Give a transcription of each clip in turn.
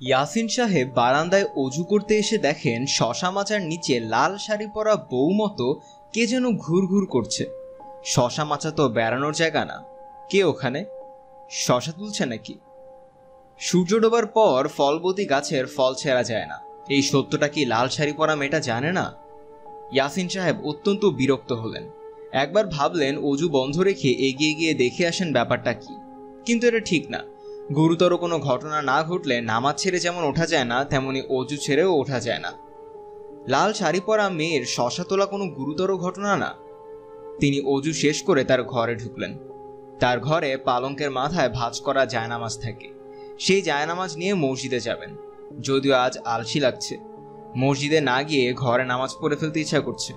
ইয়াসিন সাহেব বারান্দায় অজু করতে এসে দেখেন শশা মাচার নিচে লাল শাড়ি পরা বউ মতো কে যেন ঘুর ঘুর করছে। শশা মাচা তো বেড়ানোর জায়গা না। কে ওখানে? শশা তুলছে নাকি? সূর্য ডোবার পর ফলবতী গাছের ফল ছেঁড়া যায় না। এই সত্যটা কি লাল শাড়ি পরা মেয়েটা জানে না? ইয়াসিন সাহেব অত্যন্ত বিরক্ত হলেন। একবার ভাবলেন অজু বন্ধ রেখে এগিয়ে গিয়ে দেখে আসেন ব্যাপারটা কি। কিন্তু এটা ঠিক না। গুরুতর কোনো ঘটনা না ঘটলে নামাজ ছেড়ে যেমন ওঠা যায় না, তেমনি অজু ছেড়েও ওঠা যায় না। লাল শাড়ি পরা মেয়ের শশা তোলা কোনো গুরুতর ঘটনা না? তিনি অজু শেষ করে তার ঘরে ঢুকলেন। তার ঘরে পালঙ্কের মাথায় ভাজ করা জায়নামাজ থাকে। সেই জায়নামাজ নিয়ে মসজিদে যাবেন। যদিও আজ আলসি লাগছে। মসজিদে না গিয়ে ঘরে নামাজ পড়ে ফেলতে ইচ্ছা করছে।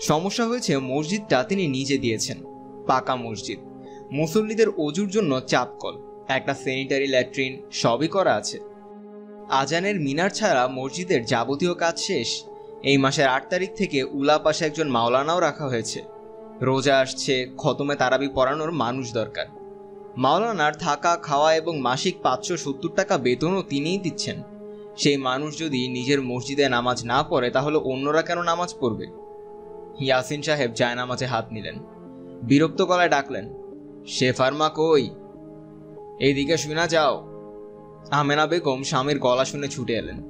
সমস্যা হয়েছে মসজিদটা তিনি নিজে দিয়েছেন। পাকা মসজিদ। মুসল্লিদের অজুর জন্য চাপকল। একটা স্যানিটারি ল্যাট্রিন সবই করা আছে। আজানের মিনার ছাড়া মসজিদের যাবতীয় কাজ শেষ। এই মাসের আট তারিখ থেকে উলা পাশে একজন মাওলানাও রাখা হয়েছে। রোজা আসছে, খতমে তারাবি পড়ানোর মানুষ দরকার। মাওলানার থাকা, খাওয়া এবং মাসিক পাঁচশো সত্তর টাকা বেতনও তিনিই দিচ্ছেন। সেই মানুষ যদি নিজের মসজিদে নামাজ না পড়ে, তাহলে অন্যরা কেন নামাজ পড়বে? ইয়াসিন সাহেব জায় নামাজে হাত নিলেন। বিরক্ত গলায় ডাকলেন সে ফার্মা কই? এইদিকে শুনা যাও। আমেনা বেগম স্বামীর গলা শুনে ছুটে এলেন।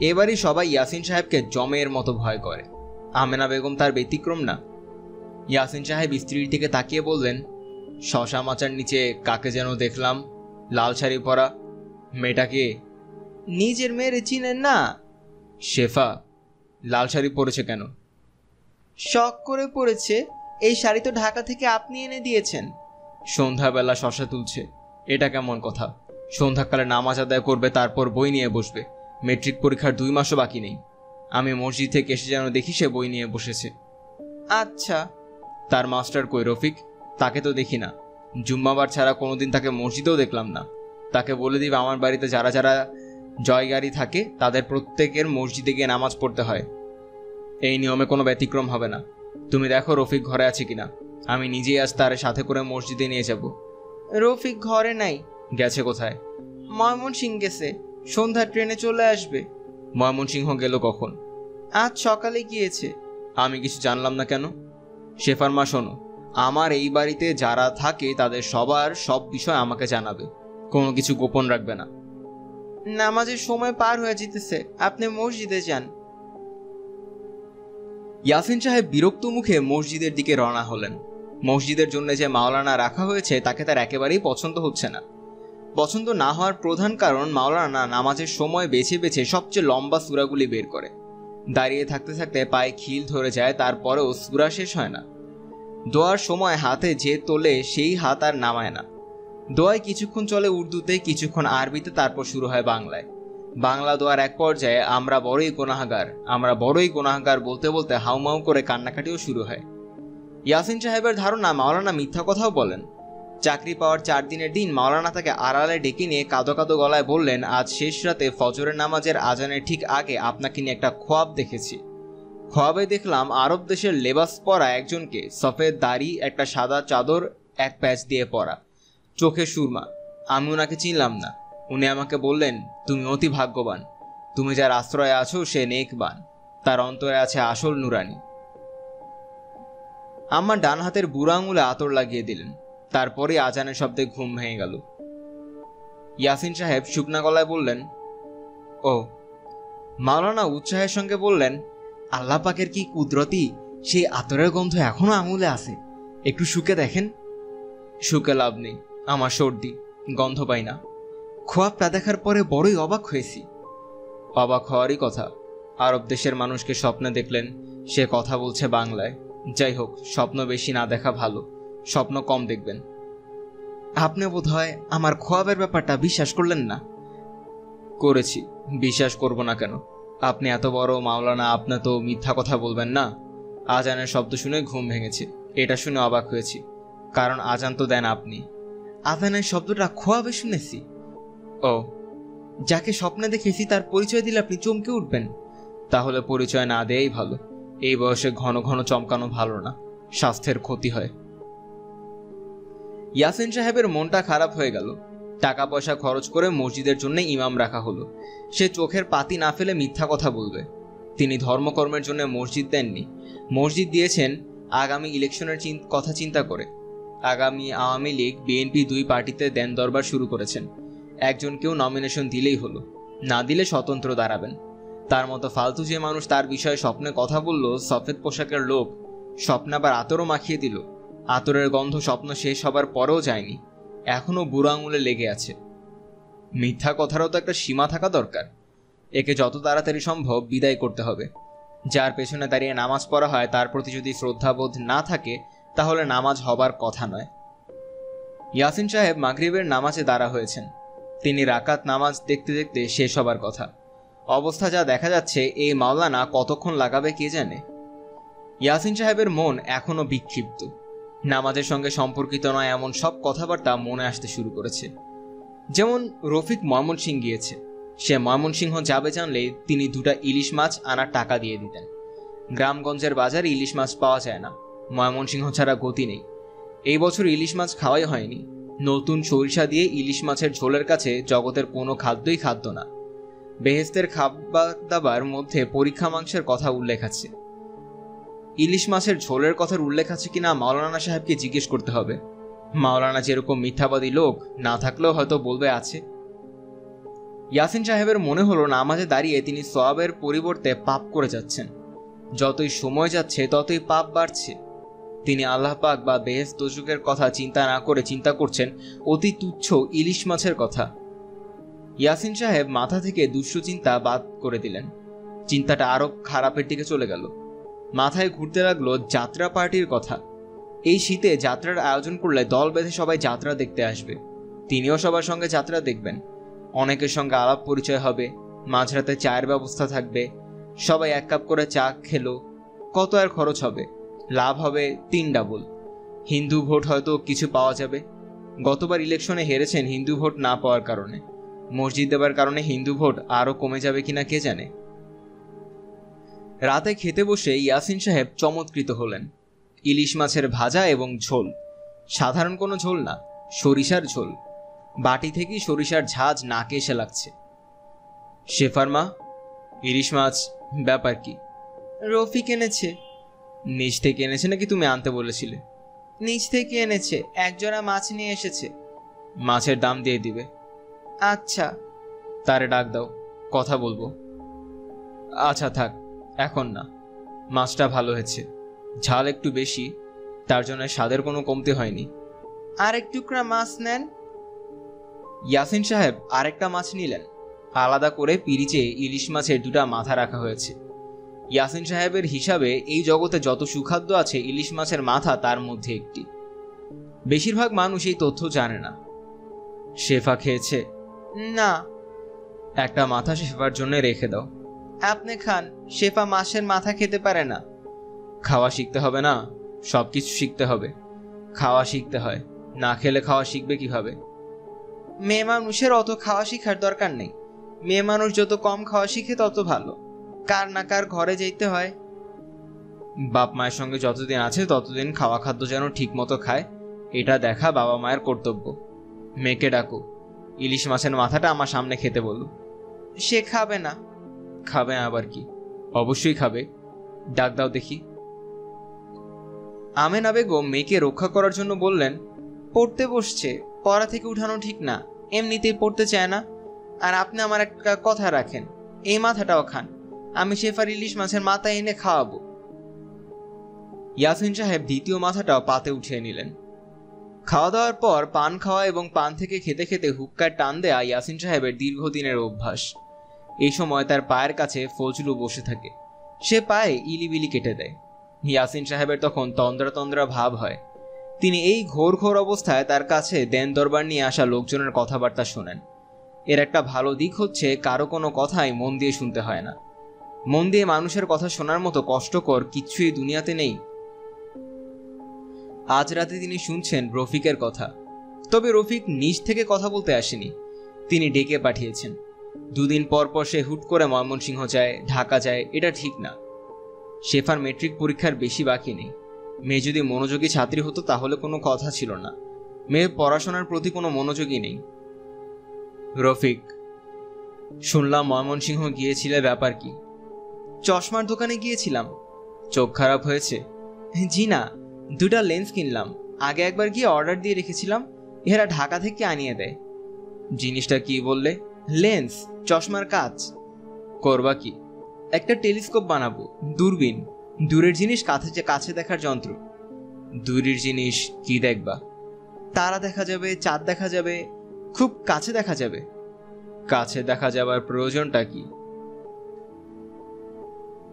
এবারই সবাই ইয়াসিন সাহেবকে জমের মতো ভয় করে। আমেনা বেগম তার ব্যতিক্রম না। ইয়াসিন সাহেব স্ত্রীর দিকে তাকিয়ে বললেন শশা মাচার নিচে কাকে যেন দেখলাম? লাল শাড়ি পরা মেয়েটাকে? নিজের মেয়েরে চিনেন না? শেফা লাল শাড়ি পরেছে কেন? শখ করে পড়েছে এই শাড়ি তো ঢাকা থেকে আপনি এনে দিয়েছেন। সন্ধ্যাবেলা শশা তুলছে। এটা কেমন কথা? সন্ধ্যাকালে নামাজ আদায় করবে তারপর বই নিয়ে বসবে। মেট্রিক পরীক্ষার দুই মাসও বাকি নেই। আমি মসজিদ থেকে এসে যেন দেখি সে বই নিয়ে বসেছে। আচ্ছা। তার মাস্টার কই রফিক? তাকে তো দেখি না। জুম্মাবার ছাড়া কোনোদিন তাকে মসজিদেও দেখলাম না। তাকে বলে দিবে আমার বাড়িতে যারা যারা জয়গাড়ি থাকে তাদের প্রত্যেকের মসজিদে গিয়ে নামাজ পড়তে হয়। এই নিয়মে কোনো ব্যতিক্রম হবে না। তুমি দেখো রফিক ঘরে আছে কিনা। আমি নিজেই আজ তার সাথে করে মসজিদে নিয়ে যাব। রফিক ঘরে নাই। গেছে কোথায়? ময়মনসিং গেছে। সন্ধ্যা ট্রেনে চলে আসবে। ময়মনসিংহ গেল কখন? আজ সকালে গিয়েছে। আমি কিছু জানলাম না কেন? শেফার মা শোনো আমার এই বাড়িতে যারা থাকে তাদের সবার সব বিষয় আমাকে জানাবে। কোনো কিছু গোপন রাখবে না। নামাজের সময় পার হয়ে যেতেছে। আপনি মসজিদে যান। ইয়াসিন সাহেব বিরক্ত মুখে মসজিদের দিকে রওনা হলেন। মসজিদের জন্য যে মাওলানা রাখা হয়েছে, তাকে তার একেবারেই পছন্দ হচ্ছে না। পছন্দ না হওয়ার প্রধান কারণ মাওলানা নামাজের সময় বেছে বেছে সবচেয়ে লম্বা সুরাগুলি বের করে। দাঁড়িয়ে থাকতে থাকতে পায়ে খিল ধরে যায়, তারপরেও সুরা শেষ হয় না। দোয়ার সময় হাতে যে তোলে, সেই হাত আর নামায় না। দোয়ায় কিছুক্ষণ চলে উর্দুতে, কিছুক্ষণ আরবিতে, তারপর শুরু হয় বাংলায়। বাংলা দোয়ার এক পর্যায়ে, আমরা বড়ই গোনাহাগার, আমরা বড়ই গোনাহাগার বলতে বলতে হাউমাউ করে কান্নাকাটিও শুরু হয়। ইয়াসিন সাহেবের ধারণা মাওলানা মিথ্যা কথাও বলেন। চাকরি পাওয়ার চার দিনের দিন মাওলানা তাকে আড়ালে ডেকে নিয়ে কাদো কাদো গলায় বললেন, আজ শেষ রাতে ফজরের নামাজের আজানের ঠিক আগে আপনাকে নিয়ে একটা খোয়াব দেখেছি। খোয়াবে দেখলাম আরব দেশের লেবাস পরা একজনকে, সফেদ দাড়ি, একটা সাদা চাদর, এক প্যাচ দিয়ে পরা। চোখে সুরমা, আমি ওনাকে চিনলাম না। উনি আমাকে বললেন, তুমি অতি ভাগ্যবান। তুমি যার আশ্রয়ে আছো সে নেকবান। তার অন্তরে আছে আসল নুরানি। আমার ডান হাতের বুড়া আঙুলে আতর লাগিয়ে দিলেন। তারপরে আজানের শব্দে ঘুম ভেঙে গেল। ইয়াসিন সাহেব শুকনা গলায় বললেন, ও, মাওলানা উৎসাহের সঙ্গে বললেন, আল্লাহ পাকের কি কুদরতি সেই আতরের গন্ধ এখনও আঙুলে আছে? একটু শুকে দেখেন। শুকে লাভ নেই, আমার সর্দি, গন্ধ পাই না। খোয়াবটা দেখার পরে বড়ই অবাক হয়েছি। অবাক হওয়ারই কথা, আরব দেশের মানুষকে স্বপ্নে দেখলেন, সে কথা বলছে বাংলায়। যাই হোক, স্বপ্ন বেশি না দেখা ভালো। স্বপ্ন কম দেখবেন। আপনি বোধ হয় আমার খোয়াবের ব্যাপারটা বিশ্বাস করলেন না? করেছি। বিশ্বাস করব না কেন? আপনি এত বড় মাওলানা, আপনি তো মিথ্যা কথা বলবেন না? আজানের শব্দ শুনে ঘুম ভেঙেছে। এটা শুনে অবাক হয়েছি। কারণ আজান তো দেন আপনি। আজানের শব্দটা খোয়াবে শুনেছি। ও। যাকে স্বপ্নে দেখেছি, তার পরিচয় দিলে আপনি চমকে উঠবেন। তাহলে পরিচয় না দেয়াই ভালো। এই বয়সে ঘন ঘন চমকানো ভালো না। স্বাস্থ্যের ক্ষতি হয়। ইয়াসিন সাহেবের মনটা খারাপ হয়ে গেল। টাকা পয়সা খরচ করে মসজিদের জন্য ইমাম রাখা হলো। সে চোখের পাতি না ফেলে মিথ্যা কথা বলবে। তিনি ধর্মকর্মের জন্য মসজিদ দেননি। মসজিদ দিয়েছেন আগামী ইলেকশনের কথা চিন্তা করে। আগামী আওয়ামী লীগ, বিএনপি দুই পার্টিতে দেন দরবার শুরু করেছেন। একজনকেও নমিনেশন দিলেই হলো। না দিলে স্বতন্ত্র দাঁড়াবেন। তার মতো ফালতু যে মানুষ তার বিষয়ে স্বপ্নে কথা বলল, সফেদ পোশাকের লোক স্বপ্ন আবার আতরও মাখিয়ে দিল। আতরের গন্ধ স্বপ্ন শেষ হবার পরেও যায়নি, এখনও বুড়ো আঙুলে লেগে আছে। মিথ্যা কথারও তো একটা সীমা থাকা দরকার। একে যত তাড়াতাড়ি সম্ভব বিদায় করতে হবে। যার পেছনে দাঁড়িয়ে নামাজ পড়া হয়, তার প্রতি যদি শ্রদ্ধাবোধ না থাকে, তাহলে নামাজ হবার কথা নয়। ইয়াসিন সাহেব মাগরিবের নামাজে দাঁড়া হয়েছেন। তিনি রাকাত নামাজ দেখতে দেখতে শেষ হবার কথা। অবস্থা যা দেখা যাচ্ছে, এই মাওলানা কতক্ষণ লাগাবে কে জানে? ইয়াসিন সাহেবের মন এখনও বিক্ষিপ্ত। নামাজের সঙ্গে সম্পর্কিত নয় এমন সব কথাবার্তা মনে আসতে শুরু করেছে। যেমন রফিক ময়মনসিং গিয়েছে। সে ময়মনসিংহ যাবে জানলে তিনি দুটা ইলিশ মাছ আনার টাকা দিয়ে দিতেন। গ্রামগঞ্জের বাজারে ইলিশ মাছ পাওয়া যায় না। ময়মনসিংহ ছাড়া গতি নেই। এই বছর ইলিশ মাছ খাওয়াই হয়নি। নতুন সরিষা দিয়ে ইলিশ মাছের ঝোলের কাছে জগতের কোনো খাদ্যই খাদ্য না। বেহেস্তের খাবার দাবার মধ্যে পরীক্ষা মাংসের কথা উল্লেখ আছে। ইলিশ মাছের ঝোলের কথার উল্লেখ আছে কিনা মাওলানা সাহেবকে জিজ্ঞেস করতে হবে। মাওলানা যেরকম মিথ্যাবাদী লোক, না থাকলেও হয়তো বলবে আছে। ইয়াসিন সাহেবের মনে হলো, নামাজে দাঁড়িয়ে তিনি সবাবের পরিবর্তে পাপ করে যাচ্ছেন। যতই সময় যাচ্ছে, ততই পাপ বাড়ছে। তিনি আল্লাহ পাক বা বেহেস দোষকের কথা চিন্তা না করে চিন্তা করছেন, অতি তুচ্ছ ইলিশ মাছের কথা। ইয়াসিন সাহেব মাথা থেকে দুশ্চিন্তা বাদ করে দিলেন। চিন্তাটা আরও খারাপের দিকে চলে গেল। মাথায় ঘুরতে লাগল যাত্রা পার্টির কথা। এই শীতে যাত্রার আয়োজন করলে দল বেঁধে সবাই যাত্রা দেখতে আসবে। তিনিও সবার সঙ্গে যাত্রা দেখবেন। অনেকের সঙ্গে আলাপ পরিচয় হবে, মাঝরাতে চায়ের ব্যবস্থা থাকবে, সবাই এক কাপ করে চা খেলো। কত আর খরচ হবে? লাভ হবে তিন ডাবল। হিন্দু ভোট হয়তো কিছু পাওয়া যাবে। গতবার ইলেকশনে হেরেছেন হিন্দু ভোট না পাওয়ার কারণে। মসজিদ দেবার কারণে হিন্দু ভোট আরও কমে যাবে কিনা কে জানে? রাতে খেতে বসে ইয়াসিন সাহেব চমৎকৃত হলেন। ইলিশ মাছের ভাজা এবং ঝোল। সাধারণ কোনো ঝোল না সরিষার ঝোল। বাটি থেকেই সরিষার ঝাঁজ নাকে এসে লাগছে। শেফার মা ইলিশ মাছ ব্যাপার কি? রফিক এনেছে। নিচ থেকে এনেছে নাকি তুমি আনতে বলেছিলে? নিচ থেকে এনেছে একজোড়া মাছ নিয়ে এসেছে। মাছের দাম দিয়ে দিবে। আচ্ছা। তারে ডাক দাও কথা বলব। আচ্ছা থাক এখন না। মাছটা ভালো হয়েছে। ঝাল একটু বেশি তার জন্য স্বাদের কোনো কমতি হয়নি। আর এক টুকরা মাছ নেন। ইয়াসিন সাহেব আরেকটা মাছ নিলেন। আলাদা করে পিরিচে ইলিশ মাছের দুটা মাথা রাখা হয়েছে। ইয়াসিন সাহেবের হিসাবে এই জগতে যত সুখাদ্য আছে ইলিশ মাছের মাথা তার মধ্যে একটি। বেশিরভাগ মানুষ এই তথ্য জানে না। শেফা খেয়েছে না। একটা মাথা শেফার জন্য রেখে দাও। আপনি খান শেফা মাসের মাথা খেতে পারে না। খাওয়া শিখতে হবে না সব কিছু শিখতে হবে। খাওয়া শিখতে হয় না খেলে খাওয়া শিখবে কীভাবে? মেয়ে মানুষের অত খাওয়া শিখার দরকার নেই। মেয়ে মানুষ যত কম খাওয়া শিখে তত ভালো। কার না কার ঘরে যেতে হয়। বাপ মায়ের সঙ্গে যতদিন আছে ততদিন খাওয়া খাদ্য যেন ঠিক মতো খায় এটা দেখা বাবা মায়ের কর্তব্য। মেয়েকে ডাকো। ইলিশ মাছের মাথাটা আমার সামনে খেতে বলল। সে খাবে না। খাবে আবার কি? অবশ্যই খাবে। ডাক দাও দেখি। আমেনা বেগম মেয়েকে রক্ষা করার জন্য বললেন পড়তে বসছে পড়া থেকে উঠানো ঠিক না এমনিতেই পড়তে চায় না। আর আপনি আমার একটা কথা রাখেন এই মাথাটাও খান আমি শেফার ইলিশ মাছের মাথা এনে খাওয়াবো। ইয়াসিন সাহেব দ্বিতীয় মাথাটাও পাতে উঠিয়ে নিলেন। খাওয়া দাওয়ার পর পান খাওয়া এবং পান থেকে খেতে খেতে হুক্কার টান দেয়া ইয়াসিন সাহেবের দীর্ঘদিনের অভ্যাস। এই সময় তার পায়ের কাছে ফজলু বসে থাকে। সে পায়ে ইলিবিলি কেটে দেয়। ইয়াসিন সাহেবের তখন তন্দ্রা তন্দ্রা ভাব হয়। তিনি এই ঘোর ঘোর অবস্থায় তার কাছে দেন দরবার নিয়ে আসা লোকজনের কথাবার্তা শোনেন। এর একটা ভালো দিক হচ্ছে কারও কোনো কথাই মন দিয়ে শুনতে হয় না। মন দিয়ে মানুষের কথা শোনার মতো কষ্টকর কিচ্ছুই দুনিয়াতে নেই। আজ রাতে তিনি শুনছেন রফিকের কথা। তবে রফিক নিজ থেকে কথা বলতে আসেনি। তিনি ডেকে পাঠিয়েছেন। দুদিন পর পর সে হুট করে ময়মনসিংহ যায়, ঢাকা যায়, এটা ঠিক না। শেফার মেট্রিক পরীক্ষার বেশি বাকি নেই। মেয়ে যদি মনোযোগী ছাত্রী হতো তাহলে কোনো কথা ছিল না। মেয়ের পড়াশোনার প্রতি কোনো মনোযোগী নেই। রফিক, শুনলাম ময়মনসিংহ গিয়েছিলে ব্যাপার কি? চশমার দোকানে গিয়েছিলাম। চোখ খারাপ হয়েছে। জি না। দুটা লেন্স কিনলাম। আগে একবার গিয়ে অর্ডার দিয়ে রেখেছিলাম, এরা ঢাকা থেকে আনিয়ে দেয়। জিনিসটা কি বললে? লেন্স, চশমার কাজ করবা কি? একটা টেলিস্কোপ বানাবো, দূরবীন। দূরের জিনিস কাছে যে কাছে দেখার যন্ত্র। দূরের জিনিস কি দেখবা? তারা দেখা যাবে, চাঁদ দেখা যাবে, খুব কাছে দেখা যাবে। কাছে দেখা যাবার প্রয়োজনটা কি?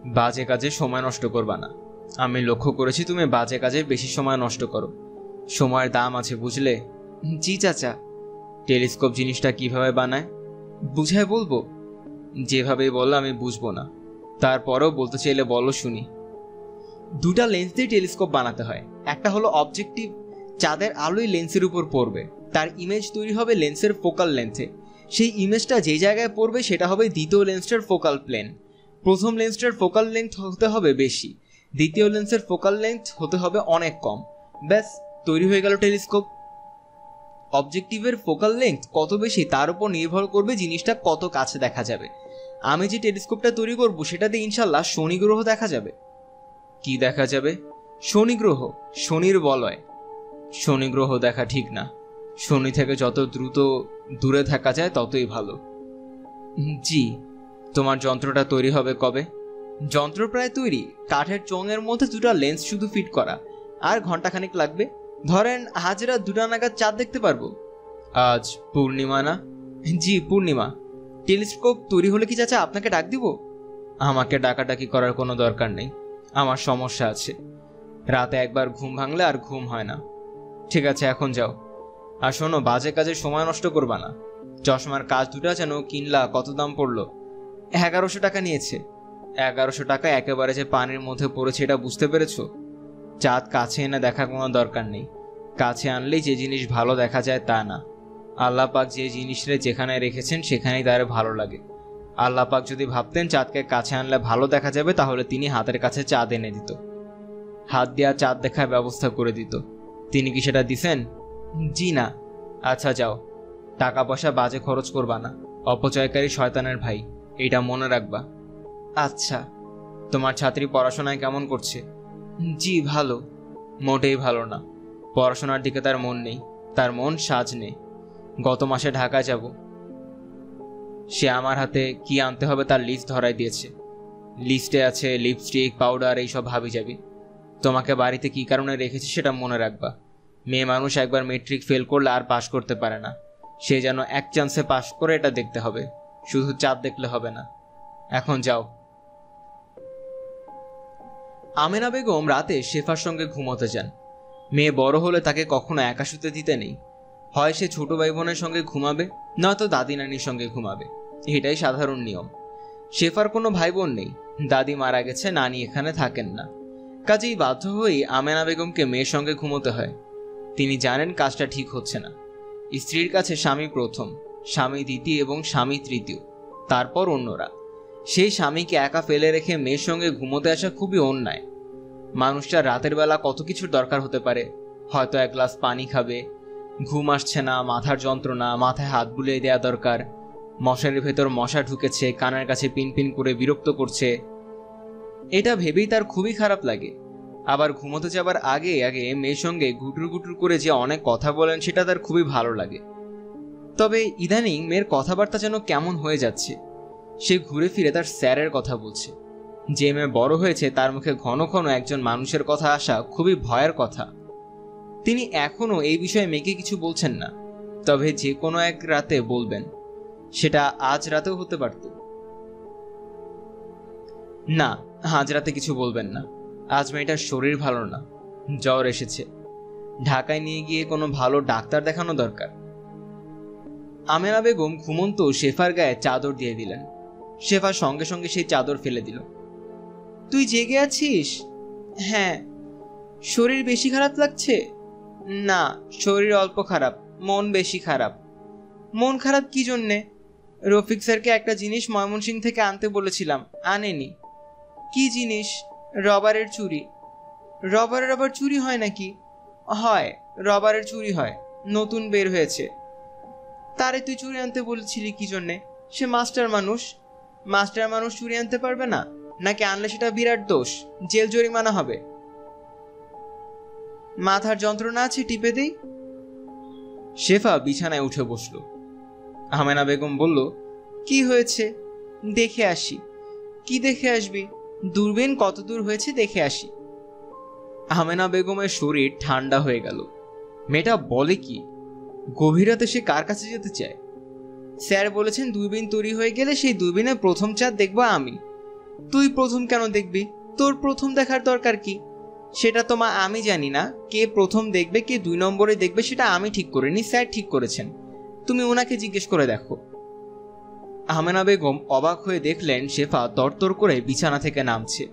বাজে কাজে সময় নষ্ট করবা না। আমি লক্ষ্য করেছি তুমি বাজে কাজে বেশি সময় নষ্ট করো। সময়ের দাম আছে বুঝলে? জি চাচা। টেলিস্কোপ জিনিসটা কীভাবে বানায়? বুঝায় বলব? যেভাবে বলল আমি বুঝব না। তারপরেও বলতে চাইলে বলো শুনি। দুটা লেন্স দিয়ে টেলিস্কোপ বানাতে হয়। একটা হলো অবজেক্টিভ চাঁদের আলোই লেন্সের উপর পড়বে। তার ইমেজ তৈরি হবে লেন্সের ফোকাল লেন্থে সেই ইমেজটা যে জায়গায় পড়বে সেটা হবে দ্বিতীয় লেন্সটার ফোকাল প্লেন প্রথম লেন্সটার ফোকাল লেন্থ হতে হবে বেশি। দ্বিতীয় লেন্সের ফোকাল লেন্থ হতে হবে অনেক কম। ব্যাস, তৈরি হয়ে গেল টেলিস্কোপ অবজেক্টিভের ফোকাল লেন্থ কত বেশি তার উপর নির্ভর করবে জিনিসটা কত কাছে দেখা যাবে। আমি যে টেলিস্কোপটা তৈরি করব সেটাতে ইনশাল্লাহ শনি গ্রহ দেখা যাবে। কি দেখা যাবে? শনি গ্রহ, শনির বলয়। শনি গ্রহ দেখা ঠিক না। শনি থেকে যত দ্রুত দূরে থাকা যায় ততই ভালো। জি, তোমার যন্ত্রটা তৈরি হবে কবে? যন্ত্র প্রায় তৈরি, কাঠের চোঙের মধ্যে দুটো লেন্স শুধু ফিট করা। আর ঘন্টাখানিক লাগবে। ধরেন হাজরা দুটা নাগাদ চাঁদ দেখতে পারব। আজ পূর্ণিমা না? জি, পূর্ণিমা। টেলিস্কোপ তৈরি হলে কি চাচা আপনাকে ডাক দিব? আমাকে ডাকাডাকি করার কোনো দরকার নেই। আমার সমস্যা আছে। রাতে একবার ঘুম ভাঙলে আর ঘুম হয় না। ঠিক আছে, এখন যাও। আর শোনো, বাজে কাজে সময় নষ্ট করবা না। চশমার কাজ দুটা যেন কিনলা, কত দাম পড়ল? এগারোশো টাকা নিয়েছে। এগারোশো টাকা একেবারে যে পানির মধ্যে পড়েছে, এটা বুঝতে পেরেছ? চাঁদ কাছে এনে দেখা কোনো দরকার নেই। কাছে আনলেই যে জিনিস ভালো দেখা যায় তা না। আল্লাহ পাক যে জিনিসটা যেখানে রেখেছেন, সেখানেই তার ভালো লাগে। আল্লাহ পাক যদি ভাবতেন চাঁদকে কাছে আনলে ভালো দেখা যাবে, তাহলে তিনি হাতের কাছে চাঁদ এনে দিত। হাত দেওয়া চাঁদ দেখার ব্যবস্থা করে দিত। তিনি কি সেটা দিছেন? জি না। আচ্ছা যাও। টাকা পয়সা বাজে খরচ করবা না। অপচয়কারী শয়তানের ভাই, এটা মনে রাখবা। আচ্ছা তোমার ছাত্রী পড়াশোনায় কেমন করছে? জি, ভালো। মোটেই ভালো না। পড়াশোনার দিকে তার মন নেই, তার মন সাজ নেই। গত মাসে ঢাকা যাব। সে আমার হাতে কি আনতে হবে তার লিস্ট ধরাই দিয়েছে। লিস্টে আছে লিপস্টিক পাউডার এইসব ভাবি যাবি। তোমাকে বাড়িতে কি কারণে রেখেছি সেটা মনে রাখবা। মেয়ে মানুষ একবার মেট্রিক ফেল করলে আর পাশ করতে পারে না। সে যেন এক চান্সে পাশ করে এটা দেখতে হবে। শুধু চাঁদ দেখলে হবে না। এখন যাও। আমেনা বেগম রাতে শেফার সঙ্গে ঘুমোতে যান। মেয়ে বড় হলে তাকে কখনো একা শুতে দিতে নেই। হয় সে ছোট ভাই বোনের সঙ্গে ঘুমাবে, নয়তো দাদি নানির সঙ্গে ঘুমাবে। এটাই সাধারণ নিয়ম। শেফার কোনো ভাই বোন নেই। দাদি মারা গেছে, নানি এখানে থাকেন না। কাজেই বাধ্য হয়েই আমেনা বেগমকে মেয়ের সঙ্গে ঘুমোতে হয়। তিনি জানেন কাজটা ঠিক হচ্ছে না। স্ত্রীর কাছে স্বামী প্রথম, স্বামী দ্বিতীয় এবং স্বামী তৃতীয়, তারপর অন্যরা। সেই স্বামীকে একা ফেলে রেখে মেয়ের সঙ্গে ঘুমোতে আসা খুবই অন্যায়। মানুষটা রাতের বেলা কত কিছুর দরকার হতে পারে। হয়তো এক গ্লাস পানি খাবে, ঘুম আসছে না, মাথার যন্ত্রণা, মাথায় হাত বুলিয়ে দেওয়া দরকার, মশারির ভেতর মশা ঢুকেছে, কানের কাছে পিন পিন করে বিরক্ত করছে। এটা ভেবেই তার খুবই খারাপ লাগে। আবার ঘুমোতে যাবার আগে আগে মেয়ের সঙ্গে গুটুর গুটুর করে যে অনেক কথা বলেন, সেটা তার খুবই ভালো লাগে। তবে ইদানিং মেয়ের কথাবার্তা যেন কেমন হয়ে যাচ্ছে। সে ঘুরে ফিরে তার স্যারের কথা বলছে। যে মেয়ে বড় হয়েছে, তার মুখে ঘন ঘন একজন মানুষের কথা আসা খুবই ভয়ের কথা। তিনি এখনও এই বিষয়ে মেয়েকে কিছু বলছেন না, তবে যে কোনো এক রাতে বলবেন। সেটা আজ রাতেও হতে পারত। না, আজ রাতে কিছু বলবেন না। আজ মেয়েটার শরীর ভালো না, জ্বর এসেছে। ঢাকায় নিয়ে গিয়ে কোনো ভালো ডাক্তার দেখানো দরকার। আমেনা বেগম ঘুমন্ত শেফার গায়ে চাদর দিয়ে দিলেন। শেফা সঙ্গে সঙ্গে সেই চাদর ফেলে দিল। তুই জেগে আছিস? হ্যাঁ। শরীর বেশি খারাপ লাগছে? না, শরীর অল্প খারাপ, মন বেশি খারাপ। মন খারাপ কি জন্যে? রফিক স্যারকে একটা জিনিস ময়মনসিং থেকে আনতে বলেছিলাম, আনেনি। কি জিনিস? রবারের চুরি রবারের আবার চুরি হয় নাকি? হয়, রবারের চুরি হয়, নতুন বের হয়েছে। তারে তুই চুরি আনতে বলেছিলি কি জন্যে? সে মাস্টার মানুষ। মাস্টার মানুষ চুরি আনতে পারবে না? নাকি আনলে সেটা বিরাট দোষ? জেল জরিমানা হবে। মাথার যন্ত্রণা আছে, টিপে দিই? শেফা বিছানায় উঠে বসল। আমেনা বেগম বলল, কি হয়েছে? দেখে আসি। কি দেখে আসবি? দূরবীন কত দূর হয়েছে দেখে আসি। আমেনা বেগমের শরীর ঠান্ডা হয়ে গেল। মেয়েটা বলে কি গভীর রাতে সে কার কাছে যেতে চায়? স্যার বলেছেন দূরবীন তৈরি হয়ে গেলে সেই দূরবীনের প্রথম চাঁদ দেখব আমি। তুই প্রথম কেন দেখবি? তোর প্রথম দেখার দরকার কি? সেটা তো মা আমি জানি না। কে প্রথম দেখবে, কে দুই নম্বরে দেখবে, সেটা আমি ঠিক করিনি, স্যার ঠিক করেছেন। তুমি ওনাকে জিজ্ঞেস করে দেখো। আমেনা বেগম অবাক হয়ে দেখলেন শেফা তরতর করে বিছানা থেকে নামছে।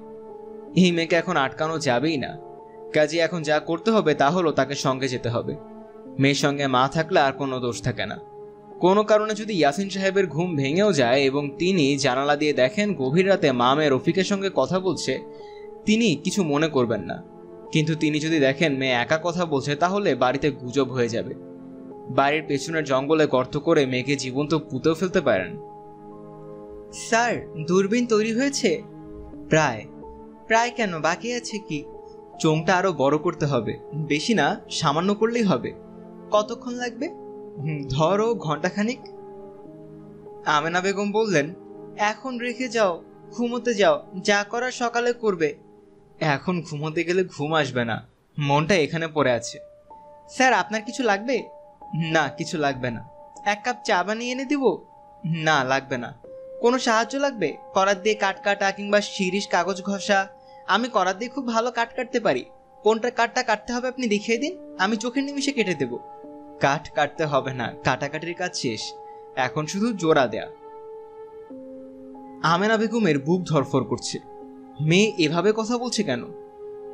এই মেয়েকে এখন আটকানো যাবেই না। কাজে এখন যা করতে হবে তা হলো তাকে সঙ্গে যেতে হবে। মেয়ের সঙ্গে মা থাকলে আর কোনো দোষ থাকে না। কোনো কারণে যদি ইয়াসিন সাহেবের ঘুম ভেঙেও যায় এবং তিনি জানালা দিয়ে দেখেন গভীর রাতে মা মেয়ে রফিকের সঙ্গে কথা বলছে তিনি কিছু মনে করবেন না। কিন্তু তিনি যদি দেখেন মেয়ে একা কথা বলছে তাহলে বাড়িতে গুজব হয়ে যাবে। বাড়ির পেছনের জঙ্গলে গর্ত করে মেয়েকে জীবন্ত পুঁতেও ফেলতে পারেন। স্যার দূরবীন তৈরি হয়েছে? প্রায়। প্রায় কেন? বাকি আছে কি? চোংটা আরও বড় করতে হবে। বেশি না সামান্য করলেই হবে। কতক্ষণ লাগবে? ধরো ঘন্টাখানিক আমেনা বেগম বললেন, এখন রেখে যাও, ঘুমোতে যাও, যা করার সকালে করবে। এখন ঘুমোতে গেলে ঘুম আসবে না, মনটা এখানে পড়ে আছে। স্যার, আপনার কিছু লাগবে? না, কিছু লাগবে না। এক কাপ চা বানিয়ে এনে দিব? না, লাগবে না। কোনো সাহায্য লাগবে? করার দিয়ে কাট কাটা কিংবা শিরিষ, কাগজ ঘষা। আমি করার দিয়ে খুব ভালো কাট কাটতে পারি। কোনটা কাটটা কাটতে হবে আপনি দেখিয়ে দিন, আমি চোখের নিমিষে কেটে দেব। কাঠ কাটতে হবে না, কাটাকাটির কাজ শেষ। এখন শুধু জোড়া দেয়া। আমেনা বেগমের বুক ধরফর করছে। মেয়ে এভাবে কথা বলছে কেন?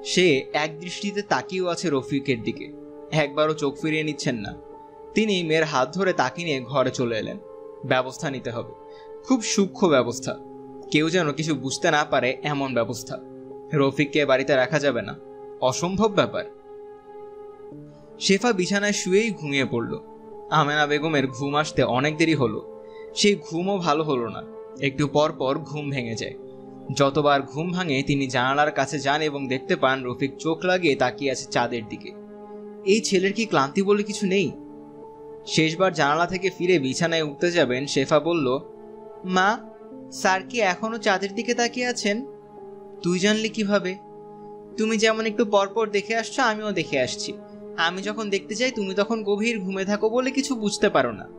সে এক দৃষ্টিতে তাকিয়েও আছে রফিকের দিকে। একবারও চোখ ফিরিয়ে নিচ্ছেন না। তিনি মেয়ের হাত ধরে তাকিয়ে নিয়ে ঘরে চলে এলেন। ব্যবস্থা নিতে হবে। খুব সূক্ষ্ম ব্যবস্থা। কেউ যেন কিছু বুঝতে না পারে এমন ব্যবস্থা। রফিককে বাড়িতে রাখা যাবে না। অসম্ভব ব্যাপার। শেফা বিছানায় শুয়েই ঘুমিয়ে পড়ল। আমেনা বেগমের ঘুম আসতে অনেক দেরি হলো। সেই ঘুমও ভালো হলো না। একটু পর পর ঘুম ভেঙে যায়। যতবার ঘুম ভাঙে, তিনি জানালার কাছে যান এবং দেখতে পান রফিক চোখ লাগিয়ে তাকিয়ে আছে চাঁদের দিকে। এই ছেলের কি ক্লান্তি বলে কিছু নেই? শেষবার জানালা থেকে ফিরে বিছানায় উঠতে যাবেন, শেফা বলল, মা, স্যার কি এখনও চাঁদের দিকে তাকিয়ে আছেন? তুই জানলি কীভাবে? তুমি যেমন একটু পরপর দেখে আসছো, আমিও দেখে আসছি। আমি যখন দেখতে যাই, তুমি তখন গভীর ঘুমে থাকো বলে কিছু বুঝতে পারো না।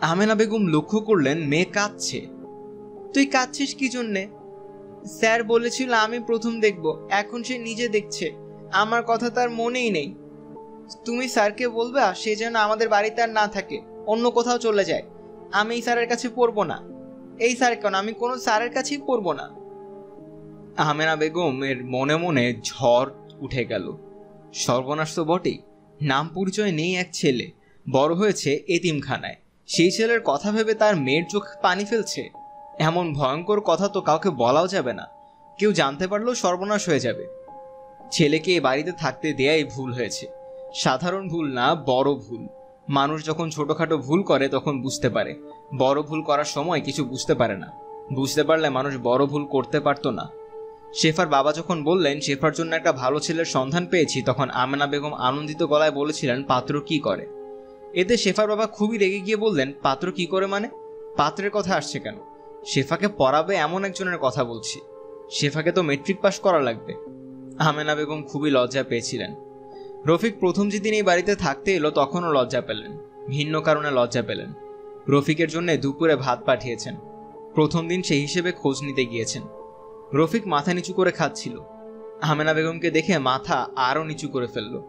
আমেনা বেগম লক্ষ্য করলেন, মেয়ে কাঁদছে। তুই কাঁদছিস কি জন্যে? স্যার বলেছিল আমি প্রথম দেখব, এখন সে নিজে দেখছে। আমার কথা তার মনেই নেই। তুমি স্যারকে বলবে সে যেন আমাদের বাড়িতে আর না থাকে, অন্য কোথাও চলে যায়। আমি এই স্যারের কাছে পড়ব না। এই স্যার কেন? আমি কোনো স্যারের কাছেই পড়ব না। আমেনা বেগম এর মনে মনে ঝড় উঠে গেল। সর্বনাশ তো বটেই। নাম পরিচয় নেই এক ছেলে। বড় হয়েছে এতিমখানায়। সেই ছেলের কথা ভেবে তার মেয়ের চোখ পানি ফেলছে। এমন ভয়ঙ্কর কথা তো কাউকে বলাও যাবে না। কেউ জানতে পারলেও সর্বনাশ হয়ে যাবে। ছেলেকে এ বাড়িতে থাকতে দেয়াই ভুল হয়েছে। সাধারণ ভুল না, বড় ভুল। মানুষ যখন ছোটখাটো ভুল করে, তখন বুঝতে পারে। বড় ভুল করার সময় কিছু বুঝতে পারে না। বুঝতে পারলে মানুষ বড় ভুল করতে পারতো না। শেফার বাবা যখন বললেন, শেফার জন্য একটা ভালো ছেলের সন্ধান পেয়েছি, তখন আমেনা বেগম আনন্দিত গলায় বলেছিলেন, পাত্র কি করে? এতে শেফার বাবা খুবই রেগে গিয়ে বললেন, পাত্র কি করে মানে? পাত্রের কথা আসছে কেন? শেফাকে পড়াবে এমন একজনের কথা বলছি। শেফাকে তো মেট্রিক পাস করা লাগবে। আমেনা বেগম খুবই লজ্জা পেয়েছিলেন। রফিক প্রথম যেদিন এই বাড়িতে থাকতে এলো, তখনও লজ্জা পেলেন। ভিন্ন কারণে লজ্জা পেলেন। রফিকের জন্য দুপুরে ভাত পাঠিয়েছেন। প্রথম দিন সেই হিসেবে খোঁজ নিতে গিয়েছেন। রফিক মাথা নিচু করে খাচ্ছিল। আমেনা বেগমকে দেখে মাথা আরও নিচু করে ফেলল।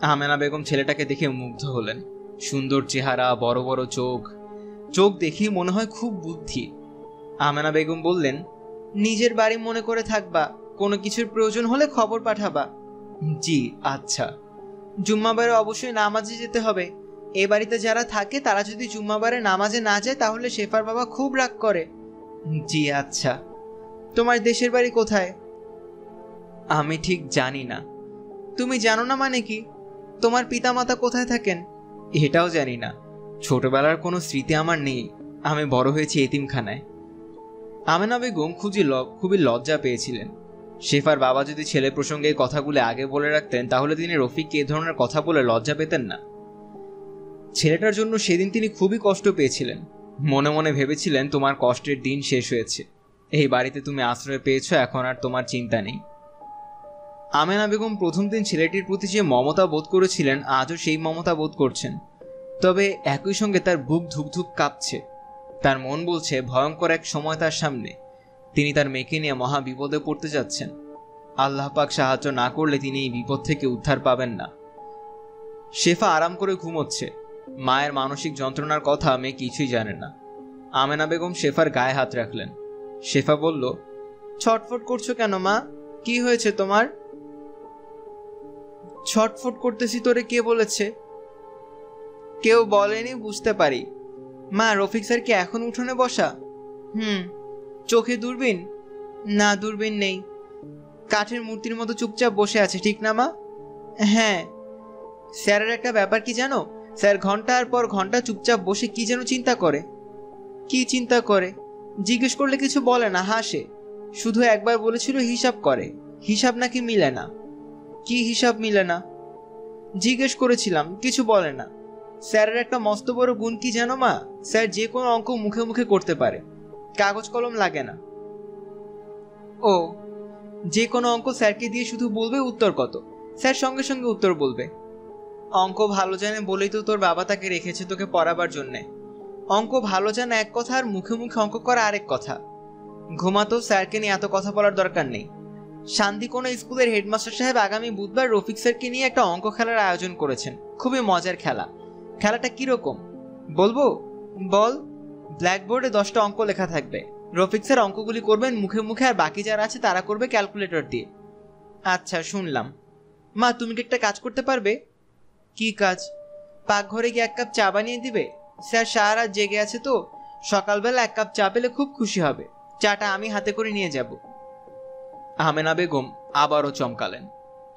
আমেনা বেগম ছেলেটাকে দেখে মুগ্ধ হলেন। সুন্দর চেহারা, বড় বড় চোখ। চোখ দেখেই মনে হয় খুব বুদ্ধি। আমেনা বেগম বললেন, নিজের বাড়ি মনে করে থাকবা। কোনো কিছুর প্রয়োজন হলে খবর পাঠাবা। জি আচ্ছা। জুম্মাবারে অবশ্যই নামাজে যেতে হবে। এ বাড়িতে যারা থাকে, তারা যদি জুম্মাবারে নামাজে না যায়, তাহলে শেফার বাবা খুব রাগ করে। জি আচ্ছা। তোমার দেশের বাড়ি কোথায়? আমি ঠিক জানি না। তুমি জানো না মানে কি? তোমার পিতামাতা কোথায় থাকেন? এটাও জানি না। ছোটবেলার কোনো স্মৃতি আমার নেই। আমি বড় হয়েছি এতিমখানায়। আমেনা বেগম খুবই খুবই লজ্জা পেয়েছিলেন। শেফার বাবা যদি ছেলে প্রসঙ্গে এই কথাগুলো আগে বলে রাখতেন তাহলে তিনি রফিককে এ ধরনের কথা বলে লজ্জা পেতেন না। ছেলেটার জন্য সেদিন তিনি খুবই কষ্ট পেয়েছিলেন। মনে মনে ভেবেছিলেন তোমার কষ্টের দিন শেষ হয়েছে। এই বাড়িতে তুমি আশ্রয় পেয়েছ, এখন আর তোমার চিন্তা নেই। আমেনা বেগম প্রথম দিন ছেলেটির প্রতি যে মমতা বোধ করেছিলেন, আজও সেই মমতা বোধ করছেন। তবে একই সঙ্গে তার বুক ধুকধুক কাঁপছে। তার মন বলছে, ভয়ঙ্কর এক সময় তার সামনে। তিনি তার মেয়েকে নিয়ে মহা বিপদে পড়তে যাচ্ছেন। আল্লাহ পাক সাহায্য না করলে তিনি এই বিপদ থেকে উদ্ধার পাবেন না। শেফা আরাম করে ঘুমোচ্ছে। মায়ের মানসিক যন্ত্রণার কথা মেয়ে কিছুই জানে না। আমেনা বেগম শেফার গায়ে হাত রাখলেন। শেফা বলল, ছটফট করছ কেন, মা? কি হয়েছে তোমার? ছটফট করতেছি তোরে কে বলেছে? কেউ বলেনি, বুঝতে পারি। মা, রফিক স্যার কি এখন উঠোনে বসা? হুম। চোখে দূরবীন? না, দূরবীন নেই। কাঠের মূর্তির মতো চুপচাপ বসে আছে, ঠিক না, মা? হ্যাঁ। স্যারের একটা ব্যাপার কি জানো? স্যার ঘণ্টার পর ঘণ্টা চুপচাপ বসে কি যেন চিন্তা করে। কি চিন্তা করে? জিজ্ঞেস করলে কিছু বলে না, হাসে। শুধু একবার বলেছিল হিসাব করে। হিসাব নাকি মিলে না। কি হিসাব মিলে না? জিজ্ঞেস করেছিলাম, কিছু বলে না। স্যারের একটা মস্ত বড় গুণ কি জানো মা? স্যার যে কোনো অঙ্ক মুখে মুখে করতে পারে। কাগজ কলম লাগে না। ও, যে কোনো অঙ্ক স্যারকে দিয়ে শুধু বলবে উত্তর কত? স্যার সঙ্গে সঙ্গে উত্তর বলবে। অঙ্ক ভালো জানে বলেই তো তোর বাবা তাকে রেখেছে তোকে পড়াবার জন্যে। অঙ্ক ভালো জানা এক কথা আর মুখে মুখে অঙ্ক করা আরেক কথা। ঘুমাতো স্যারকে নিয়ে এত কথা বলার দরকার নেই। শান্তি কোনো স্কুলের হেডমাস্টার সাহেব আগামী বুধবার রফিক স্যারকে নিয়ে একটা অঙ্ক খেলার আয়োজন করেছেন। খুবই মজার খেলা। খেলাটা কীরকম? বলব? বল। ব্ল্যাকবোর্ডে দশটা অঙ্ক লেখা থাকবে। রফিক স্যার অঙ্কগুলি করবেন মুখে মুখে আর বাকি যারা আছে তারা করবে ক্যালকুলেটর দিয়ে। আচ্ছা শুনলাম। মা, তুমি কি একটা কাজ করতে পারবে? কি কাজ? পাকঘরে গিয়ে এক কাপ চা বানিয়ে দিবে? স্যার, সারা রাত জেগে আছে তো। সকালবেলা এক কাপ চা পেলে খুব খুশি হবে। চাটা আমি হাতে করে নিয়ে যাব। আমেনা বেগম আবারও চমকালেন।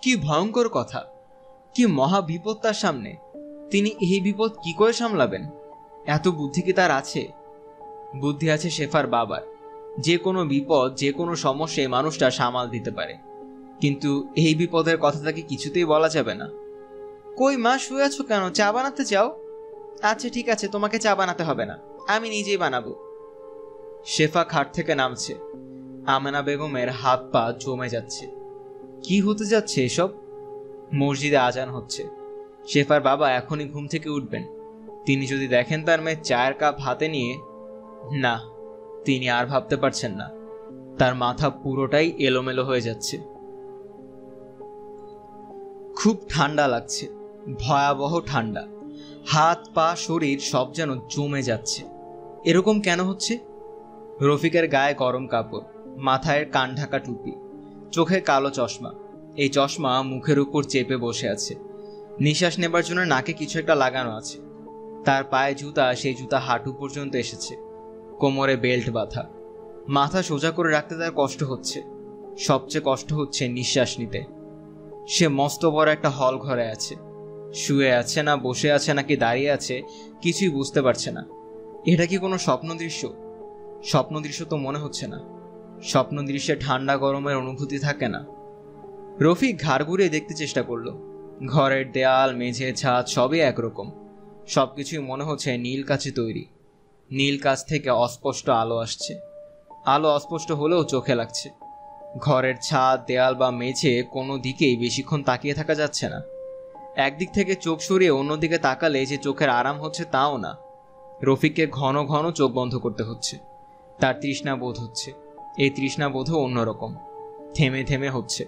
কি ভয়ঙ্কর কথা। কি মহা বিপদ তার সামনে। তিনি এই বিপদ কি করে সামলাবেন? এত বুদ্ধি কি তার আছে? বুদ্ধি আছে শেফার বাবার। যে কোনো বিপদ, যে কোনো সমস্যায় মানুষটা সামাল দিতে পারে। কিন্তু এই বিপদের কথা তাকে কিছুতেই বলা যাবে না। কই মা, শুয়ে আছো কেন? চা বানাতে চাও? আচ্ছা ঠিক আছে, তোমাকে চা বানাতে হবে না। আমি নিজেই বানাবো। শেফা খাট থেকে নামছে। আমেনা বেগমের হাত পা জমে যাচ্ছে। কি হতে যাচ্ছে এসব? মসজিদে আজান হচ্ছে। শেফার বাবা এখনই ঘুম থেকে উঠবেন। তিনি যদি দেখেন তার মেয়ে চায়ের কাপ হাতে নিয়ে, না, তিনি আর ভাবতে পারছেন না। তার মাথা পুরোটাই এলোমেলো হয়ে যাচ্ছে। খুব ঠান্ডা লাগছে। ভয়াবহ ঠান্ডা। হাত, পা, শরীর সব যেন জমে যাচ্ছে। এরকম কেন হচ্ছে? রফিকের গায়ে গরম কাপড়, মাথায় কান ঢাকা টুপি, চোখে কালো চশমা। এই চশমা মুখের উপর চেপে বসে আছে। নিঃশ্বাস নেবার জন্য নাকে কিছু একটা লাগানো আছে। তার পায়ে জুতা, সেই জুতা হাঁটু পর্যন্ত এসেছে। কোমরে বেল্ট বাঁধা। মাথা সোজা করে রাখতে তার কষ্ট হচ্ছে। সবচেয়ে কষ্ট হচ্ছে নিঃশ্বাস নিতে। সে মস্ত বড় একটা হল ঘরে আছে। শুয়ে আছে না, বসে আছে নাকি দাঁড়িয়ে আছে, কিছুই বুঝতে পারছে না। এটা কি কোনো স্বপ্ন দৃশ্য? স্বপ্ন দৃশ্য তো মনে হচ্ছে না। স্বপ্ন দৃশ্যে ঠান্ডা গরমের অনুভূতি থাকে না। রফিক ঘাড় ঘুরিয়ে দেখতে চেষ্টা করল। ঘরের দেয়াল মেঝে ছাদ সবই একরকম। সব কিছুই মনে হচ্ছে নীল কাছে তৈরি। নীল কাছ থেকে অস্পষ্ট আলো আসছে। আলো অস্পষ্ট হলেও চোখে লাগছে। ঘরের ছাদ, দেয়াল বা মেঝে কোনো দিকেই বেশিক্ষণ তাকিয়ে থাকা যাচ্ছে না। একদিক থেকে চোখ সরিয়ে অন্যদিকে তাকালে যে চোখের আরাম হচ্ছে তাও না। রফিককে ঘন ঘন চোখ বন্ধ করতে হচ্ছে। তার তৃষ্ণা বোধ হচ্ছে। এই তৃষ্ণা বোধও অন্যরকম। থেমে থেমে হচ্ছে।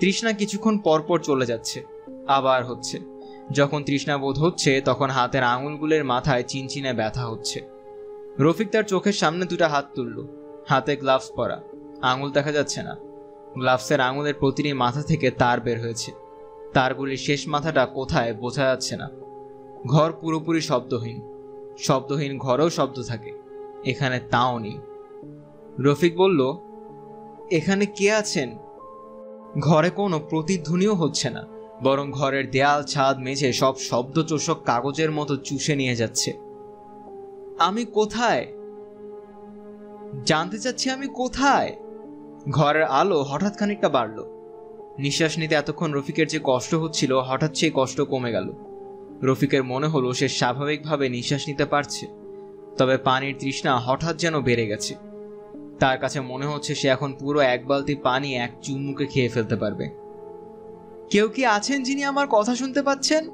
তৃষ্ণা কিছুক্ষণ পরপর চলে যাচ্ছে। আবার হচ্ছে। যখন তৃষ্ণা বোধ হচ্ছে, তখন হাতের আঙুলগুলোর মাথায় চিনচিনে ব্যথা হচ্ছে। রফিক তার চোখের সামনে দুটা হাত তুলল। হাতে গ্লাভস পরা। আঙুল দেখা যাচ্ছে না। গ্লাভসের আঙুলের প্রতিটি মাথা থেকে তার বের হয়েছে। তারগুলির শেষ মাথাটা কোথায় বোঝা যাচ্ছে না। ঘর পুরোপুরি শব্দহীন। শব্দহীন ঘরেও শব্দ থাকে। এখানে তাও নেই। রফিক বলল, এখানে কে আছেন? ঘরে কোনো প্রতিধ্বনিও হচ্ছে না, বরং ঘরের দেয়াল, ছাদ, মেঝে সব শব্দ চোষক কাগজের মতো চুষে নিয়ে যাচ্ছে। আমি কোথায়? জানতে চাচ্ছি আমি কোথায়? ঘরের আলো হঠাৎ খানিকটা বাড়ল। নিঃশ্বাস নিতে এতক্ষণ রফিকের যে কষ্ট হচ্ছিল, হঠাৎ সেই কষ্ট কমে গেল। রফিকের মনে হলো সে স্বাভাবিকভাবে নিঃশ্বাস নিতে পারছে, তবে পানির তৃষ্ণা হঠাৎ যেন বেড়ে গেছে। তার কাছে মনে হচ্ছে সে এখন পুরো এক বালতি পানি এক চুমুকে খেয়ে ফেলতে পারবে। কেউ কি আছেন যিনি আমার কথা শুনতে পাচ্ছেন?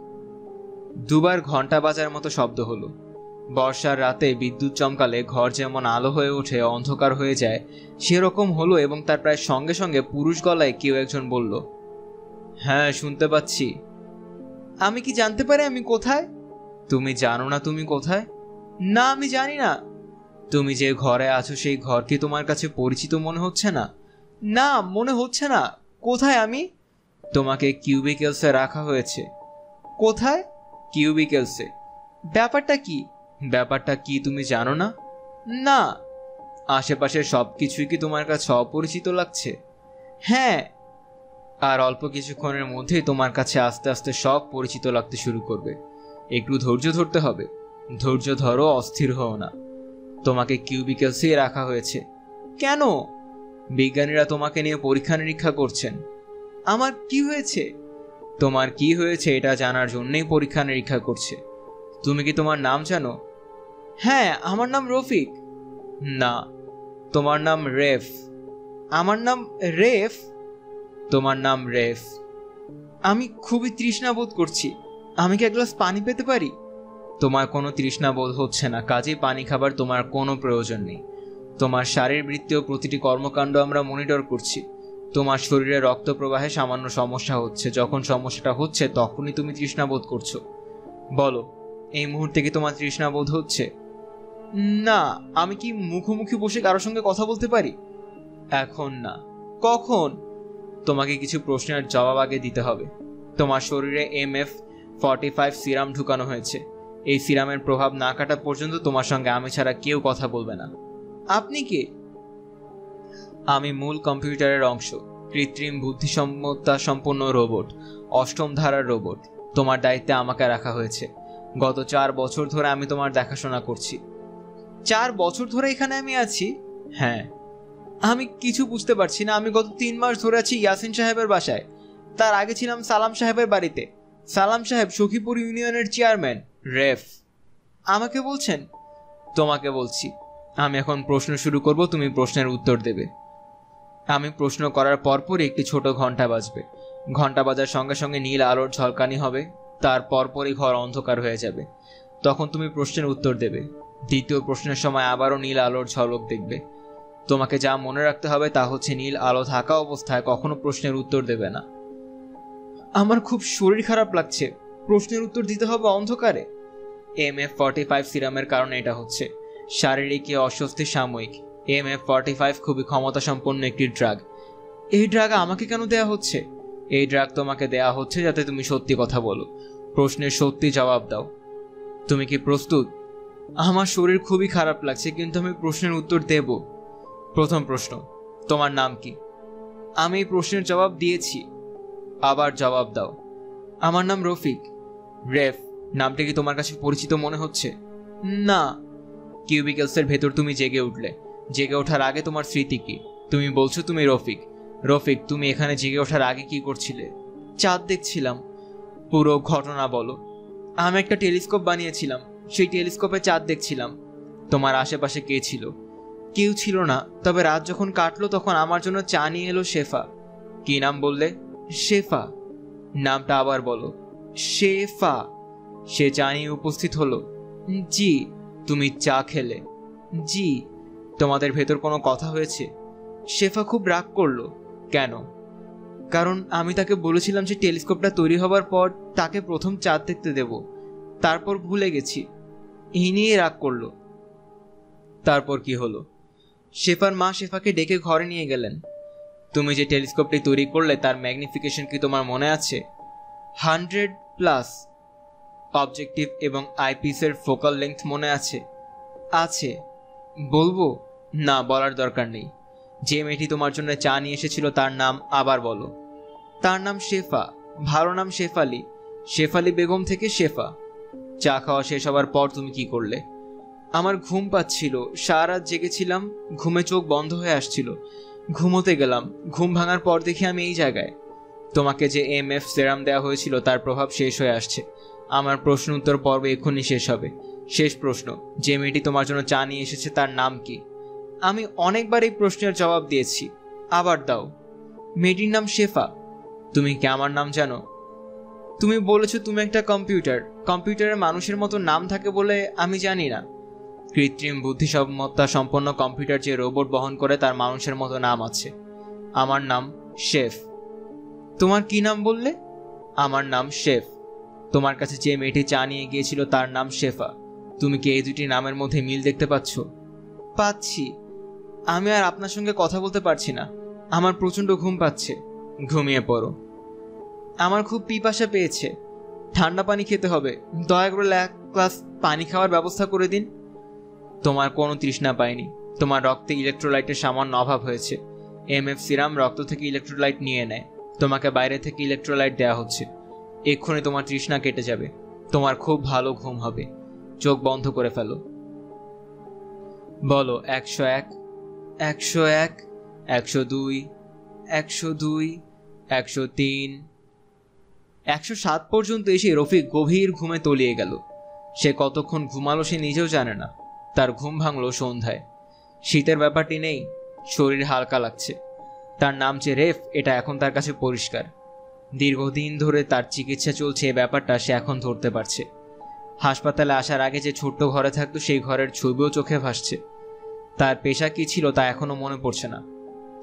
দুবার ঘণ্টা বাজার মতো শব্দ হলো। বর্ষার রাতে বিদ্যুৎ চমকালে ঘর যেমন আলো হয়ে ওঠে, অন্ধকার হয়ে যায়, সেরকম হলো এবং তার প্রায় সঙ্গে সঙ্গে পুরুষ গলায় কেউ একজন বলল হ্যাঁ শুনতে পাচ্ছি। আমি কি জানতে পারি আমি কোথায়? তুমি জানো না তুমি কোথায়? না, আমি জানি না। তুমি যে ঘরে আছো সেই ঘর কি তোমার কাছে পরিচিত মনে হচ্ছে না? না, মনে হচ্ছে না। কোথায় আমি? তোমাকে কিউবিকেলসে রাখা হয়েছে। কোথায়? কিউবিকেলসে। ব্যাপারটা কি? ব্যাপারটা কি তুমি জানো না? না। আশেপাশের সব কিছুই কি তোমার কাছে অপরিচিত লাগছে? হ্যাঁ। আর অল্প কিছুক্ষণের মধ্যেই তোমার কাছে আস্তে আস্তে সব পরিচিত লাগতে শুরু করবে। একটু ধৈর্য ধরতে হবে। ধৈর্য ধরো, অস্থির হও না। তোমাকে কিউবিকেলসেই রাখা হয়েছে। কেন? বিজ্ঞানীরা তোমাকে নিয়ে পরীক্ষা নিরীক্ষা করছেন। আমার কি হয়েছে? তোমার কি হয়েছে এটা জানার জন্যই পরীক্ষা নিরীক্ষা করছে। তুমি কি তোমার নাম জানো? হ্যাঁ আমার নাম রফিক। না তোমার নাম রেফ। আমার নাম রেফ? তোমার নাম রেফ। আমি খুবই তৃষ্ণা বোধ করছি। আমি কি এক গ্লাস পানি পেতে পারি? তোমার কোনো তৃষ্ণা বোধ হচ্ছে না কাজে পানি খাবার তোমার কোনো প্রয়োজন নেই। তোমার শারীরবৃত্তীয় প্রতিটি কর্মকাণ্ড আমরা মনিটর করছি। তোমার শরীরে রক্ত প্রবাহে সামান্য সমস্যা হচ্ছে যখন সমস্যাটা হচ্ছে তখনই তুমি তৃষ্ণা বোধ করছ। বলো এই মুহূর্তে কি তোমার তৃষ্ণা বোধ হচ্ছে? না, আমি কি মুখোমুখি বসে কারোর সঙ্গে কথা বলতে পারি? এখন না। কখন? তোমাকে কিছু প্রশ্নের জবাব আগে দিতে হবে। তোমার শরীরে M F forty five serum ঢুকানো হয়েছে। এই সিরামের প্রভাব না কাটা পর্যন্ত তোমার সঙ্গে আমি ছাড়া কেউ কথা বলবে না। আপনি কে? আমি মূল কম্পিউটারের অংশ। কৃত্রিম বুদ্ধিসম্মতা সম্পন্ন রোবট। অষ্টম ধারার রোবট। তোমার দায়িত্বে আমাকে রাখা হয়েছে। গত চার বছর ধরে আমি তোমার দেখাশোনা করছি। চার বছর ধরে এখানে আমি আছি? হ্যাঁ। আমি কিছু বুঝতে পারছি না। আমি গত তিন মাস ধরে আছি ইয়াসিন সাহেবের বাসায়। তার আগে ছিলাম সালাম সাহেবের বাড়িতে। সালাম সাহেব সখীপুর ইউনিয়নের চেয়ারম্যান। রেফ। আমাকে বলছেন? তোমাকে বলছি। আমি এখন প্রশ্ন শুরু করব তুমি প্রশ্নের উত্তর দেবে। আমি প্রশ্ন করার পরপরই একটি ছোট ঘণ্টা বাজবে। ঘণ্টা বাজার সঙ্গে সঙ্গে নীল আলোর ঝলকানি হবে। তার পরপরই ঘর অন্ধকার হয়ে যাবে। তখন তুমি প্রশ্নের উত্তর দেবে। দ্বিতীয় প্রশ্নের সময় আবারও নীল আলোর ঝলক দেখবে। তোমাকে যা মনে রাখতে হবে তা হচ্ছে নীল আলো থাকা অবস্থায় কখনো প্রশ্নের উত্তর দেবে না। আমার খুব শরীর খারাপ লাগছে। প্রশ্নের উত্তর দিতে হবে অন্ধকারে। এম এফ ফর্টি ফাইভ সিরামের কারণে এটা হচ্ছে। শারীরিক অস্বস্তি সাময়িক। এম এফ ফর্টি ফাইভ খুবই ক্ষমতা সম্পন্ন একটি ড্রাগ। এই ড্রাগ আমাকে কেন দেয়া হচ্ছে? এই ড্রাগ তোমাকে দেয়া হচ্ছে যাতে তুমি সত্যি কথা বলো। প্রশ্নের সত্যি জবাব দাও। তুমি কি প্রস্তুত? আমার শরীর খুবই খারাপ লাগছে, কিন্তু আমি প্রশ্নের উত্তর দেব। প্রথম প্রশ্ন, তোমার নাম কি? আমি এই প্রশ্নের জবাব দিয়েছি। আবার জবাব দাও। আমার নাম রফিক। রেফ, নামটা কি তোমার কাছে পরিচিত মনে হচ্ছে? না। কিউবিকেলসের ভেতর তুমি জেগে উঠলে। জেগে ওঠার আগে তোমার স্মৃতি কি? তুমি বলছো তুমি রফিক। রফিক, তুমি এখানে জেগে ওঠার আগে কি করছিলে? চাঁদ দেখছিলাম। পুরো ঘটনা বলো। আমি একটা টেলিস্কোপ বানিয়েছিলাম। সেই টেলিস্কোপে চাঁদ দেখছিলাম। তোমার আশেপাশে কে ছিল? কেউ ছিল না, তবে রাত যখন কাটলো তখন আমার জন্য চা নিয়ে এলো শেফা। কি নাম বললে? শেফা। নামটা আবার বলো। শেফা। সে চা নিয়ে উপস্থিত হলো। জি, তুমি চা খেলে। জি, তোমাদের ভেতর কোনো কথা হয়েছে? শেফা খুব রাগ করল। কেন? কারণ আমি তাকে বলেছিলাম যে টেলিস্কোপটা তৈরি হবার পর তাকে প্রথম চাঁদ দেখতে দেব। তারপর ভুলে গেছি। এই নিয়ে রাগ করল। তারপর কি হলো? শেফার মা শেফাকে ডেকে ঘরে নিয়ে গেলেন। তুমি যে টেলিস্কোপটি তৈরি করলে তার ম্যাগনিফিকেশন কি তোমার মনে আছে? হান্ড্রেড প্লাস অবজেক্টিভ এবং আইপিসের ফোকাল লেংথ মনে আছে? আছে। বলব? না, বলার দরকার নেই। যে মেয়েটি তোমার জন্য চা নিয়ে এসেছিল তার নাম আবার বলো। তার নাম শেফা। ভালো নাম শেফালি। শেফালি বেগম থেকে শেফা। চা খাওয়া শেষ হওয়ার পর তুমি কি করলে? আমার ঘুম পাচ্ছিল সারা রাত জেগেছিলাম, ঘুমে চোখ বন্ধ হয়ে আসছিল। ঘুমোতে গেলাম, ঘুম ভাঙার পর দেখি আমি এই জায়গায়। তোমাকে যে এম এফ সেরাম দেওয়া হয়েছিল তার প্রভাব শেষ হয়ে আসছে। আমার প্রশ্ন উত্তর পর্ব এক্ষুনি শেষ হবে। শেষ প্রশ্ন, যে মেয়েটি তোমার জন্য চা নিয়ে এসেছে তার নাম কি? আমি অনেকবার এই প্রশ্নের জবাব দিয়েছি। আবার দাও। মেয়েটির নাম শেফা। তুমি কি আমার নাম জানো? তুমি বলেছ তুমি একটা কম্পিউটার। কম্পিউটারের মানুষের মতো নাম থাকে বলে আমি জানি না। কৃত্রিম বুদ্ধিসম্মতা সম্পন্ন কম্পিউটার যে রোবট বহন করে তার মানুষের মতো নাম আছে। আমার নাম শেফ। তোমার কি নাম বললে? আমার নাম শেফ। তোমার কাছে যে মেয়েটি চা নিয়ে গিয়েছিল তার নাম শেফা। তুমি কি এই দুটি নামের মধ্যে মিল দেখতে পাচ্ছ? পাচ্ছি। আমি আর আপনার সঙ্গে কথা বলতে পারছি না। আমার প্রচণ্ড ঘুম পাচ্ছে। ঘুমিয়ে পড়ো। আমার খুব পিপাসা পেয়েছে। ঠান্ডা পানি খেতে হবে। দয়া করে এক গ্লাস পানি খাওয়ার ব্যবস্থা করে দিন। তোমার কোনো তৃষ্ণা পায়নি তোমার রক্তে ইলেকট্রোলাইটের সামান্য অভাব হয়েছে। এম এফ সিরাম রক্ত থেকে ইলেকট্রোলাইট নিয়ে নেয়। তোমাকে বাইরে থেকে ইলেকট্রোলাইট দেওয়া হচ্ছে। এক্ষুনি তোমার তৃষ্ণা কেটে যাবে। তোমার খুব ভালো ঘুম হবে। চোখ বন্ধ করে ফেলো। বলো, একশো এক একশো এক, একশো দুই একশো দুই, একশো তিন একশো সাত পর্যন্ত এসে রফিক গভীর ঘুমে তলিয়ে গেল। সে কতক্ষণ ঘুমালো সে নিজেও জানে না। তার ঘুম ভাঙলো সন্ধ্যায়। শীতের ব্যাপারটি নেই, শরীর হালকা লাগছে। তার নাম যে রেফ, এটা এখন তার কাছে পরিষ্কার। দীর্ঘদিন ধরে তার চিকিৎসা চলছে, এ ব্যাপারটা সে এখন ধরতে পারছে। হাসপাতালে আসার আগে যে ছোট্ট ঘরে থাকতো, সেই ঘরের ছবিও চোখে ভাসছে। তার পেশা কি ছিল তা এখনও মনে পড়ছে না।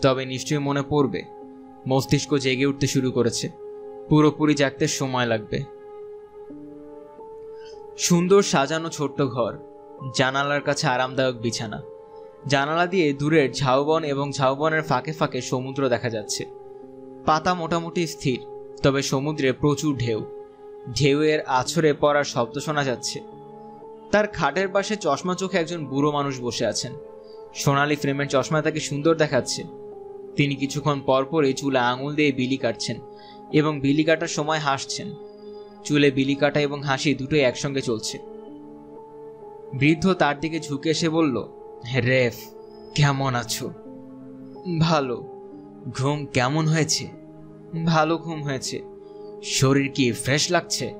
তবে নিশ্চয়ই মনে পড়বে। মস্তিষ্ক জেগে উঠতে শুরু করেছে। পুরোপুরি জাগতে সময় লাগবে। সুন্দর সাজানো ছোট্ট ঘর, জানালার কাছে আরামদায়ক বিছানা। জানালা দিয়ে দূরের ঝাউবন এবং ঝাউবনের ফাঁকে ফাঁকে সমুদ্র দেখা যাচ্ছে। পাতা মোটামুটি স্থির, তবে সমুদ্রে প্রচুর ঢেউ। ঢেউয়ের আছড়ে পড়ার শব্দ শোনা যাচ্ছে। তার খাটের পাশে চশমা চোখে একজন বুড়ো মানুষ বসে আছেন। সোনালি ফ্রেমের চশমা তাকে সুন্দর দেখাচ্ছে। তিনি কিছুক্ষণ পরপরই চুলে আঙুল দিয়ে বিলি কাটছেন। এবং বিলি কাটার সময় হাসছেন। চুলে বিলি কাটা এবং হাসি দুটোই একসঙ্গে চলছে। বৃদ্ধ তার দিকে ঝুঁকে এসে বলল, রেফ, কেমন আছো? ভালো। ঘুম কেমন হয়েছে? ভালো ঘুম হয়েছে। শরীর কি ফ্রেশ লাগছে?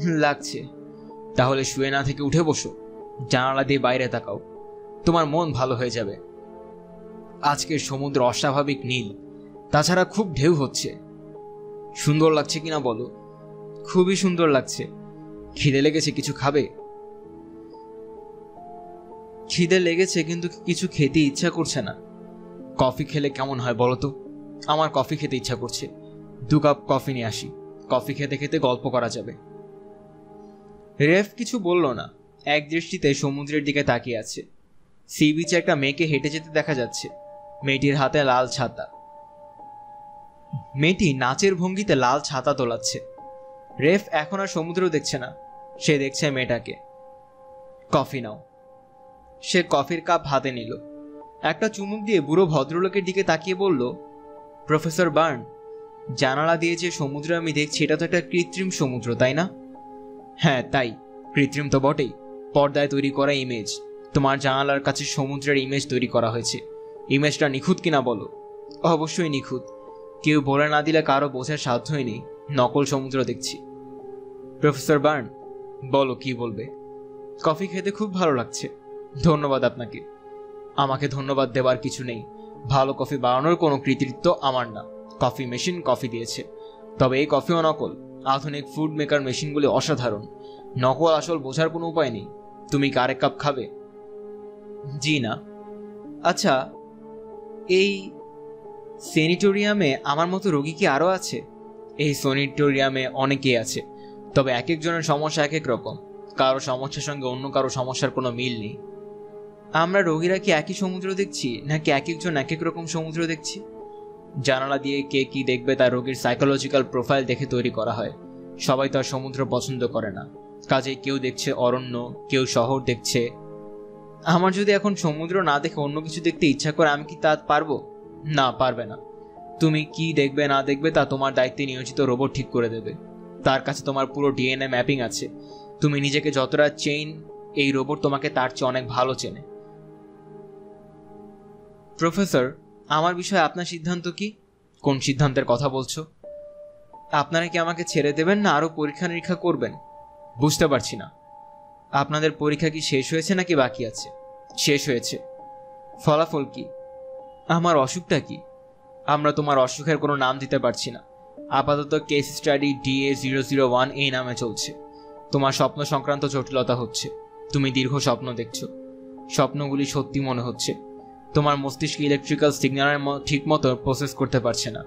লাগছে। তাহলে শুয়ে না থেকে উঠে বসো। জানালা দিয়ে বাইরে তাকাও। তোমার মন ভালো হয়ে যাবে। আজকে সমুদ্র অস্বাভাবিক নীল। তাছাড়া খুব ঢেউ হচ্ছে। সুন্দর লাগছে কিনা বলো? খুবই সুন্দর লাগছে। খিদে লেগেছে, কিছু খাবে? খিদে লেগেছে, কিন্তু কিছু খেতে ইচ্ছা করছে না। কফি খেলে কেমন হয় বলো তো? আমার কফি খেতে ইচ্ছা করছে। দু কাপ কফি নিয়ে আসি। কফি খেতে খেতে গল্প করা যাবে। রেফ কিছু বলল না। এক দৃষ্টিতে সমুদ্রের দিকে তাকিয়ে আছে। সি বিচে একটা মেয়েকে হেঁটে যেতে দেখা যাচ্ছে। মেয়েটির হাতে লাল ছাতা। মেয়েটি নাচের ভঙ্গিতে লাল ছাতা তোলাচ্ছে। রেফ এখন আর সমুদ্র দেখছে না। সে দেখছে মেয়েটাকে। কফি নাও। সে কফির কাপ হাতে নিল। একটা চুমুক দিয়ে বুড়ো ভদ্রলোকের দিকে তাকিয়ে বলল, প্রফেসর বার্ন, জানালা দিয়ে যে সমুদ্র আমি দেখছি, এটা তো একটা কৃত্রিম সমুদ্র, তাই না? হ্যাঁ তাই। কৃত্রিম তো বটেই। পর্দায় তৈরি করা ইমেজ। তোমার জানালার কাছে সমুদ্রের ইমেজ তৈরি করা হয়েছে। ইমেজটা নিখুঁত কিনা বলো? অবশ্যই নিখুঁত। কেউ বলে না দিলে কারও বোঝার সাধ্যই নেই। নকল সমুদ্র দেখছি। প্রফেসর বার্ন, বলো কি বলবে? কফি খেতে খুব ভালো লাগছে। ধন্যবাদ আপনাকে। আমাকে ধন্যবাদ দেওয়ার কিছু নেই। ভালো কফি বানানোর কোনো কৃতিত্ব আমার না। কফি মেশিন কফি দিয়েছে। তবে এই কফিও নকল। আধুনিক ফুড মেকার মেশিনগুলি অসাধারণ। নকল আসল বোঝার কোনো উপায় নেই। তুমি কি আরেক কাপ খাবে? জি না। আচ্ছা এই সেনিটোরিয়ামে আমার মতো রোগী কি আরও আছে? এই সেনিটোরিয়ামে অনেকেই আছে, তবে এক একজনের সমস্যা এক এক রকম। কারও সমস্যার সঙ্গে অন্য কারও সমস্যার কোনো মিল নেই। আমরা রোগীরা কি একই সমুদ্র দেখছি, নাকি এক একজন এক এক রকম সমুদ্র দেখছি? জানালা দিয়ে কে কি দেখবে তার রোগীর সাইকোলজিক্যাল প্রোফাইল দেখে তৈরি করা হয়। সবাই তো আর সমুদ্র পছন্দ করে না। কাজেই কেউ দেখছে অরণ্য, কেউ শহর দেখছে। আমার যদি এখন সমুদ্র না দেখে অন্য কিছু দেখতে ইচ্ছা করে আমি কি তা পারব? না, পারবে না। তুমি কি দেখবে, না দেখবে, তা তোমার দায়িত্বে নিয়োজিত রোবট ঠিক করে দেবে। তার কাছে তোমার পুরো ডিএনএ ম্যাপিং আছে। তুমি নিজেকে যতটা চেইন, এই রোবট তোমাকে তার চেয়ে অনেক ভালো চেনে। প্রফেসর, আমার বিষয়ে আপনার সিদ্ধান্ত কি? কোন সিদ্ধান্তের কথা বলছো? আপনারা কি আমাকে ছেড়ে দেবেন, না আরও পরীক্ষা নিরীক্ষা করবেন? বুঝতে পারছি না। আপনাদের পরীক্ষা কি শেষ হয়েছে নাকি বাকি আছে? শেষ হয়েছে। ফলাফল কি? আমার অসুখটা কি? আমরা তোমার অসুখের কোনো নাম দিতে পারছি না। আপাতত case study DA zero zero one এই নামে চলছে। তোমার স্বপ্ন সংক্রান্ত জটিলতা হচ্ছে। তুমি দীর্ঘ স্বপ্ন দেখছ। স্বপ্নগুলি সত্যি মনে হচ্ছে। তোমার মস্তিষ্ক ইলেকট্রিক্যাল সিগন্যালের ঠিক মতো প্রসেস করতে পারছে না।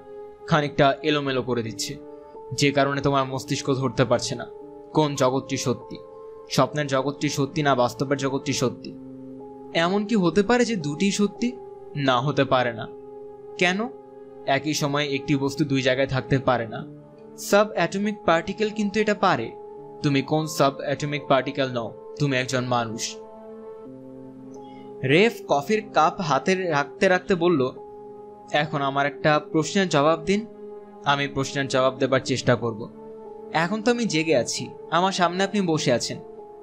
খানিকটা এলোমেলো করে দিচ্ছে। যে কারণে তোমার মস্তিষ্ক ধরতে পারছে না। কোন জগৎটি সত্যি? স্বপ্নের জগৎটি সত্যি না বাস্তবের জগৎটি সত্যি? এমন কি হতে পারে যে দুটি সত্যি? না হতে পারে না। কেন? একই সময়ে একটি বস্তু দুই জায়গায় থাকতে পারে না। সাব অ্যাটমিক পার্টিকেল কিন্তু এটা পারে। তুমি কোন সাব অ্যাটমিক পার্টিকেল নও, তুমি একজন মানুষ। রেফ কফির কাপ হাতে রাখতে রাখতে বলল, এখন আমার একটা প্রশ্নের জবাব দিন। আমি প্রশ্নের জবাব দেবার চেষ্টা করব। এখন তো আমি জেগে আছি। আমার সামনে আপনি বসে আছেন।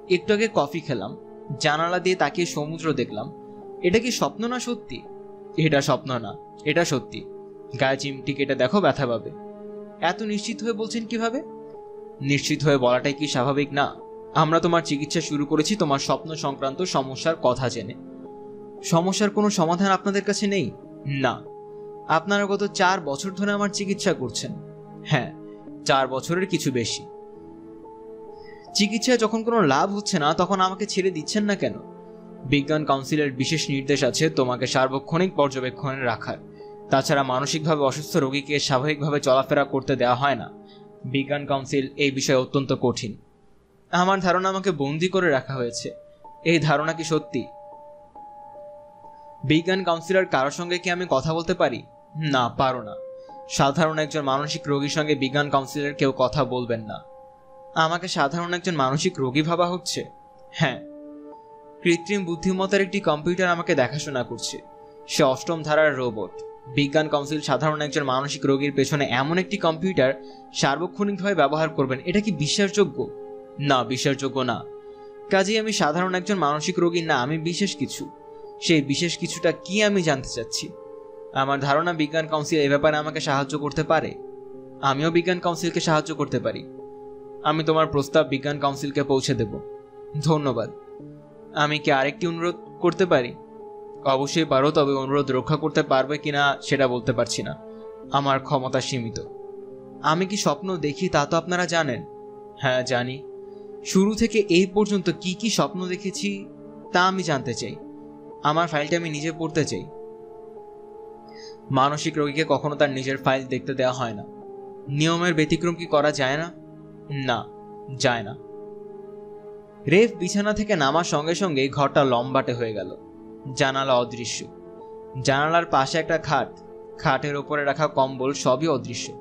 একটু আগে কফি খেলাম। জানালা দিয়ে তাকিয়ে সমুদ্র দেখলাম। এটা কি স্বপ্ন না সত্যি? এটা স্বপ্ন না, এটা সত্যি। গায়ে চিমটি কেটে দেখো, ব্যথা পাবে। এত নিশ্চিত হয়ে বলছেন কীভাবে? নিশ্চিত হয়ে বলাটাই কি স্বাভাবিক না? আমরা তোমার চিকিৎসা শুরু করেছি তোমার স্বপ্ন সংক্রান্ত সমস্যার কথা জেনে। সমস্যার কোনো সমাধান আপনাদের কাছে নেই? না। আপনারা গত চার বছর ধরে আমার চিকিৎসা করছেন। হ্যাঁ চার বছরের কিছু বেশি। চিকিৎসায় যখন কোনো লাভ হচ্ছে না, তখন আমাকে ছেড়ে দিচ্ছেন না কেন? বিজ্ঞান কাউন্সিলের বিশেষ নির্দেশ আছে তোমাকে সার্বক্ষণিক পর্যবেক্ষণে রাখার। তাছাড়া মানসিকভাবে অসুস্থ রোগীকে স্বাভাবিকভাবে চলাফেরা করতে দেওয়া হয় না। বিজ্ঞান কাউন্সিল এই বিষয়ে অত্যন্ত কঠিন। আমার ধারণা আমাকে বন্দি করে রাখা হয়েছে। এই ধারণা কি সত্যি? বিজ্ঞান কাউন্সিলর কারোর সঙ্গে কি আমি কথা বলতে পারি? না, পারো না। সাধারণ একজন মানসিক রোগীর সঙ্গে বিজ্ঞান কাউন্সিলর কেউ কথা বলবেন না। আমাকে সাধারণ একজন মানসিক রোগী ভাবা হচ্ছে? হ্যাঁ কৃত্রিম বুদ্ধিমত্তার একটি কম্পিউটার আমাকে দেখাশোনা করছে। সে অষ্টম ধারার রোবট বিজ্ঞান কাউন্সিল সাধারণ একজন মানসিক রোগীর পেছনে এমন একটি কম্পিউটার সার্বক্ষণিকভাবে ব্যবহার করবেন, এটা কি বিশ্বাসযোগ্য? না বিশ্বাসযোগ্য না। কাজেই আমি সাধারণ একজন মানসিক রোগী না, আমি বিশেষ কিছু। সেই বিশেষ কিছুটা কি আমি জানতে চাচ্ছি? আমার ধারণা বিজ্ঞান কাউন্সিল এ ব্যাপারে আমাকে সাহায্য করতে পারে। আমিও বিজ্ঞান কাউন্সিলকে সাহায্য করতে পারি। আমি তোমার প্রস্তাব বিজ্ঞান কাউন্সিলকে পৌঁছে দেব। ধন্যবাদ। আমি কি আরেকটি অনুরোধ করতে পারি? অবশ্যই পারো, তবে অনুরোধ রক্ষা করতে পারবে কিনা সেটা বলতে পারছি না। আমার ক্ষমতা সীমিত। আমি কি স্বপ্ন দেখি তা তো আপনারা জানেন। হ্যাঁ জানি। শুরু থেকে এই পর্যন্ত কি কি স্বপ্ন দেখেছি তা আমি জানতে চাই। আমার ফাইলটা আমি নিজে পড়তে চাই। মানসিক রোগীকে কখনো তার নিজের ফাইল দেখতে দেওয়া হয় না। নিয়মের ব্যতিক্রম কি করা যায় না? না, যায় না। রেফ বিছানা থেকে নামার সঙ্গে সঙ্গে ঘরটা লম্বাটে হয়ে গেল। জানালা অদৃশ্য। জানালার পাশে একটা খাট। খাটের ওপরে রাখা কম্বল সবই অদৃশ্য।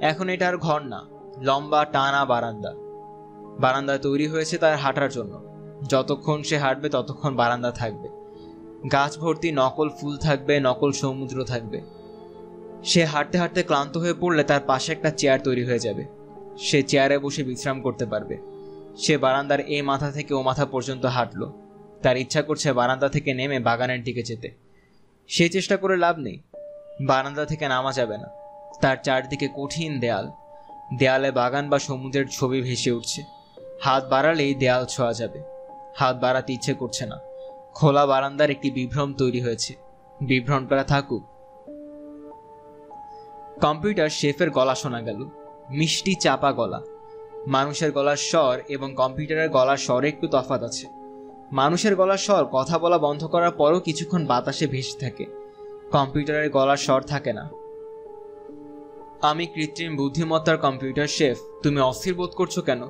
এখন এটা আর ঘর না, লম্বা টানা বারান্দা। বারান্দা তৈরি হয়েছে তার হাঁটার জন্য। যতক্ষণ সে হাঁটবে ততক্ষণ বারান্দা থাকবে। গাছ ভর্তি নকল ফুল থাকবে, নকল সমুদ্র থাকবে। সে হাঁটতে হাঁটতে ক্লান্ত হয়ে পড়লে তার পাশে একটা চেয়ার তৈরি হয়ে যাবে। সে চেয়ারে বসে বিশ্রাম করতে পারবে। সে বারান্দার এ মাথা থেকে ও মাথা পর্যন্ত হাঁটলো। তার ইচ্ছা করছে বারান্দা থেকে নেমে বাগানের দিকে যেতে। সে চেষ্টা করে লাভ নেই। বারান্দা থেকে নামা যাবে না। তার চারদিকে কঠিন দেয়াল। দেয়ালে বাগান বা সমুদ্রের ছবি ভেসে উঠছে। হাত বাড়ালেই দেয়াল ছোঁয়া যাবে। হাত বাড়াতে ইচ্ছে করছে না। খোলা বারান্দার একটি বিভ্রম তৈরি হয়েছে। বিভ্রমটা থাকুক। কম্পিউটার শেফের গলা শোনা গেল। মিষ্টি চাপা গলা। মানুষের গলার স্বর এবং কম্পিউটারের গলার স্বরে একটু তফাত আছে। মানুষের গলার স্বর কথা বলা বন্ধ করার পরও কিছুক্ষণ বাতাসে ভেসে থাকে। কম্পিউটারের গলার স্বর থাকে না। আমি কৃত্রিম বুদ্ধিমত্তার কম্পিউটার শেফ, তুমি অস্থির বোধ করছ কেন?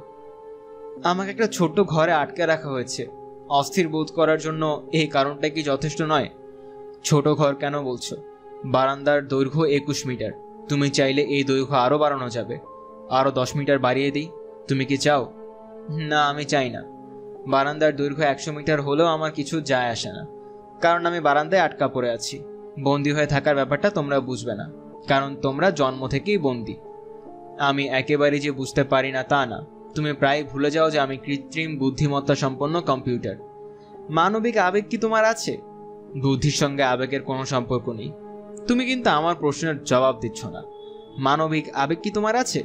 আমাকে একটা ছোট্ট ঘরে আটকে রাখা হয়েছে। অস্থির বোধ করার জন্য এই কারণটা কি যথেষ্ট নয়? ছোট ঘর কেন বলছো? বারান্দার দৈর্ঘ্য একুশ মিটার। তুমি চাইলে এই দৈর্ঘ্য আরও বাড়ানো যাবে। আরও দশ মিটার বাড়িয়ে দিই। তুমি কি চাও? না, আমি চাই না। বারান্দার দৈর্ঘ্য একশো মিটার হলেও আমার কিছু যায় আসে না। কারণ আমি বারান্দায় আটকা পড়ে আছি। বন্দি হয়ে থাকার ব্যাপারটা তোমরা বুঝবে না। কারণ তোমরা জন্ম থেকেই বন্দি। আমি একেবারে যে বুঝতে পারি না তা না। তুমি প্রায় ভুলে যাও যে আমি কৃত্রিম বুদ্ধিমত্তা সম্পন্ন কম্পিউটার। মানবিক আবেগ কি তোমার আছে? বুদ্ধির সঙ্গে আবেগের কোনো সম্পর্ক নেই। তুমি কিন্তু আমার প্রশ্নের জবাব দিচ্ছ না। মানবিক আবেগ কি তোমার আছে?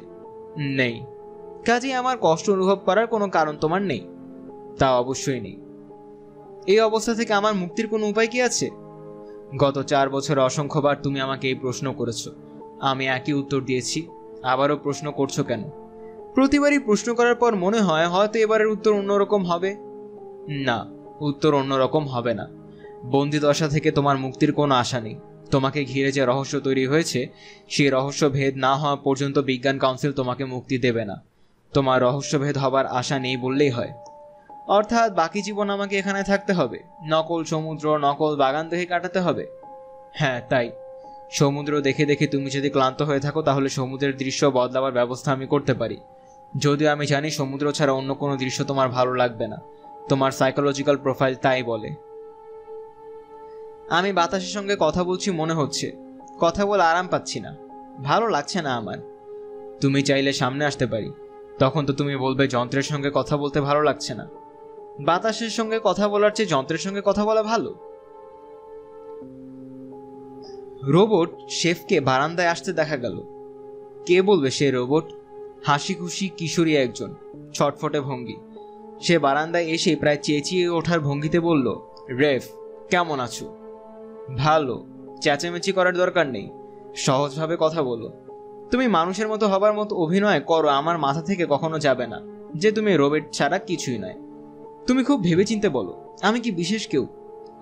নেই। কাজেই আমার কষ্ট অনুভব করার কোনো কারণ তোমার নেই। তা অবশ্যই নেই। এই অবস্থা থেকে আমার মুক্তির কোনো উপায় কি আছে? গত চার বছর অসংখ্যবার তুমি আমাকে এই প্রশ্ন করেছ। আমি একই উত্তর দিয়েছি, আবারও প্রশ্ন করছ কেন? প্রতিবারই প্রশ্ন করার পর মনে হয় হয়তো এবারের উত্তর অন্যরকম হবে। না, উত্তর অন্যরকম হবে না। বন্দি দশা থেকে তোমার মুক্তির কোনো আশা নেই। তোমাকে ঘিরে যে রহস্য তৈরি হয়েছে, সেই রহস্য ভেদ না হওয়া পর্যন্ত বিজ্ঞান কাউন্সিল তোমাকে মুক্তি দেবে না। তোমার রহস্যভেদ হবার আশা নেই বললেই হয়। অর্থাৎ বাকি জীবন আমাকে এখানে থাকতে হবে। নকল সমুদ্র, নকল বাগান দেখে কাটাতে হবে। হ্যাঁ তাই। সমুদ্র দেখে দেখে তুমি যদি ক্লান্ত হয়ে থাকো, তাহলে সমুদ্রের দৃশ্য বদলাবার ব্যবস্থা আমি করতে পারি। যদিও আমি জানি সমুদ্র ছাড়া অন্য কোনো দৃশ্য তোমার ভালো লাগবে না। তোমার সাইকোলজিক্যাল প্রোফাইল তাই বলে। আমি বাতাসের সঙ্গে কথা বলছি মনে হচ্ছে। কথা বলে আরাম পাচ্ছি না। ভালো লাগছে না আমার। তুমি চাইলে সামনে আসতে পারি। তখন তো তুমি বলবে যন্ত্রের সঙ্গে কথা বলতে ভালো লাগছে না। বাতাসের সঙ্গে কথা বলার চেয়ে যন্ত্রের সঙ্গে কথা বলা ভালো। রোবট শেফকে বারান্দায় আসতে দেখা গেল। কে বলবে সে রোবট? হাসি খুশি কিশোরী একজন, ছটফটে ভঙ্গি। সে বারান্দায় এসে প্রায় চেঁচিয়ে ওঠার ভঙ্গিতে বলল, রেফ, কেমন আছো? ভালো, চেঁচামেচি করার দরকার নেই। সহজভাবে কথা বলো তুমি মানুষের মতো হবার মতো অভিনয় করো, আমার মাথা থেকে কখনো যাবে না। যে তুমি রোবট ছাড়া কিছুই নয়। তুমি খুব ভেবেচিন্তে বলো, আমি কি বিশেষ কেউ?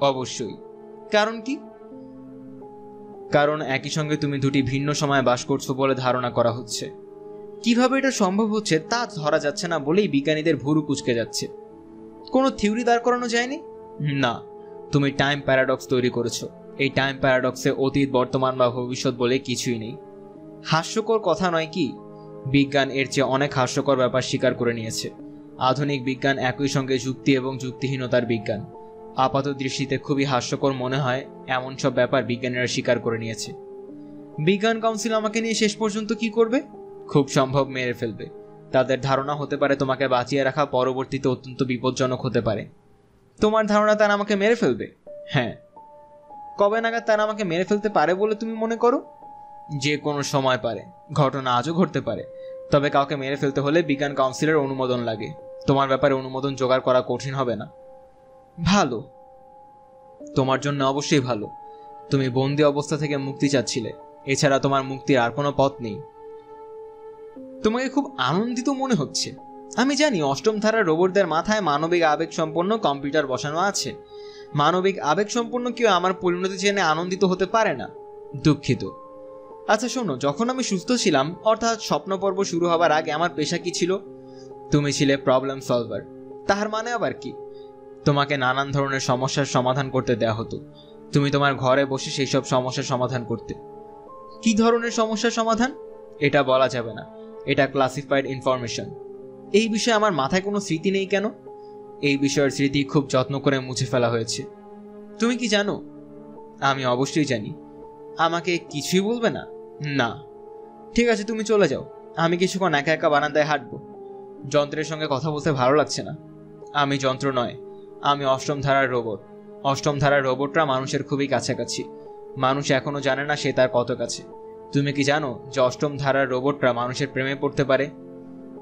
অবশ্যই। কারণ কি? কারণ একই সঙ্গে তুমি দুটি ভিন্ন সময়ে বাস করছ বলে ধারণা করা হচ্ছে। কীভাবে এটা সম্ভব হচ্ছে তা ধরা যাচ্ছে না বলেই বিজ্ঞানীদের ভুরু কুচকে যাচ্ছে। কোনো থিওরি দাঁড় করানো যায়নি? না। তুমি টাইম প্যারাডক্স তৈরি করেছ। এই টাইম প্যারাডক্সে অতীত, বর্তমান বা ভবিষ্যৎ বলে কিছুই নেই। হাস্যকর কথা নয় কি? বিজ্ঞান এর চেয়ে অনেক হাস্যকর ব্যাপার স্বীকার করে নিয়েছে। আধুনিক বিজ্ঞান একই সঙ্গে যুক্তি এবং যুক্তিহীনতার বিজ্ঞান। আপাত দৃষ্টিতে খুবই হাস্যকর মনে হয় এমন সব ব্যাপার বিজ্ঞানীরা স্বীকার করে নিয়েছে। বিজ্ঞান কাউন্সিল আমাকে নিয়ে শেষ পর্যন্ত কি করবে? খুব সম্ভব মেরে ফেলবে। তাদের ধারণা হতে পারে তোমাকে বাঁচিয়ে রাখা পরবর্তীতে অত্যন্ত বিপজ্জনক হতে পারে। তোমার ধারণা তারা আমাকে মেরে ফেলবে? হ্যাঁ। কবে নাগাদ তারা আমাকে মেরে ফেলতে পারে বলে তুমি মনে করো? যে কোনো সময় পারে। ঘটনা আজও ঘটতে পারে। তবে কাউকে মেরে ফেলতে হলে বিজ্ঞান কাউন্সিলের অনুমোদন লাগে। তোমার ব্যাপারে অনুমোদন জোগাড় করা কঠিন হবে না। ভালো। তোমার জন্য অবশ্যই ভালো। তুমি বন্দি অবস্থা থেকে মুক্তি চাচ্ছিলে। এছাড়া তোমার মুক্তির আর কোনো পথ নেই। তোমাকে খুব আনন্দিত মনে হচ্ছে। আমি জানি অষ্টম ধারার রোবটদের মাথায় মানবিক আবেগ সম্পন্ন কম্পিউটার বসানো আছে। মানবিক আবেগ সম্পন্ন কেউ আমার পরিণতি জেনে আনন্দিত হতে পারে না। দুঃখিত। আচ্ছা শোনো, যখন আমি সুস্থ ছিলাম, অর্থাৎ স্বপ্ন পর্ব শুরু হবার আগে আমার পেশা কি ছিল? তুমি ছিলে প্রবলেম সলভার তাহার মানে আবার কি? তোমাকে নানান ধরনের সমস্যার সমাধান করতে দেয়া হতো। তুমি তোমার ঘরে বসে সেই সব সমস্যার সমাধান করতে। কি ধরনের সমস্যার সমাধান? এটা বলা যাবে না। এটা ক্লাসিফাইড ইনফরমেশন এই বিষয়ে আমার মাথায় কোনো স্মৃতি নেই কেন? এই বিষয়ের স্মৃতি খুব যত্ন করে মুছে ফেলা হয়েছে। তুমি কি জানো? আমি অবশ্যই জানি। আমাকে কিছুই বলবে না। না। ঠিক আছে, তুমি চলে যাও। আমি কিছুক্ষণ একা একা বারান্দায় হাঁটব। যন্ত্রের সঙ্গে কথা বলতে ভালো লাগছে না। আমি যন্ত্র নয়, আমি অষ্টম ধারার রোবট অষ্টম ধারার রোবটরা মানুষের খুবই কাছাকাছি। মানুষ এখনও জানে না সে তার কত কাছে। তুমি কি জানো যে অষ্টম ধারার রোবটরা মানুষের প্রেমে পড়তে পারে?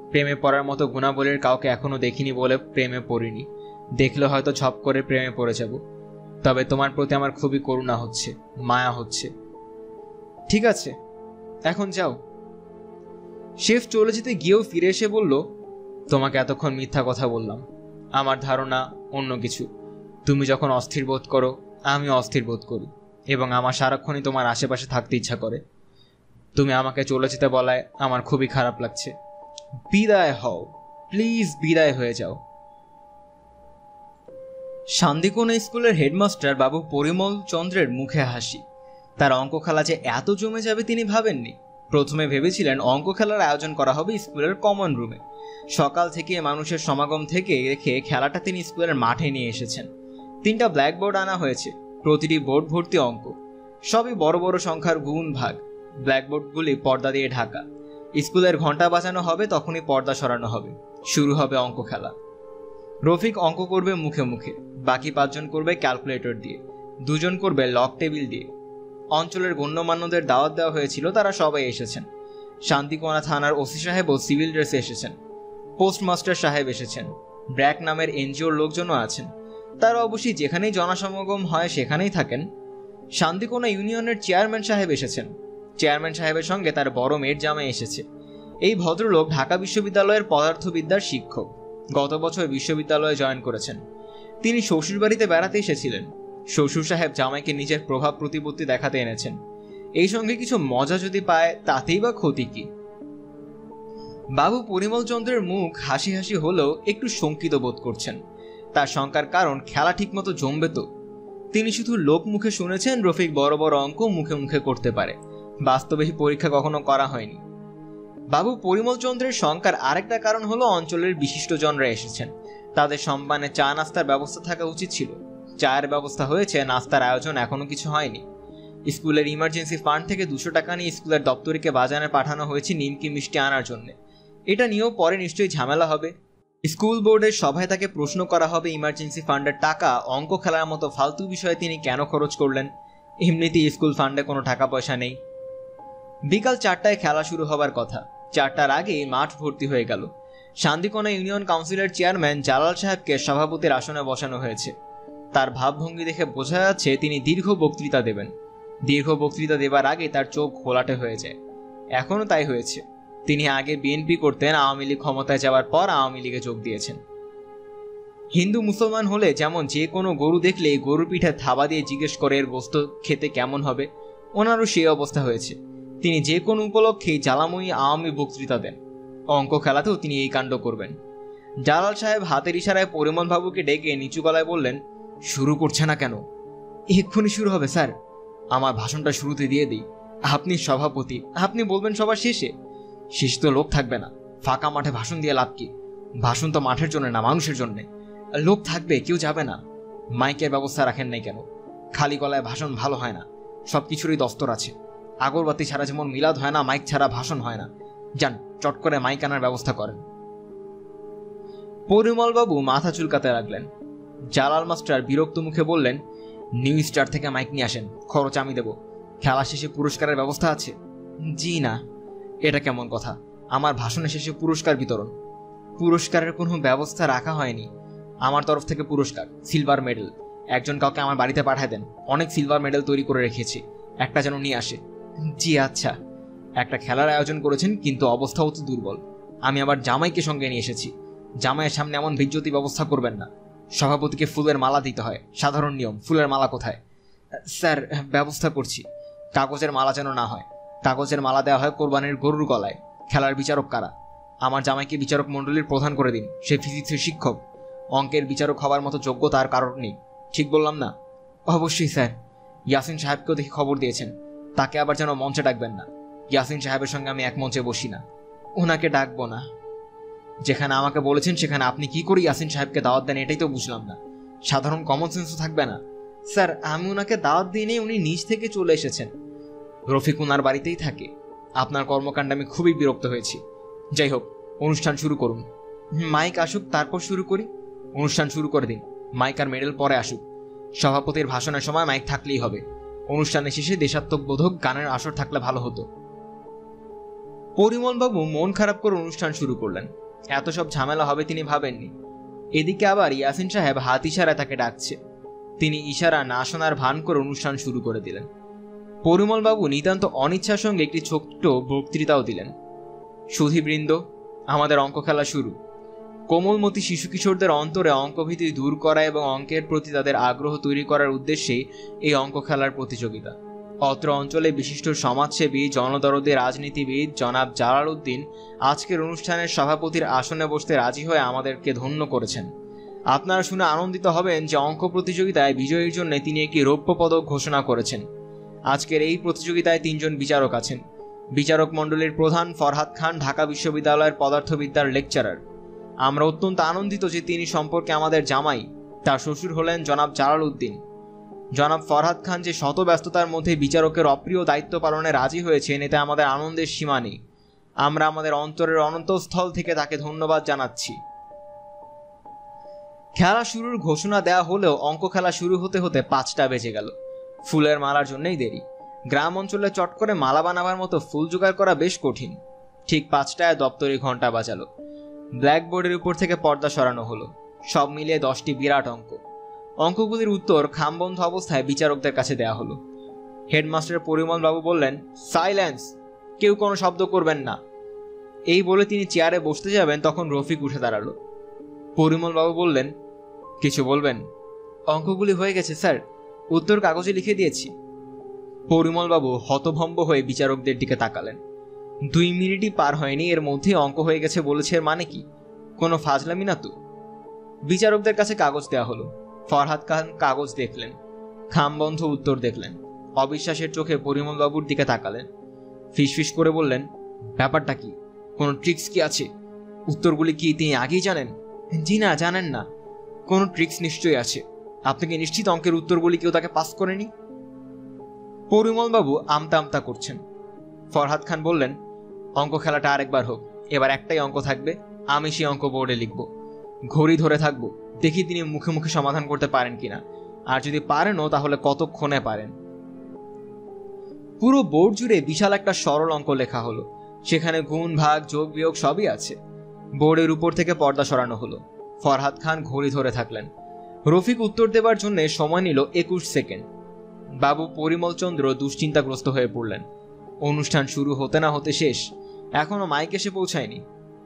প্রেমে পড়ার মতো গুণাবলীর কাউকে এখনও দেখিনি বলে প্রেমে পড়িনি। দেখলে হয়তো ছপ করে প্রেমে পড়ে যাব। তবে তোমার প্রতি আমার খুবই করুণা হচ্ছে, মায়া হচ্ছে। ঠিক আছে। এখন যাও। শেফ চলে যেতে গিয়েও ফিরে এসে বলল, তোমাকে এতক্ষণ মিথ্যা কথা বললাম। আমার ধারণা অন্য কিছু। তুমি যখন অস্থির বোধ করো আমি অস্থির বোধ করি এবং আমার সারাক্ষণই তোমার আশেপাশে থাকতে ইচ্ছা করে। তুমি আমাকে চলে যেতে বলায় আমার খুবই খারাপ লাগছে। বিদায় হও। প্লিজ বিদায় হয়ে যাও। শান্তিকোনা স্কুলের হেডমাস্টার বাবু পরিমল চন্দ্রের মুখে হাসি। তার অঙ্ক খেলা যে এত জমে যাবে তিনি ভাবেননি। প্রথমে ভেবেছিলেন অঙ্ক খেলার আয়োজন করা হবে স্কুলের কমন রুমে। সকাল থেকে মানুষের সমাগম থেকে রেখে খেলাটা তিনি স্কুলের মাঠে নিয়ে এসেছেন। তিনটা ব্ল্যাকবোর্ড আনা হয়েছে, প্রতিটি বোর্ড ভর্তি অঙ্ক। সবই বড় বড় সংখ্যার গুণ ভাগ। ব্ল্যাকবোর্ডগুলি পর্দা দিয়ে ঢাকা। স্কুলের ঘণ্টা বাজানো হবে, তখনই পর্দা সরানো হবে। শুরু হবে অঙ্ক খেলা। রফিক অঙ্ক করবে মুখে মুখে, বাকি পাঁচজন করবে ক্যালকুলেটর দিয়ে, দুজন করবে লক টেবিল দিয়ে। অঞ্চলের গণ্যমান্যদের দাওয়াত দেওয়া হয়েছিল, তারা সবাই এসেছেন। শান্তিকোনা থানার ওসি সাহেব ও সিভিল ড্রেসে এসেছেন। পোস্টমাস্টার সাহেব এসেছেন। ব্র্যাক নামের এনজিওর লোকজনও আছেন। তারা অবশ্যই যেখানেই জনসমাগম হয়, সেখানেই থাকেন। শান্তিকোনা ইউনিয়নের চেয়ারম্যান সাহেব এসেছেন। চেয়ারম্যান সাহেবের সঙ্গে তার বড় মেয়ের জামাই এসেছে। এই ভদ্রলোক ঢাকা বিশ্ববিদ্যালয়ের পদার্থবিদ্যার শিক্ষক। গত বছর বিশ্ববিদ্যালয়ে জয়েন করেছেন। তিনি শ্বশুরবাড়িতে বেড়াতে এসেছিলেন। শ্বশুর সাহেব জামাইকে নিজের প্রভাব প্রতিপত্তি দেখাতে এনেছেন। এই সঙ্গে কিছু মজা যদি পায়, তাতেই বা ক্ষতি কি? বাবু পরিমল চন্দ্রের মুখ হাসি হাসি হলেও একটু শঙ্কিত বোধ করছেন। তার শঙ্কার কারণ খেলা ঠিকমতো জমবে তো। তিনি শুধু লোক মুখে শুনেছেন, রফিক বড় বড় অঙ্ক মুখে মুখে করতে পারে। বাস্তবে পরীক্ষা কখনো করা হয়নি। বাবু পরিমল চন্দ্রের শঙ্কার আরেকটা কারণ হলো অঞ্চলের বিশিষ্টজনরা এসেছেন। তাদের সম্মানে চা নাস্তার ব্যবস্থা থাকা উচিত ছিল। চায়ের ব্যবস্থা হয়েছে, নাস্তার আয়োজন এখনও কিছু হয়নি। স্কুলের ইমার্জেন্সি ফান্ড থেকে দুশো টাকা নিয়ে স্কুলের দপ্তরিকে বাজারে পাঠানো হয়েছে নিমকি মিষ্টি আনার জন্য। এটা নিয়েও পরে নিশ্চয়ই ঝামেলা হবে। স্কুল বোর্ডের সভায় তাকে প্রশ্ন করা হবে ইমার্জেন্সি ফান্ডের টাকা, অঙ্ক খেলার মতো ফালতু বিষয়ে তিনি কেন খরচ করলেন? এমনিতেই স্কুল ফান্ডে কোনো টাকা পয়সা নেই। বিকাল চারটায় খেলা শুরু হবার কথা। চারটার আগেই মাঠ ভর্তি হয়ে গেল। শান্তিকোনা ইউনিয়ন কাউন্সিলের চেয়ারম্যান জালাল সাহেবকে সভাপতির আসনে বসানো হয়েছে। তার ভাবভঙ্গি দেখে বোঝা যাচ্ছে তিনি দীর্ঘ বক্তৃতা দেবেন। দীর্ঘ বক্তৃতা দেবার আগে তার চোখ ঘোলাটে হয়ে যায়। এখনও তাই হয়েছে। তিনি আগে বিএনপি করতেন, আওয়ামী লীগ ক্ষমতায় যাওয়ার পর আওয়ামী লীগে যোগ দিয়েছেন। হিন্দু মুসলমান হলে যেমন যে কোনো গরু দেখলে গরুর পিঠে থাবা দিয়ে জিজ্ঞেস করে এর গোস্ত খেতে কেমন হবে, ওনারও সেই অবস্থা হয়েছে। তিনি যে কোনো উপলক্ষেই জ্বালাময়ী আওয়ামী বক্তৃতা দেন। অঙ্ক খেলাতেও তিনি এই কাণ্ড করবেন। জালাল সাহেব হাতের ইশারায় পরিমল বাবুকে ডেকে নিচু গলায় বললেন শুরু করছে না কেন? এক্ষুনি শুরু হবে, স্যার। আমার ভাষণটা শুরুতে দিয়ে দিই। আপনি সভাপতি, আপনি বলবেন সবার শেষে। শেষ তো লোক থাকবে না। ফাঁকা মাঠে ভাষণ দিয়ে লাভ কি? ভাষণ তো মাঠের জন্য না, মানুষের জন্য। লোক থাকবে, কেউ যাবে না। মাইকের ব্যবস্থা রাখেন নাই কেন? খালি গলায় ভাষণ ভালো হয় না। সব কিছুরই দস্তর আছে। আগরবাতি ছাড়া যেমন মিলাদ হয় না, মাইক ছাড়া ভাষণ হয় না। যান, চট করে মাইক আনার ব্যবস্থা করেন। পরিমলবাবু মাথা চুলকাতে লাগলেন। জালাল মাস্টার বিরক্ত মুখে বললেন, নিউ স্টার থেকে মাইক নিয়ে আসেন, খরচ আমি দেব। খেলা শেষে পুরস্কারের ব্যবস্থা আছে? জি না, এটা কেমন কথা? আমার ভাষণের শেষে পুরস্কার বিতরণ। পুরস্কারের কোনো ব্যবস্থা রাখা হয়নি। আমার তরফ থেকে পুরস্কার, সিলভার মেডেল। একজন কাউকে আমার বাড়িতে পাঠায় দেন। অনেক সিলভার মেডেল তৈরি করে রেখেছি। একটা যেন নিয়ে আসে। জি আচ্ছা। একটা খেলার আয়োজন করেছেন, কিন্তু অবস্থা অতি দুর্বল। আমি আবার জামাইকে সঙ্গে নিয়ে এসেছি। জামাইয়ের সামনে এমন বিজ্যোতি ব্যবস্থা করবেন না। সভাপতিকে ফুলের মালা দিতে হয়। সাধারণ নিয়ম, ফুলের মালা কোথায়? স্যার, ব্যবস্থা করছি। কাগজের মালা যেন না হয়। কাগজের মালা দেওয়া হয় কোরবানির গরুর গলায়। খেলার বিচারক কারা? আমার জামাইকে বিচারক মণ্ডলীর প্রধান করে দিন। সে ফিজিক্সের শিক্ষক। অঙ্কের বিচারক হওয়ার মতো যোগ্যতা আর কারণ নেই। ঠিক বললাম না? অবশ্যই, স্যার। ইয়াসিন সাহেবকেও দেখি খবর দিয়েছেন। তাকে আবার যেন মঞ্চে ডাকবেন না। ইয়াসিন সাহেবের সঙ্গে আমি এক মঞ্চে বসি না। ওনাকে ডাকবো না। যেখানে আমাকে বলেছেন, সেখানে আপনি কি করে ইয়াসিন সাহেবকে দাওয়াত দেন এটাই তো বুঝলাম না। সাধারণ কমন সেন্সও থাকবে না। স্যার, আমি ওনাকে দাওয়াত দিয়ে উনি নিজ থেকে চলে এসেছেন। রফিক ওনার বাড়িতেই থাকে। আপনার কর্মকাণ্ডে আমি খুবই বিরক্ত হয়েছি। যাই হোক, অনুষ্ঠান শুরু করুন। মাইক আসুক, তারপর শুরু করি। অনুষ্ঠান শুরু করে দিন। মাইক আর মেডেল পরে আসুক। সভাপতির ভাষণের সময় মাইক থাকলেই হবে। অনুষ্ঠানের শেষে দেশাত্মবোধক গানের আসর থাকলে ভালো হতো। পরিমলবাবু মন খারাপ করে অনুষ্ঠান শুরু করলেন। এত সব ঝামেলা হবে তিনি ভাবেননি। এদিকে আবার ইয়াসিন সাহেব হাত ইশারায় তাকে ডাকছে। তিনি ইশারা না শোনার ভান করে অনুষ্ঠান শুরু করে দিলেন। পরিমলবাবু নিতান্ত অনিচ্ছার সঙ্গে একটি ছোট্ট বক্তৃতাও দিলেন। সুধীবৃন্দ, আমাদের অঙ্ক খেলা শুরু। কোমলমতি শিশু কিশোরদের অন্তরে অঙ্কভীতি দূর করা এবং অঙ্কের প্রতি তাদের আগ্রহ তৈরি করার উদ্দেশ্যেই এই অঙ্ক খেলার প্রতিযোগিতা। অত্র অঞ্চলে বিশিষ্ট সমাজসেবী, জনদরদী রাজনীতিবিদ জনাব জালাল উদ্দিন আজকের অনুষ্ঠানের সভাপতির আসনে বসতে রাজি হয়ে আমাদেরকে ধন্য করেছেন। আপনারা শুনে আনন্দিত হবেন যে অঙ্ক প্রতিযোগিতায় বিজয়ীর জন্য তিনি একটি রৌপ্য পদক ঘোষণা করেছেন। আজকের এই প্রতিযোগিতায় তিনজন বিচারক আছেন। বিচারক মণ্ডলীর প্রধান ফরহাদ খান, ঢাকা বিশ্ববিদ্যালয়ের পদার্থবিদ্যার লেকচারার। আমরা অত্যন্ত আনন্দিত যে তিনি সম্পর্কে আমাদের জামাই, তার শ্বশুর হলেন জনাব জালাল উদ্দিন। জনাব ফরহাদ খান যে শত ব্যস্ততার মধ্যে বিচারকের অপ্রিয় দায়িত্ব পালনে রাজি হয়েছেন এতে আমাদের আনন্দের সীমা নেই। আমরা আমাদের অন্তরের অনন্তস্থল থেকে তাকে ধন্যবাদ জানাচ্ছি। খেলা শুরুর ঘোষণা দেওয়া হলেও অঙ্ক খেলা শুরু হতে হতে পাঁচটা বেজে গেল। ফুলের মালার জন্যই দেরি। গ্রাম অঞ্চলে চট করে মালা বানাবার মতো ফুল জোগাড় করা বেশ কঠিন। ঠিক পাঁচটায় দপ্তরি ঘণ্টা বাজালো। ব্ল্যাকবোর্ডের উপর থেকে পর্দা সরানো হলো। সব মিলিয়ে দশটি বিরাট অঙ্ক। অঙ্কগুলির উত্তর খামবন্ধ অবস্থায় বিচারকদের কাছে দেয়া হলো। হেডমাস্টার পরিমল বাবু বললেন, সাইলেন্স! কেউ কোনো শব্দ করবেন না। এই বলে তিনি চেয়ারে বসতে যাবেন, তখন রফিক উঠে দাঁড়াল। পরিমল বাবু বললেন, কিছু বলবেন? অঙ্কগুলি হয়ে গেছে, স্যার। উত্তর কাগজে লিখে দিয়েছি। পরিমলবাবু হতভম্ব হয়ে বিচারকদের দিকে তাকালেন। দুই মিনিটই পার হয়নি, এর মধ্যে অঙ্ক হয়ে গেছে বলেছে এর মানে কি? কোনো ফাজলামি না তো? বিচারকদের কাছে কাগজ দেওয়া হলো। ফরহাদ খান কাগজ দেখলেন, খামবন্ধ উত্তর দেখলেন, অবিশ্বাসের চোখে পরিমলবাবুর দিকে তাকালেন। ফিসফিস করে বললেন, ব্যাপারটা কি? কোনো ট্রিক্স কি আছে? উত্তরগুলি কি তিনি আগেই জানেন? জি না, জানেন না। কোনো ট্রিক্স নিশ্চয়ই আছে। আপনি কি নিশ্চিত অঙ্কের উত্তরগুলি কেউ তাকে পাস করেনি? পরিমলবাবু আমতা আমতা করছেন। ফরহাদ খান বললেন, অঙ্ক খেলাটা আরেকবার হোক। এবার একটাই অঙ্ক থাকবে, আমি সেই অঙ্ক বোর্ডে লিখব। ঘড়ি ধরে থাকব। দেখি তিনি মুখে মুখে সমাধান করতে পারেন কিনা। আর যদি পারেনও, তাহলে কতক্ষণে পারেন? পুরো বোর্ড জুড়ে বিশাল একটা সরল অঙ্ক লেখা হলো। সেখানে গুণ, ভাগ, যোগ, বিয়োগ সবই আছে। বোর্ডের উপর থেকে পর্দা সরানো হলো। ফরহাদ খান ঘড়ি ধরে থাকলেন। রফিক উত্তর দেবার জন্য সময় নিল একুশ সেকেন্ড। বাবু পরিমলচন্দ্র দুশ্চিন্তাগ্রস্ত হয়ে পড়লেন। অনুষ্ঠান শুরু হতে না হতে শেষ। এখনও মাইক এসে পৌঁছায়নি।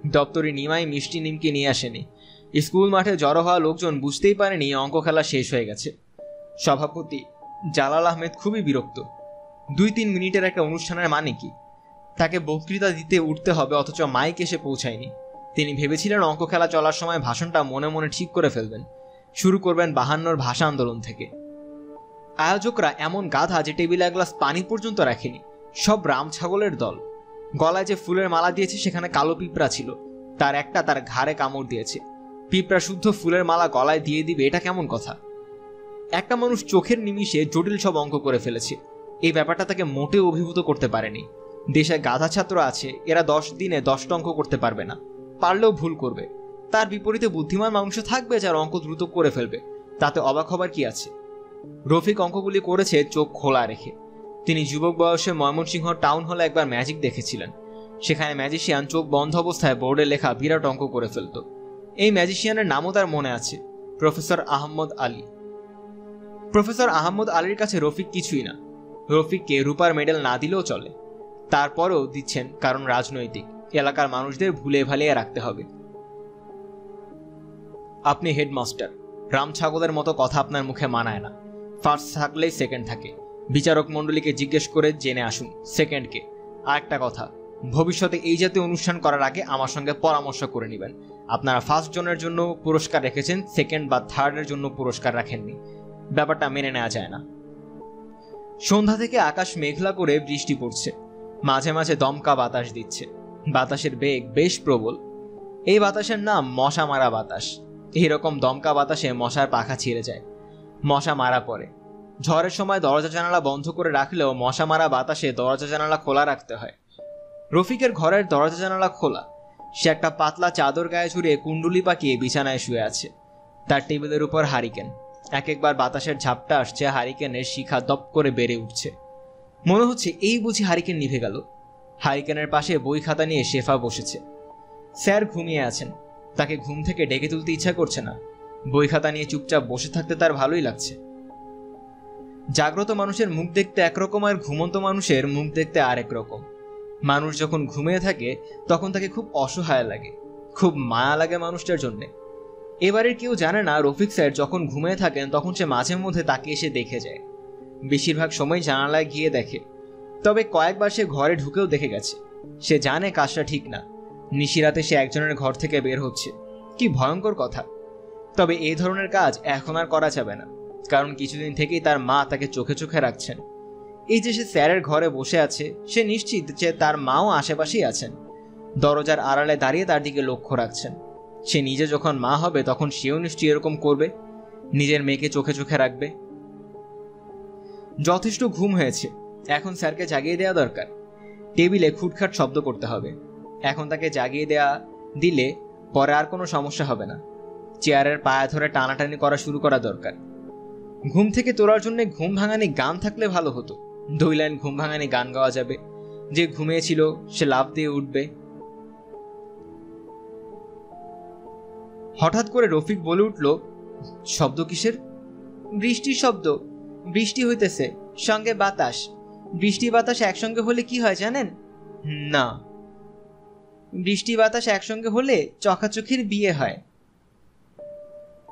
দপ্তরে নিমাই মিষ্টি নিমকে নিয়ে আসেনি। স্কুল মাঠে জড়ো হওয়া লোকজন বুঝতেই পারেনি অঙ্ক খেলা শেষ হয়ে গেছে। সভাপতি জালাল আহমেদ খুবই বিরক্ত। দুই তিন মিনিটের একটা অনুষ্ঠানের মানে কি? তাকে বক্তৃতা দিতে উঠতে হবে, অথচ মাইক এসে পৌঁছায়নি। তিনি ভেবেছিলেন অঙ্ক খেলা চলার সময় ভাষণটা মনে মনে ঠিক করে ফেলবেন। শুরু করবেন বাহান্নর ভাষা আন্দোলন থেকে। আয়োজকরা এমন গাধা যে টেবিলে এক গ্লাস পানি পর্যন্ত রাখেনি। সব রাম ছাগলের দল। গলায় যে ফুলের মালা দিয়েছে, সেখানে কালো পিঁপড়া ছিল। তার একটা তার ঘাড়ে কামড় দিয়েছে। পিঁপড়া শুদ্ধ ফুলের মালা গলায় দিয়ে দিবে, এটা কেমন কথা? একটা মানুষ চোখের নিমিষে জটিল সব অঙ্ক করে ফেলেছে। এই ব্যাপারটা তাকে মোটেও অভিভূত করতে পারেনি। দেশে গাধা ছাত্র আছে, এরা দশ দিনে দশটা অঙ্ক করতে পারবে না। পারলেও ভুল করবে। তার বিপরীতে বুদ্ধিমান মানুষ থাকবে যার অঙ্ক দ্রুত করে ফেলবে। তাতে অবাক হবার কি আছে? রফিক অঙ্কগুলি করেছে চোখ খোলা রেখে। তিনি যুবক বয়সে ময়মনসিংহ টাউন হলে একবার ম্যাজিক দেখেছিলেন। সেখানে ম্যাজিশিয়ান চোখ বন্ধ অবস্থায় বোর্ডে লেখা বিরাট অঙ্ক করে ফেলত। এই ম্যাজিশিয়ানের নামও তার মনে আছে প্রফেসর আহমদ আলী প্রফেসর আহমদ আলীর কাছে রফিক কিছুই না। রফিককে রূপার মেডেল না দিলেও চলে। তারপরও দিচ্ছেন কারণ রাজনৈতিক, এলাকার মানুষদের ভুলে ভালিয়ে রাখতে হবে। আপনি হেডমাস্টার, রাম ছাগলের মতো কথা আপনার মুখে মানায় না। ফার্স্ট থাকলেই সেকেন্ড থাকে। বিচারক মণ্ডলীকে জিজ্ঞেস করে জেনে আসুন সেকেন্ডকে আর একটা কথা ভবিষ্যতে এই জাতীয় অনুষ্ঠান করার আগে আমার সঙ্গে পরামর্শ করে নেবেন। আপনারা ফার্স্ট জনের জন্য পুরস্কার রেখেছেন সেকেন্ড বা থার্ডের জন্য পুরস্কার রাখেননি। ব্যাপারটা মেনে নেওয়া যায় না। সন্ধ্যা থেকে আকাশ মেঘলা করে বৃষ্টি পড়ছে। মাঝে মাঝে দমকা বাতাস দিচ্ছে। বাতাসের বেগ বেশ প্রবল। এই বাতাসের নাম মশা মারা বাতাস। এইরকম দমকা বাতাসে মশার পাখা ছিঁড়ে যায়। মশা মারা পড়ে। ঝড়ের সময় দরজা জানালা বন্ধ করে রাখলেও মশা মারা বাতাসে দরজা জানালা খোলা রাখতে হয়। রফিকের ঘরের দরজা জানালা খোলা। সে একটা পাতলা চাদর গায়ে ঝুড়ে কুণ্ডুলি পাকিয়ে বিছানায় শুয়ে আছে। তার টেবিলের উপর হারিকেন। এক একবার বাতাসের ঝাপটা আসছে, হারিকেনের শিখা দপ করে বেড়ে উঠছে। মনে হচ্ছে এই বুঝি হারিকেন নিভে গেল। হারিকেনের পাশে বই খাতা নিয়ে শেফা বসেছে। স্যার ঘুমিয়ে আছেন। তাকে ঘুম থেকে ডেকে তুলতে ইচ্ছা করছে না। বই খাতা নিয়ে চুপচাপ বসে থাকতে তার ভালোই লাগছে। জাগ্রত মানুষের মুখ দেখতে একরকম আর ঘুমন্ত মানুষের মুখ দেখতে আরেক রকম। মানুষ যখন ঘুমিয়ে থাকে, তখন তাকে খুব অসহায় লাগে। খুব মায়া লাগে মানুষটার জন্যে। এবারের কেউ জানে না রফিক স্যার যখন ঘুমিয়ে থাকেন, তখন সে মাঝে মধ্যে তাকে এসে দেখে যায়। বেশিরভাগ সময় জানালায় গিয়ে দেখে। তবে কয়েকবার সে ঘরে ঢুকেও দেখে গেছে। সে জানে কাজটা ঠিক না। নিশিরাতে সে একজনের ঘর থেকে বের হচ্ছে। কি ভয়ঙ্কর কথা। তবে এই ধরনের কাজ এখন আর করা যাবে না। কারণ কিছুদিন থেকেই তার মা তাকে চোখে চোখে রাখছেন। এই যে সে স্যারের ঘরে বসে আছে, সে নিশ্চিত যে তার মাও আশেপাশেই আছেন। দরজার আড়ালে দাঁড়িয়ে তার দিকে লক্ষ্য রাখছেন। সে নিজে যখন মা হবে, তখন সেও নিশ্চয়ই এরকম করবে। নিজের মেয়েকে চোখে চোখে রাখবে। যথেষ্ট ঘুম হয়েছে। এখন স্যারকে জাগিয়ে দেওয়া দরকার। টেবিলে খুটখাট শব্দ করতে হবে। এখন তাকে জাগিয়ে দেয়া দিলে পরে আর কোনো সমস্যা হবে না। চেয়ারের পায়ে ধরে টানাটানি করা শুরু করা দরকার। ঘুম থেকে তোলার জন্য ঘুম ভাঙানি গান থাকলে ভালো হতো। দুই লাইন ঘুম ভাঙানি গান গাওয়া যাবে। যে ঘুমিয়েছিল সে লাভ দিয়ে উঠবে। হঠাৎ করে রফিক বলে উঠল, শব্দ কিসের? বৃষ্টির শব্দ। বৃষ্টি হইতেছে, সঙ্গে বাতাস। বৃষ্টি বাতাস একসঙ্গে হলে কি হয় জানেন? না। বৃষ্টি বাতাস একসঙ্গে হলে চকাচকির বিয়ে হয়।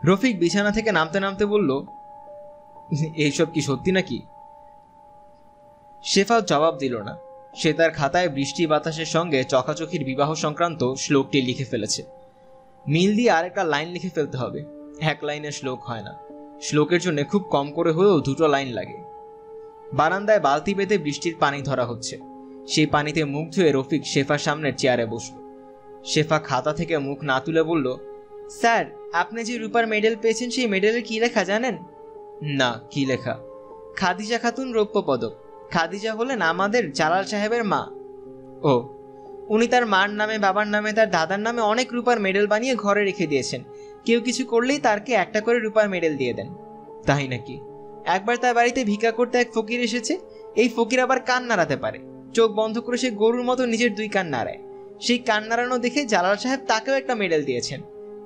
রফিক বিছানা থেকে নামতে নামতে বলল, এইসব কি সত্যি নাকি? শেফাও জবাব দিল না। সে তার খাতায় বৃষ্টি বাতাসের সঙ্গে চকাচকির বিবাহ সংক্রান্ত শ্লোকটি লিখে ফেলেছে। মিল দিয়ে আরেকটা লাইন লিখে ফেলতে হবে। এক লাইনের শ্লোক হয় না। শ্লোকের জন্য খুব কম করে হলেও দুটো লাইন লাগে। বারান্দায় বালতি পেতে বৃষ্টির পানি ধরা হচ্ছে। সেই পানিতে মুখ ধুয়ে রফিক শেফার সামনের চেয়ারে বসল। শেফা খাতা থেকে মুখ না তুলে বলল, স্যার, আপনি যে রূপার মেডেল পেয়েছেন, সেই মেডেলের কি লেখা জানেন? না, কি লেখা? খাদিজা খাতুন রৌপ্য পদক। খাদিজা হলেন আমাদের জালাল সাহেবের মা। ও। উনি তার মার নামে বাবার নামে তার দাদার নামে অনেক রূপার মেডেল বানিয়ে ঘরে রেখে দিয়েছেন। কেউ কিছু করলেই তারকে একটা করে রূপার মেডেল দিয়ে দেন। তাই নাকি? একবার তার বাড়িতে ভিক্ষা করতে এক ফকির এসেছে। এই ফকির আবার কান নাড়াতে পারে। চোখ বন্ধ করে সে গরুর মতো নিজের দুই কান নাড়ায়। সেই কান নাড়ানো দেখে জালাল সাহেব তাকেও একটা মেডেল দিয়েছেন।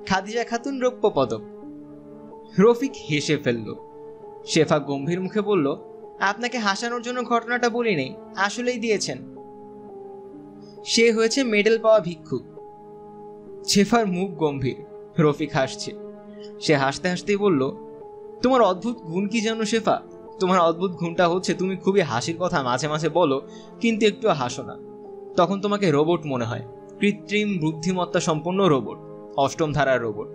খাদিজা খাতুন রৌপ্য পদক। রফিক হেসে ফেলল। শেফা গম্ভীর মুখে বলল আপনাকে হাসানোর জন্য ঘটনাটা বলি নেই, আসলেই দিয়েছেন। সে হয়েছে মেডেল পাওয়া ভিক্ষুক। শেফার মুখ গম্ভীর, রফিক হাসছে। সে হাসতে হাসতেই বলল, তোমার অদ্ভুত গুণ কি জানো শেফা? তোমার অদ্ভুত গুণটা হচ্ছে তুমি খুবই হাসির কথা মাঝে মাঝে বলো, কিন্তু একটু হাসো না। তখন তোমাকে রোবট মনে হয়, কৃত্রিম বুদ্ধিমত্তা সম্পন্ন রোবট, অষ্টম ধারার রোবট,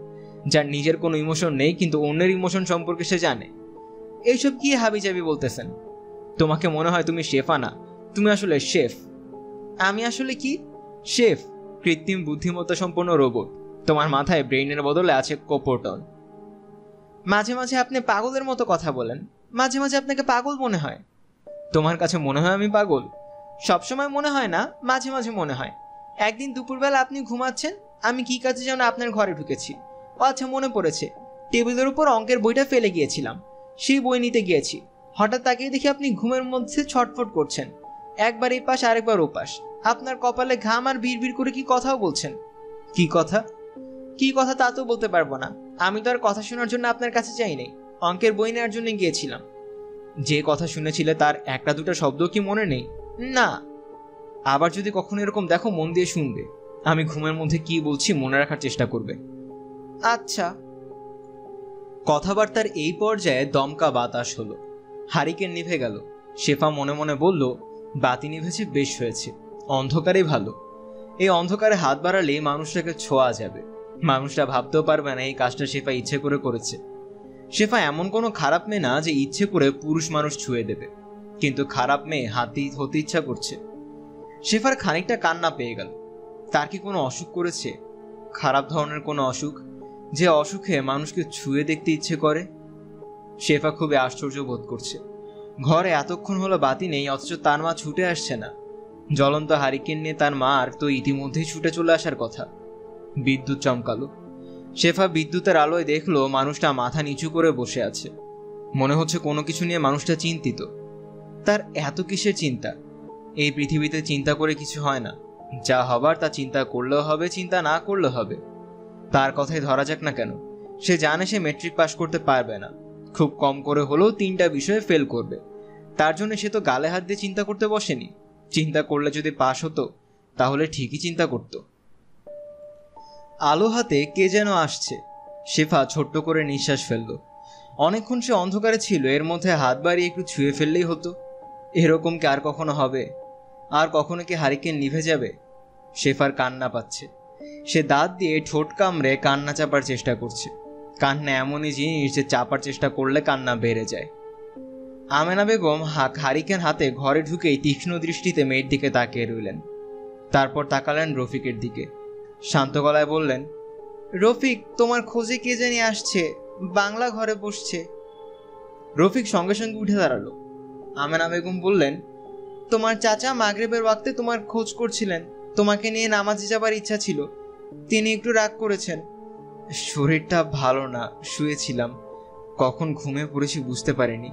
যার নিজের কোনো ইমোশন নেই, কিন্তু অন্যের ইমোশন সম্পর্কে সে জানে। এইসব কি হাবিজাবি বলতেছেন? তোমাকে মনে হয় তুমি শেফা না? তুমি আসলে শেফ। আমি আসলে কি? শেফ, কৃত্রিম বুদ্ধিমত্তা সম্পন্ন রোবট। তোমার মাথায় ব্রেইনের বদলে আছে কোপোটন মাঝে মাঝে আপনি পাগলের মতো কথা বলেন। মাঝে মাঝে আপনাকে পাগল মনে হয়। তোমার কাছে মনে হয় আমি পাগল? সবসময় মনে হয় না, মাঝে মাঝে মনে হয়। একদিন দুপুরবেলা আপনি ঘুমাচ্ছেন, আমি কি কাজে যেন আপনার ঘরে ঢুকেছি। ও আচ্ছা মনে পড়েছে, টেবিলের উপর অঙ্কের বইটা ফেলে গিয়েছিলাম। সেই বই নিতে গিয়েছি। হঠাৎ তাকিয়ে দেখি আপনি ঘুমের মধ্যে ছটফট করছেন। একবার এই পাশ আরেকবার ও পাশ আপনার কপালে ঘাম আর ভিড় করে কি কথাও বলছেন? কি কথা? কি কথা তা তো বলতে পারব না। আমি তো আর কথা শোনার জন্য আপনার কাছে চাই নাই। অঙ্কের বই নেওয়ার জন্য গিয়েছিলাম। যে কথা শুনেছিলে তার একটা দুটো শব্দ কি মনে নেই? না। আবার যদি কখনো এরকম দেখো, মন দিয়ে শুনবে। আমি ঘুমের মধ্যে কি বলছি মনে রাখার চেষ্টা করবে। আচ্ছা। কথাবার্তার এই পর্যায়ে দমকা বাতাস হলো। হারিকেন নিভে গেল। শেফা মনে মনে বলল, বাতি নিভেছে বেশ হয়েছে অন্ধকারে ভালো। এই অন্ধকারে হাত বাড়ালে মানুষটাকে ছোঁয়া যাবে। মানুষটা ভাবতেও পারবে না এই কাজটা শেফা ইচ্ছে করে করেছে। শেফা এমন কোনো খারাপ মেয়ে না যে ইচ্ছে করে পুরুষ মানুষ ছুঁয়ে দেবে। কিন্তু খারাপ মেয়ে হাতি হতে ইচ্ছা করছে। শেফার খানিকটা কান্না পেয়ে গেল। তার কি কোনো অসুখ করেছে? খারাপ ধরনের কোনো অসুখ? যে অসুখে মানুষকে ছুঁয়ে দেখতে ইচ্ছে করে, শেফা খুবই আশ্চর্য বোধ করছে। ঘরে এতক্ষণ হলো বাতি নেই, অথচ তার মা ছুটে আসছে না। জ্বলন্ত হারিকেন নিয়ে তার মার তো ইতিমধ্যেই ছুটে চলে আসার কথা। বিদ্যুৎ চমকালো। শেফা বিদ্যুতের আলোয় দেখল মানুষটা মাথা নিচু করে বসে আছে। মনে হচ্ছে কোনো কিছু নিয়ে মানুষটা চিন্তিত। তার এত কিসের চিন্তা? এই পৃথিবীতে চিন্তা করে কিছু হয় না। যা হবার তা চিন্তা করলেও হবে, চিন্তা না করলেও হবে। তার কথাই ধরা যাক না কেন। সে জানে সে মেট্রিক পাশ করতে পারবে না। খুব কম করে হলেও তিনটা বিষয়ে ফেল করবে। তার জন্য সে তো গালে হাত দিয়ে চিন্তা করতে বসেনি। চিন্তা করলে যদি পাশ হতো, তাহলে ঠিকই চিন্তা করত। আলো হাতে কে যেন আসছে। শেফা ছোট্ট করে নিঃশ্বাস ফেলল। অনেকক্ষণ সে অন্ধকারে ছিল, এর মধ্যে হাত বাড়িয়ে একটু ছুঁয়ে ফেললেই হতো। এরকম কি আর কখনো হবে? আর কখনো কি হারিকেন নিভে যাবে? শেফার কান্না পাচ্ছে। সে দাঁত দিয়ে ঠোঁট কামড়ে কান্না চাপার চেষ্টা করছে। কান্না এমনই জিনিস যে চাপার চেষ্টা করলে কান্না বেড়ে যায়। আমেনা বেগম হাক হারিকেন হাতে ঘরে ঢুকেই তীক্ষ্ণ দৃষ্টিতে মেয়ের দিকে তাকিয়ে রইলেন। তারপর তাকালেন রফিকের দিকে। শান্ত গলায় বললেন, রফিক, তোমার খোঁজে কে জানি আসছে? বাংলা ঘরে বসছে। রফিক সঙ্গে সঙ্গে উঠে দাঁড়াল। আমেনা বেগম বললেন, তোমার চাচা মাগরেবের ওয়াক্তে তোমার খোঁজ করছিলেন। তোমাকে নিয়ে নামাজে যাবার ইচ্ছা ছিল। তিনি একটু রাগ করেছেন। শরীরটা ভালো না শুয়েছিলাম। কখন ঘুমে পড়েছি বুঝতে পারিনি।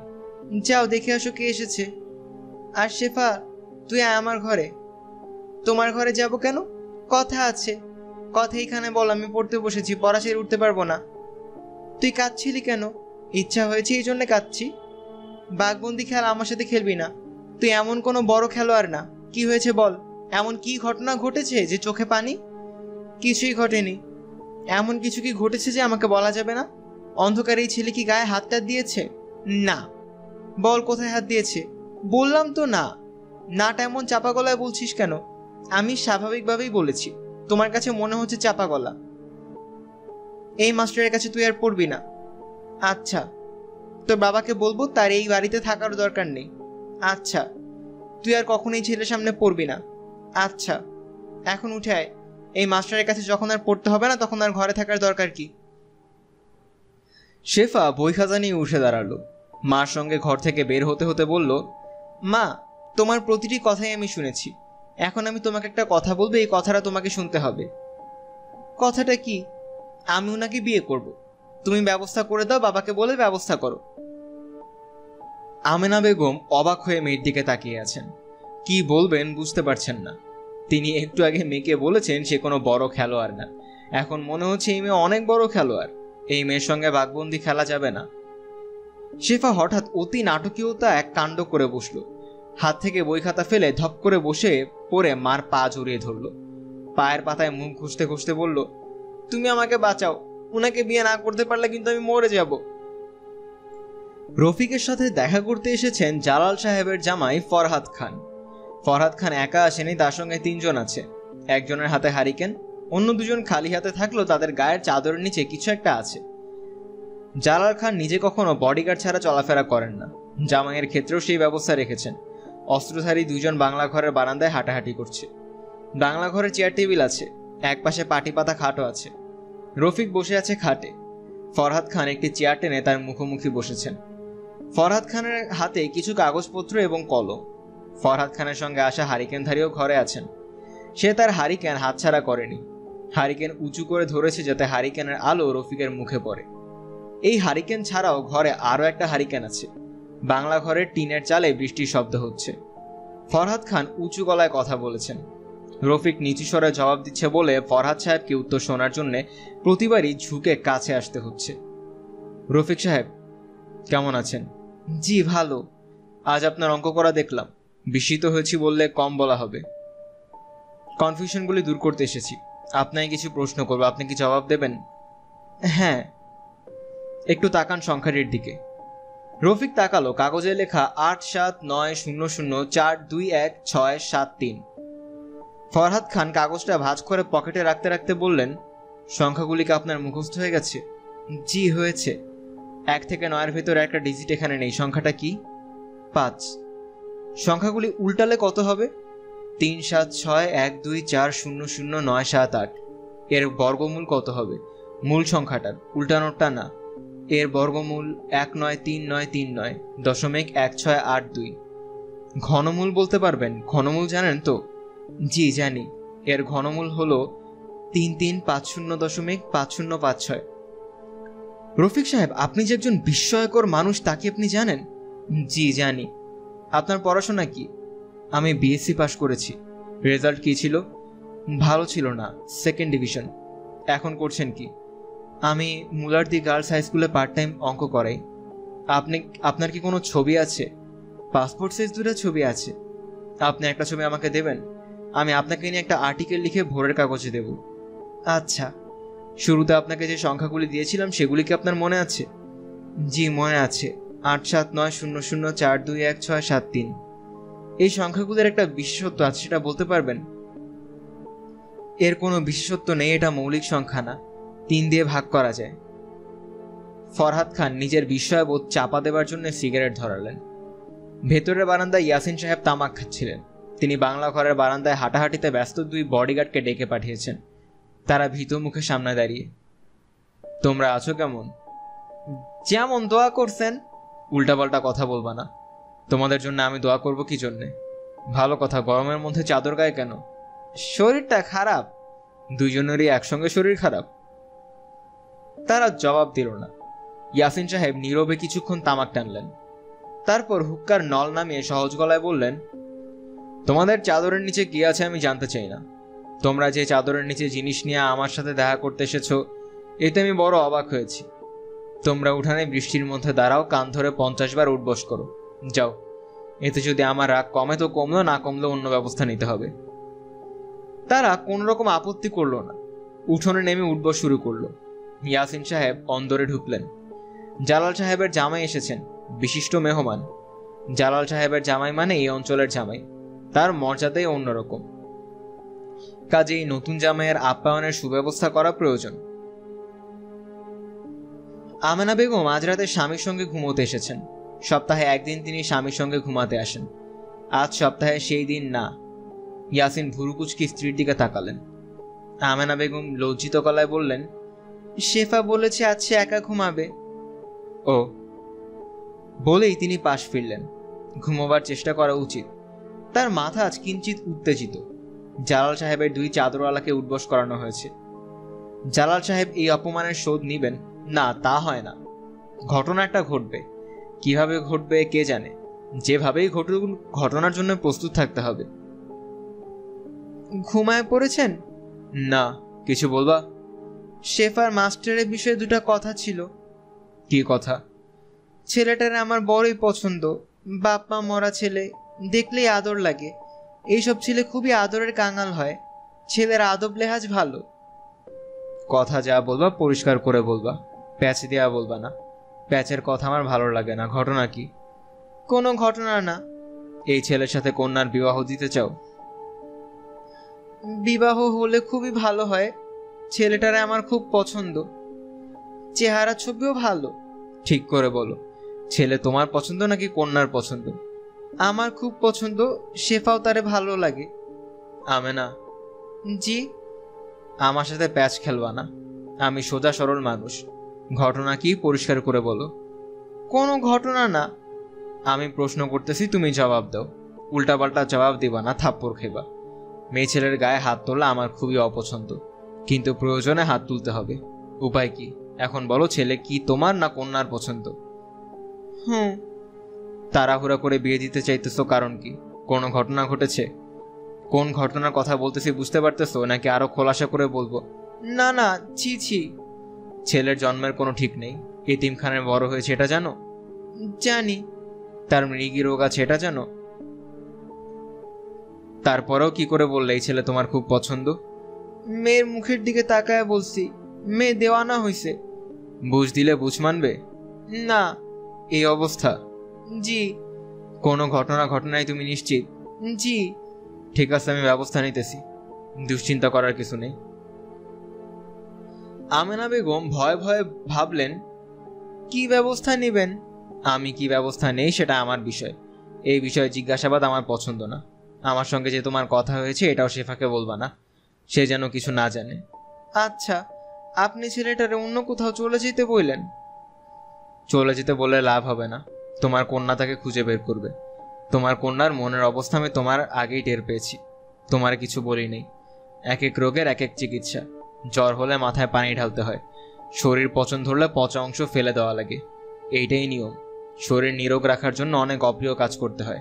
যাও দেখে আসো কে এসেছে। আর শেফা তুই আয় আমার ঘরে। তোমার ঘরে যাব কেন? কথা আছে। কথা এইখানে বল আমি পড়তে বসেছি পড়া ছেড়ে উঠতে পারব না। তুই কাঁদছিলি কেন? ইচ্ছা হয়েছে এই জন্য কাঁদছি। বাঘবন্দি খেলা আমার সাথে খেলবি না। তুই এমন কোনো বড় খেলোয়াড় না। কি হয়েছে বল? এমন কি ঘটনা ঘটেছে যে চোখে পানি? কিছুই ঘটেনি। এমন কিছু কি ঘটেছে যে আমাকে বলা যাবে না? অন্ধকার এই ছেলে কি গায়ে হাত হাতটা দিয়েছে? না। বল, কোথায় হাত দিয়েছে? বললাম তো না। নাটা এমন চাপা গলায় বলছিস কেন? আমি স্বাভাবিকভাবেই বলেছি, তোমার কাছে মনে হচ্ছে চাপা গলা। এই মাস্টারের কাছে তুই আর পড়বি না। আচ্ছা তোর বাবাকে বলব তার এই বাড়িতে থাকার দরকার নেই। আচ্ছা তুই আর কখনোই ছেলের সামনে পড়বি না। আচ্ছা এখন উঠে আয়। এই মাস্টারের কাছে যখন আর পড়তে হবে না তখন আর ঘরে থাকার দরকার কি? শেফা বই খাতা নিয়ে উঠে দাঁড়াল। মার সঙ্গে ঘর থেকে বের হতে হতে বলল মা তোমার প্রতিটি কথাই আমি শুনেছি। এখন আমি তোমাকে একটা কথা বলব এই কথাটা তোমাকে শুনতে হবে। কথাটা কি? আমি ওনাকে বিয়ে করব। তুমি ব্যবস্থা করে দাও বাবাকে বলে ব্যবস্থা করো। আমেনা বেগম অবাক হয়ে মেয়ের দিকে তাকিয়ে আছেন। কি বলবেন বুঝতে পারছেন না। তিনি একটু আগে মেয়েকে বলেছেন সে কোনো বড় খেলোয়াড় না। এখন মনে হচ্ছে এই মেয়ে অনেক বড় খেলোয়াড়। এই মেয়ের সঙ্গে বাঘবন্দি খেলা যাবে না। শেফা হঠাৎ অতি নাটকীয়তা এক কাণ্ড করে বসল। হাত থেকে বই খাতা ফেলে ধপ করে বসে পড়ে মার পা জড়িয়ে ধরলো। পায়ের পাতায় মুখ ঘুষতে ঘুষতে বলল, তুমি আমাকে বাঁচাও। উনাকে বিয়ে না করতে পারলে কিন্তু আমি মরে যাব। রফিকের সাথে দেখা করতে এসেছেন জালাল সাহেবের জামাই ফরহাদ খান। ফরহাদ খান একা আসেনি, তার সঙ্গে তিনজন আছে। একজনের হাতে হারিকেন, অন্য দুজন খালি হাতে থাকলেও তাদের গায়ের চাদরের নিচে কিছু একটা আছে। জালাল খান নিজে কখনো বডিগার্ড ছাড়া চলাফেরা করেন না। জামাইয়ের ক্ষেত্রেও সেই ব্যবস্থা রেখেছেন। অস্ত্রধারী দুজন বাংলা ঘরের বারান্দায় হাঁটাহাঁটি করছে। বাংলা ঘরে চেয়ার টেবিল আছে, এক পাশে পাটি পাতা খাটও আছে। রফিক বসে আছে খাটে। ফরহাদ খান একটি চেয়ার টেনে তার মুখোমুখি বসেছেন। ফরহাদ খানের হাতে কিছু কাগজপত্র এবং কলম। ফরহাদ খানের সঙ্গে আসা হারিকেনধারীও ঘরে আছেন। সে তার হারিকেন হাতছাড়া করেনি। হারিকেন উঁচু করে ধরেছে যাতে হারিকেনের আলো রফিকের মুখে পড়ে। এই হারিকেন ছাড়াও ঘরে আরও একটা হারিকেন আছে। বাংলা ঘরের টিনের চালে বৃষ্টির শব্দ হচ্ছে। ফরহাদ খান উঁচু গলায় কথা বলেছেন। রফিক নিচু স্বরে জবাব দিচ্ছে বলে ফরহাদ সাহেবকে উত্তর শোনার জন্য প্রতিবারই ঝুঁকে কাছে আসতে হচ্ছে। রফিক সাহেব, কেমন আছেন? জি, ভালো। আজ আপনার অঙ্ক করা দেখলাম। বিস্মিত হয়েছি বললে কম বলা হবে। কনফিউশনগুলি দূর করতে এসেছি। আপনাকে কিছু প্রশ্ন করব, আপনি কি জবাব দেবেন? হ্যাঁ। একটু তাকান সংখ্যাটির দিকে। রফিক তাকালো, কাগজে লেখা আট সাত নয় শূন্য শূন্য চার দুই এক ছয় সাত তিন। ফরহাদ খান কাগজটা ভাঁজ করে পকেটে রাখতে রাখতে বললেন সংখ্যাগুলিকে আপনার মুখস্থ হয়ে গেছে? জি, হয়েছে। এক থেকে নয়ের ভেতরে একটা ডিজিট এখানে নেই। সংখ্যাটা কি? পাঁচ। সংখ্যাগুলি উল্টালে কত হবে? তিন সাত ছয় এক দুই চার শূন্য শূন্য নয় সাত আট। এর বর্গমূল কত হবে? মূল সংখ্যাটার, উল্টানোরটা না। এর বর্গমূল এক নয় তিন নয় তিন নয়, দশমিক এক ছয় আট দুই। ঘনমূল বলতে পারবেন? ঘনমূল জানেন তো? জি, জানি। এর ঘনমূল হল তিন তিন পাঁচ শূন্য দশমিক পাঁচ শূন্য পাঁচ ছয়। রফিক সাহেব, আপনি যে একজন বিস্ময়কর মানুষ তাকে আপনি জানেন? জি, জানি। আপনার পড়াশোনা কি? আমি বিএসসি পাশ করেছি। রেজাল্ট কি ছিল? ভালো ছিল না সেকেন্ড ডিভিশন এখন করছেন কি? আমি মুলারদি গার্লস হাই স্কুলে পার্ট টাইম অঙ্ক করাই। আপনি, আপনার কি কোনো ছবি আছে? পাসপোর্ট সাইজ দুটো ছবি আছে। আপনি একটা ছবি আমাকে দেবেন? আমি আপনাকে নিয়ে একটা আর্টিকেল লিখে ভোরের কাগজে দেব। আচ্ছা। শুরুতে আপনাকে যে সংখ্যাগুলি দিয়েছিলাম সেগুলি কি আপনার মনে আছে? জি, মনে আছে। আট সাত নয় শূন্য শূন্য চার দুই এক ছয় সাত তিন। এই সংখ্যাগুলোর একটা বিশেষত্ব আছে, সেটা বলতে পারবেন? এর কোনো বিশেষত্ব নেই, এটা মৌলিক সংখ্যা না। তিন দিয়ে ভাগ করা যায়। ফরহাদ খান নিজের বিস্ময়বোধ চাপা দেবার জন্য সিগারেট ধরালেন। ভেতরের বারান্দায় ইয়াসিন সাহেব তামাক খাচ্ছিলেন। তিনি বাংলা ঘরের বারান্দায় হাঁটাহাঁটিতে ব্যস্ত দুই বডিগার্ডকে ডেকে পাঠিয়েছেন। তারা ভীত মুখে সামনে দাঁড়িয়ে, তোমরা আছো কেমন? যেমন দোয়া করছেন উল্টাপাল্টা কথা বলবা না। তোমাদের জন্য আমি দোয়া করব কি জন্যে? ভালো কথা, গরমের মধ্যে চাদর গায়ে কেন? শরীরটা খারাপ। দুইজনেরই একসঙ্গে শরীর খারাপ। তারা জবাব দিল না। ইয়াসিন সাহেব নীরবে কিছুক্ষণ তামাক টানলেন। তারপর হুক্কার নল নামিয়ে সহজ গলায় বললেন, তোমাদের চাদরের নিচে কি আছে আমি জানতে চাই না। তোমরা যে চাদরের নিচে জিনিস নিয়ে আমার সাথে দেখা করতে এসেছ, এতে আমি বড় অবাক হয়েছি। তোমরা উঠানে বৃষ্টির মধ্যে দাঁড়াও, কান ধরে পঞ্চাশ বার উঠবস করো। যাও। এতে যদি আমার রাগ কমে তো কমলো, না কমলে অন্য ব্যবস্থা নিতে হবে। তারা কোন রকম আপত্তি করল না। উঠোনে নেমে উঠবস শুরু করল। ইয়াসিন সাহেব অন্দরে ঢুকলেন। জালাল সাহেবের জামাই এসেছেন, বিশিষ্ট মেহমান। জালাল সাহেবের জামাই মানে এই অঞ্চলের জামাই। তার মর্যাদাই অন্যরকম। কাজেই নতুন জামাইয়ের আপ্যায়নের সুব্যবস্থা করা প্রয়োজন। আমেনা বেগম আজ রাতে স্বামীর সঙ্গে ঘুমোতে এসেছেন। সপ্তাহে একদিন তিনি স্বামীর সঙ্গে ঘুমাতে আসেন। আজ সপ্তাহে সেই দিন না। ইয়াসিন ভুরুকুচকি স্ত্রীর দিকে তাকালেন। আমেনা বেগম লজ্জিত গলায় বললেন, শেফা বলেছে আজ সে একা ঘুমাবে। ও। বলেই তিনি পাশ ফিরলেন। ঘুমোবার চেষ্টা করা উচিত। তার মাথা আজ কিঞ্চিত উত্তেজিত। জালাল সাহেবের দুই চাদরওয়ালাকে উদ্বস করানো হয়েছে। জালাল সাহেব এই অপমানের শোধ নিবেন। না, তা হয় না। ঘটনাটা ঘটবে। কীভাবে ঘটবে কে জানে? যেভাবেই ঘটুক, ঘটনার জন্য প্রস্তুত থাকতে হবে। ঘুমায় পড়েছেন? না, কিছু বলবা? শেফার মাস্টারের বিষয়ে দুটো কথা ছিল। কি কথা? ছেলেটার আমার বড়ই পছন্দ। বাপ মা মরা ছেলে, দেখলেই আদর লাগে। এইসব ছেলে খুবই আদরের কাঙাল হয়। ছেলের আদব লেহাজ ভালো। কথা যা বলবা, পরিষ্কার করে বলবা। প্যাচ দেওয়া বলবা না। প্যাচের কথা আমার ভালো লাগে না। ঘটনা কি? কোনো ঘটনা না। এই ছেলের সাথে কন্যার বিবাহ দিতে চাও? বিবাহ হলে খুবই ভালো হয়। ছেলেটারে আমার খুব পছন্দ। চেহারা ছবিও ভালো। ঠিক করে বলো। ছেলে তোমার পছন্দ নাকি কন্যার পছন্দ? আমার খুব পছন্দ। শেফাও তারে ভালো লাগে। আমেনা জি। আমার সাথে প্যাচ খেলবা না। আমি সোজা সরল মানুষ। ঘটনা কি পরিষ্কার করে বলো। কোনো ঘটনা না। আমি প্রশ্ন করতেছি তুমি জবাব দাও। উল্টাপাল্টা জবাব দিবা না থাপ্পড় খেবা। মেয়ে ছেলের গায়ে হাত তোলা আমার খুবই অপছন্দ কিন্তু প্রয়োজনে হাত তুলতে হবে। উপায় কি? এখন বলো ছেলে কি তোমার না কন্যার পছন্দ? হুম। তাড়াহুড়া করে বিয়ে দিতে চাইতেছো কারণ কি? কোনো ঘটনা ঘটেছে? কোন ঘটনার কথা বলতেছি বুঝতে পারতেছো নাকি আরও খোলাসা করে বলব? না না ছি ছি। ছেলের জন্মের কোনো ঠিক নেই। এতিমখানের বড় হয়েছে এটা জানো? জানি। তার মৃগী রোগ আছে এটা জানো? তারপরেও কি করে বললে এই ছেলে তোমার খুব পছন্দ? মেয়ের মুখের দিকে তাকায় বলছি মেয়ে দেওয়ানা হইছে। বুঝ দিলে বুঝ মানবে? না। এই অবস্থা? জি। কোনো ঘটনা ঘটনায় তুমি নিশ্চিত? জি। ঠিক আছে আমি ব্যবস্থা নিতেছি। দুশ্চিন্তা করার কিছু নেই। আমেনা বেগম ভয়ে ভয়ে ভাবলেন, কি ব্যবস্থা নেবেন? আমি কি ব্যবস্থা নেই সেটা আমার বিষয়। এই বিষয়ে জিজ্ঞাসাবাদ আমার পছন্দ না। আমার সঙ্গে যে তোমার কথা হয়েছে এটাও শেফাকে বলবা না। সে যেন কিছু না জানে। আচ্ছা আপনি ছেলেটারে অন্য কোথাও চলে যেতে বললেন? চলে যেতে বলে লাভ হবে না। তোমার কন্যা তাকে খুঁজে বের করবে। তোমার কন্যার মনের অবস্থা আমি তোমার আগেই টের পেয়েছি। তোমার কিছু বলি নেই। এক এক রোগের এক এক চিকিৎসা। জ্বর হলে মাথায় পানি ঢালতে হয়। শরীর পচন ধরলে পচা অংশ ফেলে দেওয়া লাগে। এইটাই নিয়ম। শরীর নিরোগ রাখার জন্য অনেক অপ্রিয় কাজ করতে হয়।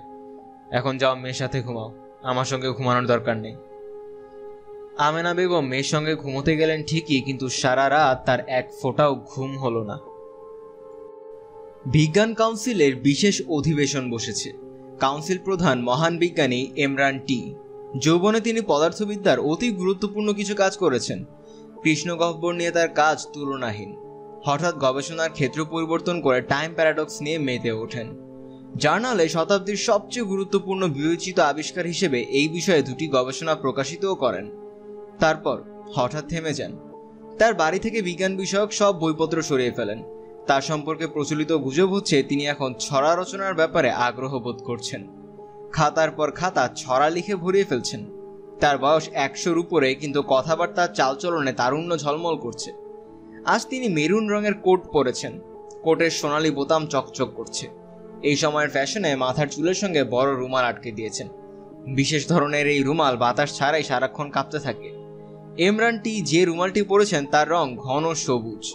এখন যাও মেয়ের সাথে ঘুমাও। আমার সঙ্গে ঘুমানোর দরকার নেই। আমেনা বেগম মেয়ের সঙ্গে ঘুমোতে গেলেন ঠিকই, কিন্তু সারা রাত তার এক ফোঁটাও ঘুম হলো না। বিজ্ঞান কাউন্সিলের বিশেষ অধিবেশন বসেছে। কাউন্সিল প্রধান মহান বিজ্ঞানী এমরান টি। যৌবনে তিনি পদার্থবিদ্যার অতি গুরুত্বপূর্ণ কিছু কাজ করেছেন। কৃষ্ণগহ্বর নিয়ে তার কাজ তুলনাহীন। হঠাৎ গবেষণার ক্ষেত্র পরিবর্তন করে টাইম প্যারাডক্স নিয়ে মেতে ওঠেন। জার্নালে শতাব্দীর সবচেয়ে গুরুত্বপূর্ণ বিবেচিত আবিষ্কার হিসেবে এই বিষয়ে দুটি গবেষণা প্রকাশিতও করেন। তারপর হঠাৎ থেমে যান। তার বাড়ি থেকে বিজ্ঞান বিষয়ক সব বইপত্র সরিয়ে ফেলেন। তার সম্পর্কে প্রচলিত গুজব হচ্ছে, তিনি এখন ছড়া রচনার ব্যাপারে আগ্রহ বোধ করছেন। খাতার পর খাতা ছড়া লিখে ভরিয়ে ফেলছেন। তার বয়স একশোর উপরে, কিন্তু কথাবার্তার চালচলনে তারুণ্য ঝলমল করছে। আজ তিনি মেরুন রঙের কোট পরেছেন। কোটের সোনালি বোতাম চকচক করছে। এই সময়ের ফ্যাশনে মাথার চুলের সঙ্গে বড় রুমাল আটকে দিয়েছেন। বিশেষ ধরনের এই রুমাল বাতাস ছাড়াই সারাক্ষণ কাঁপতে থাকে। এমরানটি যে রুমালটি পরেছেন, তার রং ঘন সবুজ।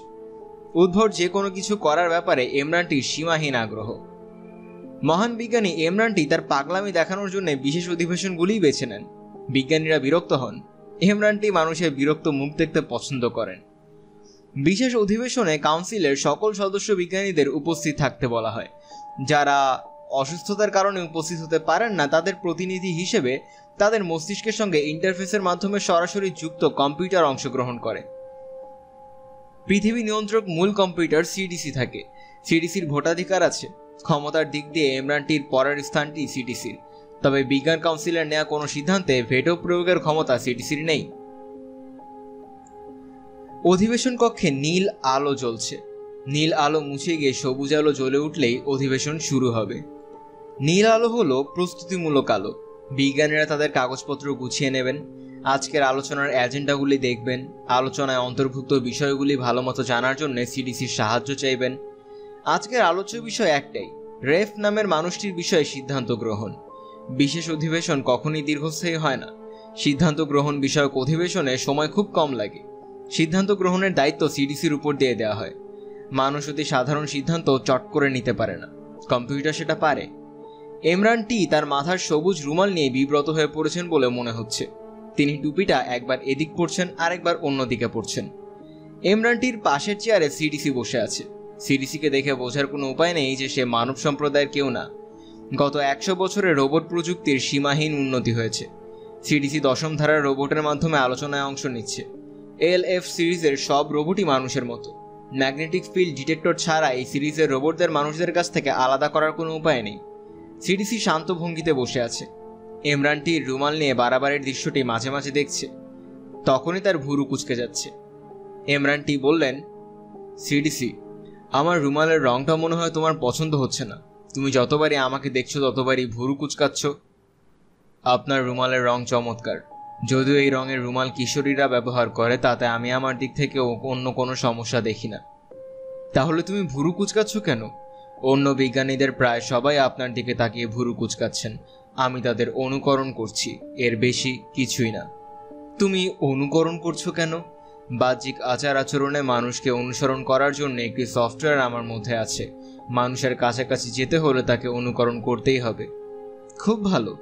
উদ্ভট যে কোনো কিছু করার ব্যাপারে এমরানটির সীমাহীন আগ্রহ। মহান বিজ্ঞানী এমরানটি তার পাগলামি দেখানোর জন্য বিশেষ অধিবেশনগুলিই বেছে নেন। বিজ্ঞানীরা বিরক্ত হন। এমরানটি মানুষের বিরক্ত মুখ দেখতে পছন্দ করেন। বিশেষ অধিবেশনে কাউন্সিলের সকল সদস্য বিজ্ঞানীদের উপস্থিত থাকতে বলা হয়। যারা অসুস্থতার কারণে উপস্থিত হতে পারেন না, তাদের প্রতিনিধি হিসেবে তাদের মস্তিষ্কের সঙ্গে ইন্টারফেসের মাধ্যমে সরাসরি যুক্ত কম্পিউটার অংশগ্রহণ করে। পৃথিবী নিয়ন্ত্রক মূল কম্পিউটার সিডিসি থাকে। সিডিসির ভোটাধিকার আছে। ক্ষমতার দিক দিয়ে এমরানটির পরের স্থানটি সিডিসির। তবে বিজ্ঞান কাউন্সিলের নেওয়া কোনো সিদ্ধান্তে ভেটো প্রয়োগের ক্ষমতা সিডিসির নেই। অধিবেশন কক্ষে নীল আলো জ্বলছে। নীল আলো মুছে গিয়ে সবুজ আলো জ্বলে উঠলেই অধিবেশন শুরু হবে। নীল আলো হলো প্রস্তুতিমূলক আলো। বিজ্ঞানীরা তাদের কাগজপত্র গুছিয়ে নেবেন। আজকের আলোচনার এজেন্ডাগুলি দেখবেন। আলোচনায় অন্তর্ভুক্ত বিষয়গুলি ভালোমতো জানার জন্য সিডিসির সাহায্য চাইবেন। আজকের আলোচ্য বিষয় একটাই। রেফ নামের মানুষটির বিষয়ে সিদ্ধান্ত গ্রহণ। বিশেষ অধিবেশন কখনই দীর্ঘস্থায়ী হয় না। সিদ্ধান্ত গ্রহণ বিষয়ক অধিবেশনে সময় খুব কম লাগে। সিদ্ধান্ত গ্রহণের দায়িত্ব সিডিসির উপর দিয়ে দেওয়া হয়। মানুষ অতি সাধারণ সিদ্ধান্ত চট করে নিতে পারে না। কম্পিউটার সেটা পারে। এমরানটি তার মাথার সবুজ রুমাল নিয়ে বিব্রত হয়ে পড়েছেন বলে মনে হচ্ছে। তিনি টুপিটা একবার এদিক পড়ছেন, আরেকবার অন্যদিকে পড়ছেন। এমরানটির পাশের চেয়ারে সিডিসি বসে আছে। সিডিসিকে দেখে বোঝার কোনো উপায় নেই যে সে মানব সম্প্রদায়ের কেউ না। গত একশো বছরে রোবট প্রযুক্তির সীমাহীন উন্নতি হয়েছে। সিডিসি দশম ধারার রোবটের মাধ্যমে আলোচনায় অংশ নিচ্ছে। এল এফ সিরিজের সব রোবটই মানুষের মতো। ম্যাগনেটিক ফিল্ড ডিটেক্টর ছাড়া এই সিরিজের রোবটদের মানুষদের কাছ থেকে আলাদা করার কোনো উপায় নেই। সিডিসি শান্ত ভঙ্গিতে বসে আছে। এমরানটির রুমাল নিয়ে বারাবারের দৃশ্যটি মাঝে মাঝে দেখছে। তখনই তার ভুরু কুচকে যাচ্ছে। এমরানটি বললেন, সিডিসি, আমার রুমালের রংটা মনে হয় তোমার পছন্দ হচ্ছে না। তুমি যতবারই আমাকে দেখছ, ততবারই ভুরু কুচকাচ্ছ। আপনার রুমালের রং চমৎকার। যদিও এই রঙের রুমাল কিশোরীরা ব্যবহার করে, তাতে আমি আমার দিক থেকে অন্য কোনো সমস্যা দেখি না। তাহলে তুমি ভুরু কুচকাচ্ছ কেন? অন্য বিজ্ঞানীদের প্রায় সবাই আপনার দিকে তাকিয়ে ভুরু কুচকাচ্ছেন। আমি তাদের অনুকরণ করছি, এর বেশি কিছুই না। তুমি অনুকরণ করছ কেন? বাহ্যিক আচার আচরণে মানুষকে অনুসরণ করার জন্য একটি সফটওয়্যার আমার মধ্যে আছে। মানুষের কাছাকাছি যেতে হলে তাকে অনুকরণ করতেই হবে। খুব ভালো।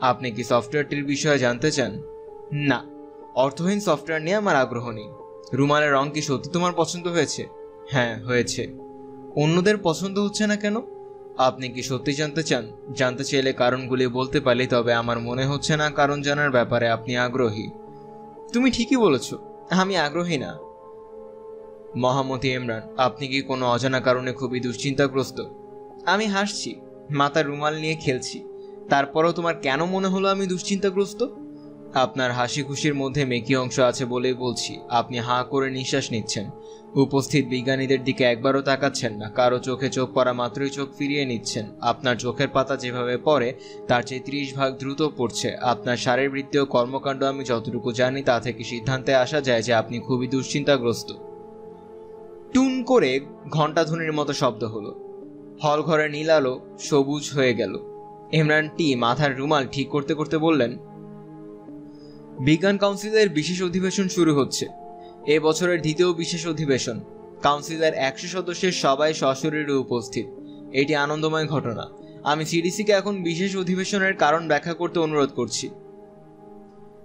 আপনি কি সফটওয়্যারটির বিষয়ে জানতে চান? না। অর্থহীন সফটওয়্যার নিয়ে আমার আগ্রহ নেই। রুমালের রং কি সত্যি তোমার পছন্দ হয়েছে? হ্যাঁ হয়েছে। অন্যদের পছন্দ হচ্ছে না কেন? আপনি কি সত্যি জানতে চান? জানতে চাইলে কারণগুলি বলতে পারলে তবে আমার মনে হচ্ছে না কারণ জানার ব্যাপারে আপনি আগ্রহী। তুমি ঠিকই বলেছ, আমি আগ্রহী না। মহামতি ইমরান, আপনি কি কোনো অজানা কারণে খুবই দুশ্চিন্তাগ্রস্ত? আমি হাসছি মাথার রুমাল নিয়ে খেলছি। তারপরও তোমার কেন মনে হলো আমি দুশ্চিন্তাগ্রস্ত? আপনার হাসি খুশির মধ্যে মেকি অংশ আছে বলেই বলছি, আপনি হাঁ করে নিঃশ্বাস নিচ্ছেন। উপস্থিত বিজ্ঞানীদের দিকে একবারও তাকাচ্ছেন না, কারও চোখে চোখ পড়া মাত্রই চোখ ফিরিয়ে নিচ্ছেন। আপনার চোখের পাতা যেভাবে পড়ে, তার চেয়ে ত্রিশ ভাগ দ্রুত পড়ছে। আপনার শারীরবৃত্তীয় কর্মকাণ্ড আমি যতটুকু জানি, তা থেকে সিদ্ধান্তে আসা যায় যে আপনি খুবই দুশ্চিন্তাগ্রস্ত। টুন করে ঘণ্টাধ্বনির মতো শব্দ হলো। হল ঘরে নীল আলো সবুজ হয়ে গেল। ইমরান টি মাথার রুমাল ঠিক করতে করতে বললেন, বিজ্ঞান কাউন্সিলের বিশেষ অধিবেশন শুরু হচ্ছে। এ বছরের দ্বিতীয় বিশেষ অধিবেশন। কাউন্সিলের একশো সদস্যের সবাই সশরীরে উপস্থিত। এটি আনন্দময় ঘটনা। আমি সিডিসিকে এখন বিশেষ অধিবেশনের কারণ ব্যাখ্যা করতে অনুরোধ করছি।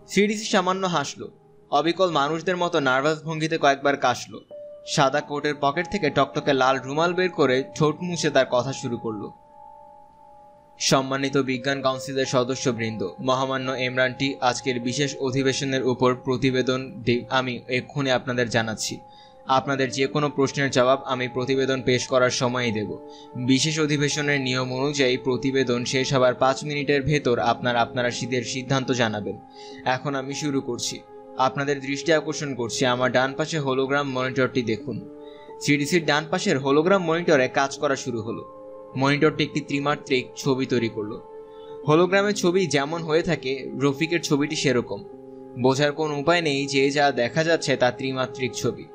সিডিসি সামান্য হাসলো। অবিকল মানুষদের মতো নার্ভাস ভঙ্গিতে কয়েকবার কাশলো। সাদা কোটের পকেট থেকে টকটকে লাল রুমাল বের করে ঠোঁট মুছে তার কথা শুরু করল। সম্মানিত বিজ্ঞান কাউন্সিলের সদস্যবৃন্দ, মহামান্য এমরানটি আজকের বিশেষ অধিবেশনের উপর প্রতিবেদন আমি এক্ষুনি আপনাদের জানাচ্ছি। আপনাদের যে কোনো প্রশ্নের জবাব আমি প্রতিবেদন পেশ করার সময়ই দেব। বিশেষ অধিবেশনের নিয়ম অনুযায়ী প্রতিবেদন শেষ হবার পাঁচ মিনিটের ভেতর আপনার আপনারা শীতের সিদ্ধান্ত জানাবেন। এখন আমি শুরু করছি। আপনাদের দৃষ্টি আকর্ষণ করছি। আমার ডান পাশে হোলোগ্রাম মনিটরটি দেখুন। সিডিসির ডান পাশের হোলোগ্রাম মনিটরে কাজ করা শুরু হলো। মনিটরটি একটি ত্রিমাত্রিক ছবি তৈরি করল। হোলোগ্রামের ছবি যেমন হয়ে থাকে, রফিকের ছবিটি সেরকম। বোঝার কোনো উপায় নেই যে যা দেখা যাচ্ছে তা ত্রিমাত্রিক ছবি।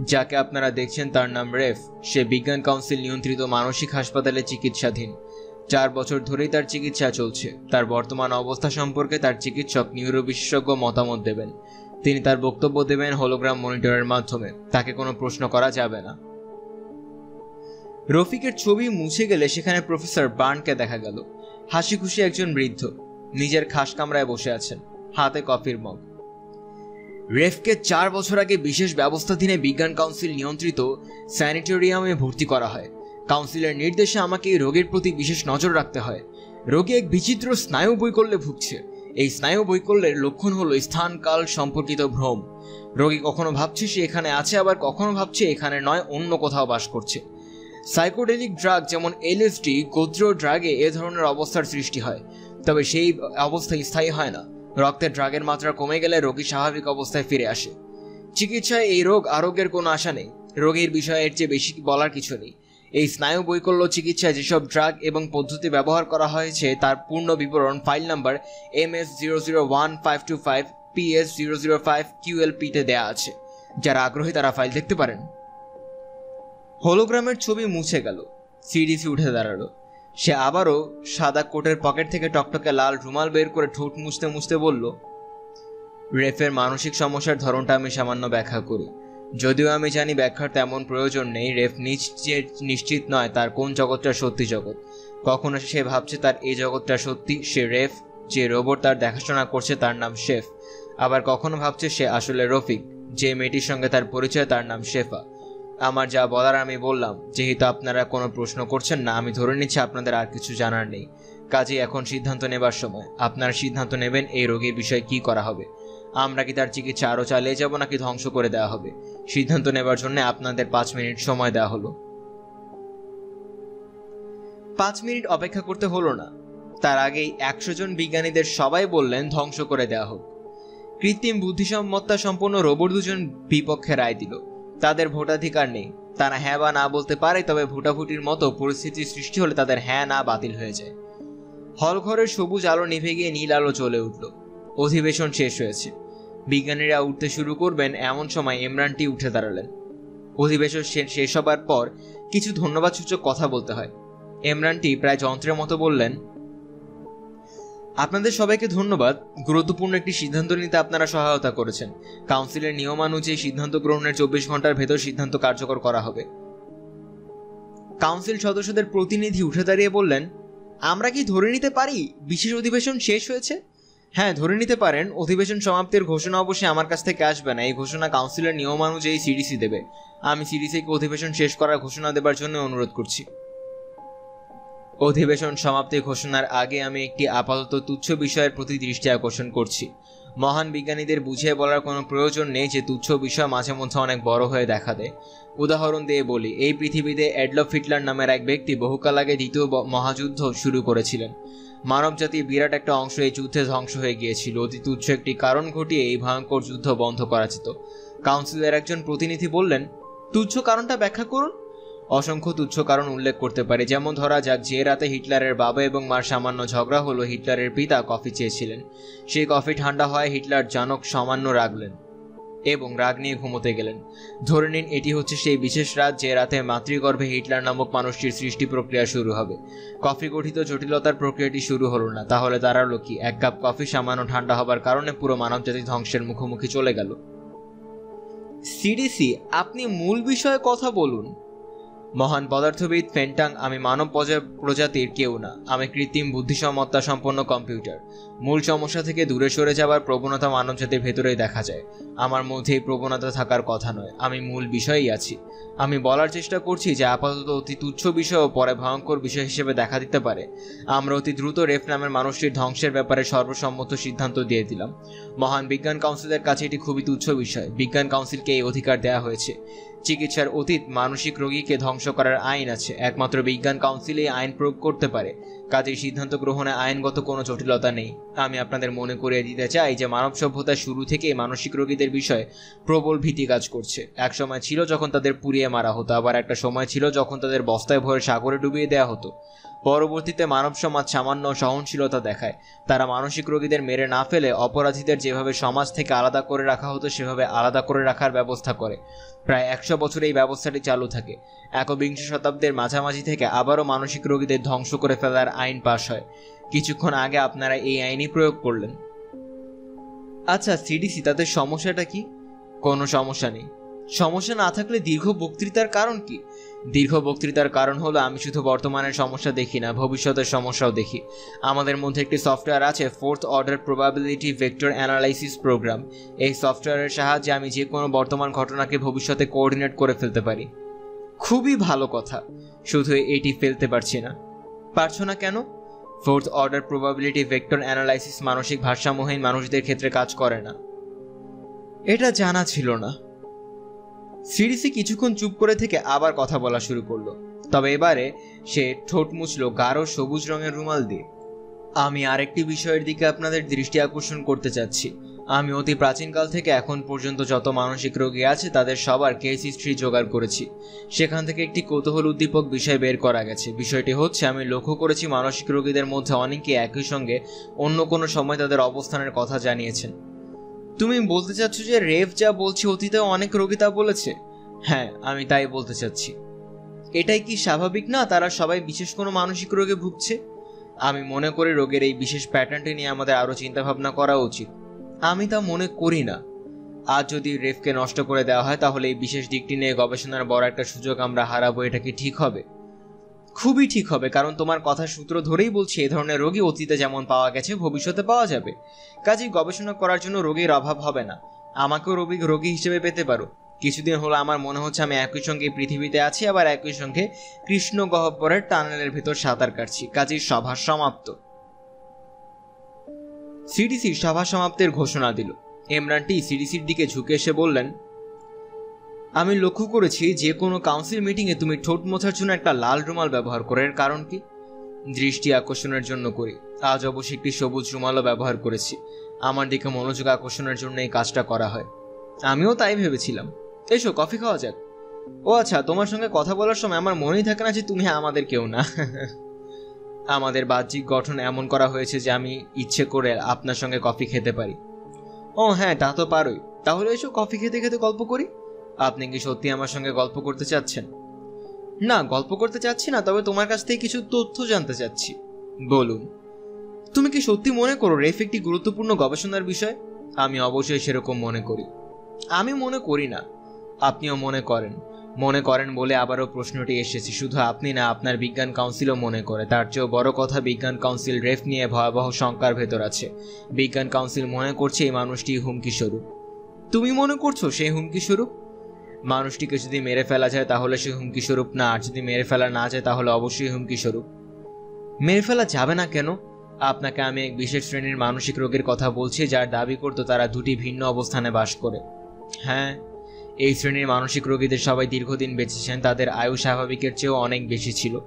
যাকে আপনারা দেখছেন তার নাম রেফ। সে বিজ্ঞান কাউন্সিল নিয়ন্ত্রিত মানসিক হাসপাতালে চিকিৎসাধীন। চার বছর ধরেই তার চিকিৎসা চলছে। তার বর্তমান অবস্থা সম্পর্কে তার চিকিৎসক নিউরো বিশেষজ্ঞ মতামত দেবেন। তিনি তার বক্তব্য দেবেন হলোগ্রাম মনিটরের মাধ্যমে। তাকে কোনো প্রশ্ন করা যাবে না। রফিকের ছবি মুছে গেলে সেখানে প্রফেসর বার্নকে দেখা গেল। হাসি খুশি একজন বৃদ্ধ। নিজের খাস কামরায় বসে আছেন। হাতে কফির মগ। রেফকে চার বছর আগে বিশেষ ব্যবস্থাধীনে বিজ্ঞান কাউন্সিল নিয়ন্ত্রিত স্যানিটোরিয়ামে ভর্তি করা হয়। কাউন্সিলের নির্দেশে আমাকে এই রোগের প্রতি বিশেষ নজর রাখতে হয়। রোগী এক বিচিত্র স্নায়ু বৈকল্যে ভুগছে। এই স্নায়ু বৈকল্যের লক্ষণ হলো স্থান, কাল, সম্পর্কিত ভ্রম। রোগী কখনো ভাবছে সে এখানে আছে, আবার কখনো ভাবছে এখানে নয়, অন্য কোথাও বাস করছে। সাইকোডেলিক ড্রাগ যেমন এলএসডি গোদ্র ড্রাগে এ ধরনের অবস্থার সৃষ্টি হয়, তবে সেই অবস্থা স্থায়ী হয় না। রক্তের ড্রাগের মাত্রা কমে গেলে রোগী স্বাভাবিক অবস্থায় ফিরে আসে। চিকিৎসায় এই রোগ আরোগ্যের কোনো আশা নেই। রোগীর বিষয়ে এর চেয়ে বেশি বলার কিছু নেই। এই স্নায়ু বৈকল্য চিকিৎসায় যেসব ড্রাগ এবং পদ্ধতি ব্যবহার করা হয়েছে, তার পূর্ণ বিবরণ file number M S zero zero one five two five PS zero zero five কিউএলপিতে দেওয়া আছে। যারা আগ্রহী, তারা ফাইল দেখতে পারেন। হোলোগ্রামের ছবি মুছে গেল। সিডিসি উঠে দাঁড়াল। সে আবারও সাদা কোটের পকেট থেকে টকটকে লাল রুমাল বের করে ঠোঁট মুছতে মুছতে বলল, রেফের মানসিক সমস্যার ধরনটা আমি সামান্য ব্যাখ্যা করি। যদিও আমি জানি ব্যাখ্যার তেমন প্রয়োজন নেই, রেফ নিশ্চিত নিশ্চিত নয় তার কোন জগৎটা সত্যি জগৎ। কখনো সে ভাবছে তার এই জগৎটা সত্যি, সে রেফ, যে রোবট তার দেখাশোনা করছে তার নাম শেফ। আবার কখনো ভাবছে সে আসলে রফিক, যে মেয়েটির সঙ্গে তার পরিচয় তার নাম শেফা। আমার যা বলার আমি বললাম, যেহেতু আপনারা কোনো প্রশ্ন করছেন না, আমি ধরে নিচ্ছি আপনাদের আর কিছু জানার নেই। কাজে এখন সিদ্ধান্ত নেবার সময়। আপনারা সিদ্ধান্ত নেবেন এই রোগীর বিষয়ে কি করা হবে। আমরা কি তার চিকিৎসা আরও চালিয়ে যাব নাকি ধ্বংস করে দেওয়া হবে? সিদ্ধান্ত নেবার জন্য আপনাদের পাঁচ মিনিট সময় দেওয়া হলো। পাঁচ মিনিট অপেক্ষা করতে হলো না। তার আগেই একশো জন বিজ্ঞানীদের সবাই বললেন, ধ্বংস করে দেওয়া হোক। কৃত্রিম বুদ্ধিসম্মতা সম্পন্ন রোবট দুজন বিপক্ষে রায় দিল। তাদের ভোটাধিকার নেই। তারা হ্যাঁ বা না বলতে পারে, তবে ভোটাভুটির মতো পরিস্থিতির সৃষ্টি হলে তাদের হ্যাঁ না বাতিল হয়ে যায়। হলঘরের সবুজ আলো নিভে গিয়ে নীল আলো চলে উঠল। অধিবেশন শেষ হয়েছে। বিজ্ঞানীরা উঠতে শুরু করবেন এমন সময় ইমরানটি উঠে দাঁড়ালেন। অধিবেশন শেষ হবার পর কিছু ধন্যবাদ সূচক কথা বলতে হয়। ইমরানটি প্রায় যন্ত্রের মতো বললেন, আপনাদের সবাইকে ধন্যবাদ। গুরুত্বপূর্ণ একটি সিদ্ধান্ত নিতে আপনারা সহায়তা করেছেন। কাউন্সিলের নিয়মানুযায়ী সিদ্ধান্ত গ্রহণের চব্বিশ ঘণ্টার ভেতর সিদ্ধান্ত কার্যকর করা হবে। কাউন্সিল সদস্যদের প্রতিনিধি উঠে দাঁড়িয়ে বললেন, আমরা কি ধরে নিতে পারি? বিশেষ অধিবেশন শেষ হয়েছে? হ্যাঁ ধরে নিতে পারেন অধিবেশন সমাপ্তির ঘোষণা অবশ্যই আমার কাছ থেকে আসবে না। এই ঘোষণা কাউন্সিলের নিয়মানুযায়ী সিডিসি দেবে। আমি সিডিসিকে অধিবেশন শেষ করার ঘোষণা দেবার জন্য অনুরোধ করছি। অধিবেশন সমাপ্তি ঘোষণার আগে আমি একটি আপাতত তুচ্ছ বিষয়ের প্রতি দৃষ্টি আকর্ষণ করছি। মহান বিজ্ঞানীদের বুঝিয়ে বলার কোনো প্রয়োজন নেই যে তুচ্ছ বিষয় মাঝে মধ্যে অনেক বড় হয়ে দেখা দেয়। উদাহরণ দিয়ে বলি, এই পৃথিবীতে অ্যাডলফ হিটলার নামের এক ব্যক্তি বহুকাল আগে দ্বিতীয় মহাযুদ্ধ শুরু করেছিলেন। মানবজাতির বিরাট একটা অংশ এই যুদ্ধে ধ্বংস হয়ে গিয়েছিল। অতি তুচ্ছ একটি কারণ ঘটিয়ে এই ভয়ঙ্কর যুদ্ধ বন্ধ করা যেত। কাউন্সিলের একজন প্রতিনিধি বললেন, তুচ্ছ কারণটা ব্যাখ্যা করুন। অসংখ্য তুচ্ছ কারণ উল্লেখ করতে পারে। যেমন ধরা যাক, যে রাতে হিটলারের বাবা এবং মার সামান্য ঝগড়া হলো হিটলারের পিতা কফি চেয়েছিলেন। সেই কফি ঠান্ডা হয় হিটলার জানক সামান্য রাগলেন। এবং রাগ নিয়ে ঘুমোতে গেলেন। ধরে নিন, এটি হচ্ছে সেই বিশেষ রাত যে রাতে মাতৃগর্ভে হিটলার নামক মানুষটির সৃষ্টি প্রক্রিয়া শুরু হবে। কফি গঠিত জটিলতার প্রক্রিয়াটি শুরু হলো না, তাহলে দাঁড়াল কি এক কাপ কফি সামান্য ঠান্ডা হবার কারণে পুরো মানবজাতি ধ্বংসের মুখোমুখি চলে গেল। সিডিসি, আপনি মূল বিষয়ে কথা বলুন। মহান পদার্থবিদ ফেন্টাং, আমি মানব প্রজাতির কেউ না। আমি কৃত্রিম বুদ্ধিসম্মতা সম্পন্ন কম্পিউটার। মূল সমস্যা থেকে দূরে সরে যাওয়ার প্রবণতা মানবজাতির ভেতরেই দেখা যায়। আমার মধ্যে এই প্রবণতা থাকার কথা নয়, আমি মূল বিষয়েই আছি। আমি বলার চেষ্টা করছি যে আপাতত অতি তুচ্ছ বিষয়ও পরে ভয়ঙ্কর বিষয় হিসেবে দেখা দিতে পারে। আমরা অতি দ্রুত রেফ নামের মানুষটির ধ্বংসের ব্যাপারে সর্বসম্মত সিদ্ধান্ত দিয়ে দিলাম। মহান বিজ্ঞান কাউন্সিলের কাছে এটি খুবই তুচ্ছ বিষয়। বিজ্ঞান কাউন্সিলকে এই অধিকার দেওয়া হয়েছে। চিকিৎসার অতীত মানসিক রোগীকে ধ্বংস করার আইন আছে। একমাত্র বিজ্ঞান কাউন্সিল এই আইন প্রয়োগ করতে পারে। কাজেই সিদ্ধান্ত গ্রহণে আইনগত কোনো জটিলতা নেই। আমি আপনাদের মনে করিয়ে দিতে চাই যে মানব সভ্যতা শুরু থেকে মানসিক রোগীদের বিষয়ে প্রবল ভীতি কাজ করছে। এক সময় ছিল যখন তাদের পুড়িয়ে মারা হতো, আবার একটা সময় ছিল যখন তাদের বস্তায় ভরে সাগরে ডুবিয়ে দেওয়া হতো। পরবর্তীতে মানব সমাজ সামান্য সহনশীলতা দেখায়। তারা মানসিক রোগীদের মেরে না ফেলে অপরাধীদের যেভাবে সমাজ থেকে আলাদা করে রাখা হতো, সেভাবে আলাদা করে রাখার ব্যবস্থা করে। প্রায় একশো বছর এই ব্যবস্থাটি চালু থাকে। একবিংশ শতাব্দীর মাঝামাঝি থেকে আবারও মানসিক রোগীদের ধ্বংস করে ফেলার আইন পাশ হয়। কিছুক্ষণ আগে আপনারা এই আইনই প্রয়োগ করলেন। আচ্ছা সিডিসি, তাদের সমস্যাটা কি? কোনো সমস্যা নেই। সমস্যা না থাকলে দীর্ঘ বক্তৃতার কারণ কি? দীর্ঘ বক্তৃতার কারণ হলো, আমি শুধু বর্তমানের সমস্যা দেখি না, ভবিষ্যতের সমস্যাও দেখি। আমাদের মধ্যে একটি সফটওয়্যার আছে fourth order probability vector analysis program এই সফটওয়্যারের সাহায্যে আমি যে কোনো বর্তমান ঘটনাকে ভবিষ্যতে কোঅর্ডিনেট করে ফেলতে পারি। খুবই ভালো কথা। শুধু এটি ফেলতে পারছি না। পারছ না কেন? Fourth order probability vector analysis মানসিক ভারসাম্যহীন মানুষদের ক্ষেত্রে কাজ করে না। এটা জানা ছিল না। সিরিসি কিছুক্ষণ চুপ করে থেকে আবার কথা বলা শুরু করল। তবে এবারে সে ঠোঁট মুছলো গাঢ় সবুজ রঙের রুমাল দিয়ে। আমি আরেকটি বিষয়ের দিকে আপনাদের দৃষ্টি আকর্ষণ করতে চাচ্ছি। আমি অতি প্রাচীনকাল থেকে এখন পর্যন্ত যত মানসিক রোগী আছে, তাদের সবার কেস হিস্ট্রি জোগাড় করেছি। সেখান থেকে একটি কৌতূহল উদ্দীপক বিষয় বের করা গেছে। বিষয়টি হচ্ছে, আমি লক্ষ্য করেছি মানসিক রোগীদের মধ্যে অনেকে একই সঙ্গে অন্য কোনো সময় তাদের অবস্থানের কথা জানিয়েছেন। তুমি বলতে চাচ্ছ যে রেভ যা বলছে অতীতে অনেক রোগী তা বলেছে? হ্যাঁ আমি তাই বলতে চাচ্ছি। এটাই কি স্বাভাবিক না তারা সবাই বিশেষ কোনো মানসিক রোগে ভুগছে? আমি মনে করি রোগের এই বিশেষ প্যাটার্নটি নিয়ে আমাদের আরও চিন্তাভাবনা করা উচিত। আমি তা মনে করি না। আজ যদি রেফকে নষ্ট করে দেওয়া হয় তাহলে এই বিশেষ দিকটি নিয়ে গবেষণার বড় একটা সুযোগ আমরা হারাবো, এটা কি ঠিক হবে? খুবই ঠিক হবে, কারণ তোমার কথা সূত্র ধরেই বলছি এই ধরনের রোগী অতীতে যেমন পাওয়া গেছে, ভবিষ্যতে পাওয়া যাবে। কাজেই গবেষণা করার জন্য রোগীর অভাব হবে না। আমাকেও রোগী রোগী হিসেবে পেতে পারো। কিছুদিন হলো আমার মনে হচ্ছে আমি একই সঙ্গে পৃথিবীতে আছি, আবার একই সঙ্গে কৃষ্ণ গহ্বরের টানেলের ভেতর সাঁতার কাটছি। কাজেই সভা সমাপ্ত। সিডিসি সভা সমাপ্তের ঘোষণা দিল। এমরানটি সিডিসির দিকে ঝুঁকে এসে বললেন আমি লক্ষ্য করেছি যে কোনো কাউন্সিল মিটিংয়ে তুমি ঠোঁট মোছার জন্য একটা লাল রুমাল ব্যবহার করো। এর কারণ কি? দৃষ্টি আকর্ষণের জন্য করি। আজ অবশ্য একটি সবুজ রুমালও ব্যবহার করেছি। আমার দিকে মনোযোগ আকর্ষণের জন্য এই কাজটা করা হয়। আমিও তাই ভেবেছিলাম। এসো, কফি খাওয়া যাক। ও আচ্ছা তোমার সঙ্গে কথা বলার সময় আমার মনেই থাকে না যে তুমি আমাদের কেউ না। আমাদের বাহ্যিক গঠন এমন করা হয়েছে যে আমি ইচ্ছে করে আপনার সঙ্গে কফি খেতে পারি। ও হ্যাঁ তা তো পারোই। তাহলে এসো, কফি খেতে খেতে গল্প করি। আপনি কি সত্যি আমার সঙ্গে গল্প করতে চাচ্ছেন? না, গল্প করতে চাচ্ছি না, তবে তোমার কাছ থেকে কিছু তথ্য জানতে চাচ্ছি। বলুন, তুমি কি সত্যি মনে করো রেফ একটি গুরুত্বপূর্ণ গবেষণার বিষয়? আমি অবশ্যই সেরকম মনে করি। আমি মনে করি না। আপনিও মনে করেন। মনে করেন বলে আবারও প্রশ্নটি এসেছে। শুধু আপনি না, আপনার বিজ্ঞান কাউন্সিলও মনে করে। তার চেয়েও বড় কথা, বিজ্ঞান কাউন্সিল রেফ নিয়ে ভয়াবহ শঙ্কার ভেতর আছে। বিজ্ঞান কাউন্সিল মনে করছে এই মানুষটি হুমকি স্বরূপ তুমি মনে করছ সেই হুমকি স্বরূপ মানুষটিকে যদি মেরে ফেলা যায় তাহলে সে হুমকি স্বরূপ না, আর যদি মেরে ফেলা না যায় তাহলে অবশ্যই হুমকি স্বরূপ। মেরে ফেলা যাবে না কেন? আপনাকে আমি এক বিশেষ শ্রেণির মানসিক রোগের কথা বলছি, যার দাবি করত তারা দুটি ভিন্ন অবস্থানে বাস করে। হ্যাঁ এই শ্রেণির মানসিক রোগীদের সবাই দীর্ঘদিন বেঁচেছেন, তাদের আয়ু স্বাভাবিকের চেয়েও অনেক বেশি ছিল।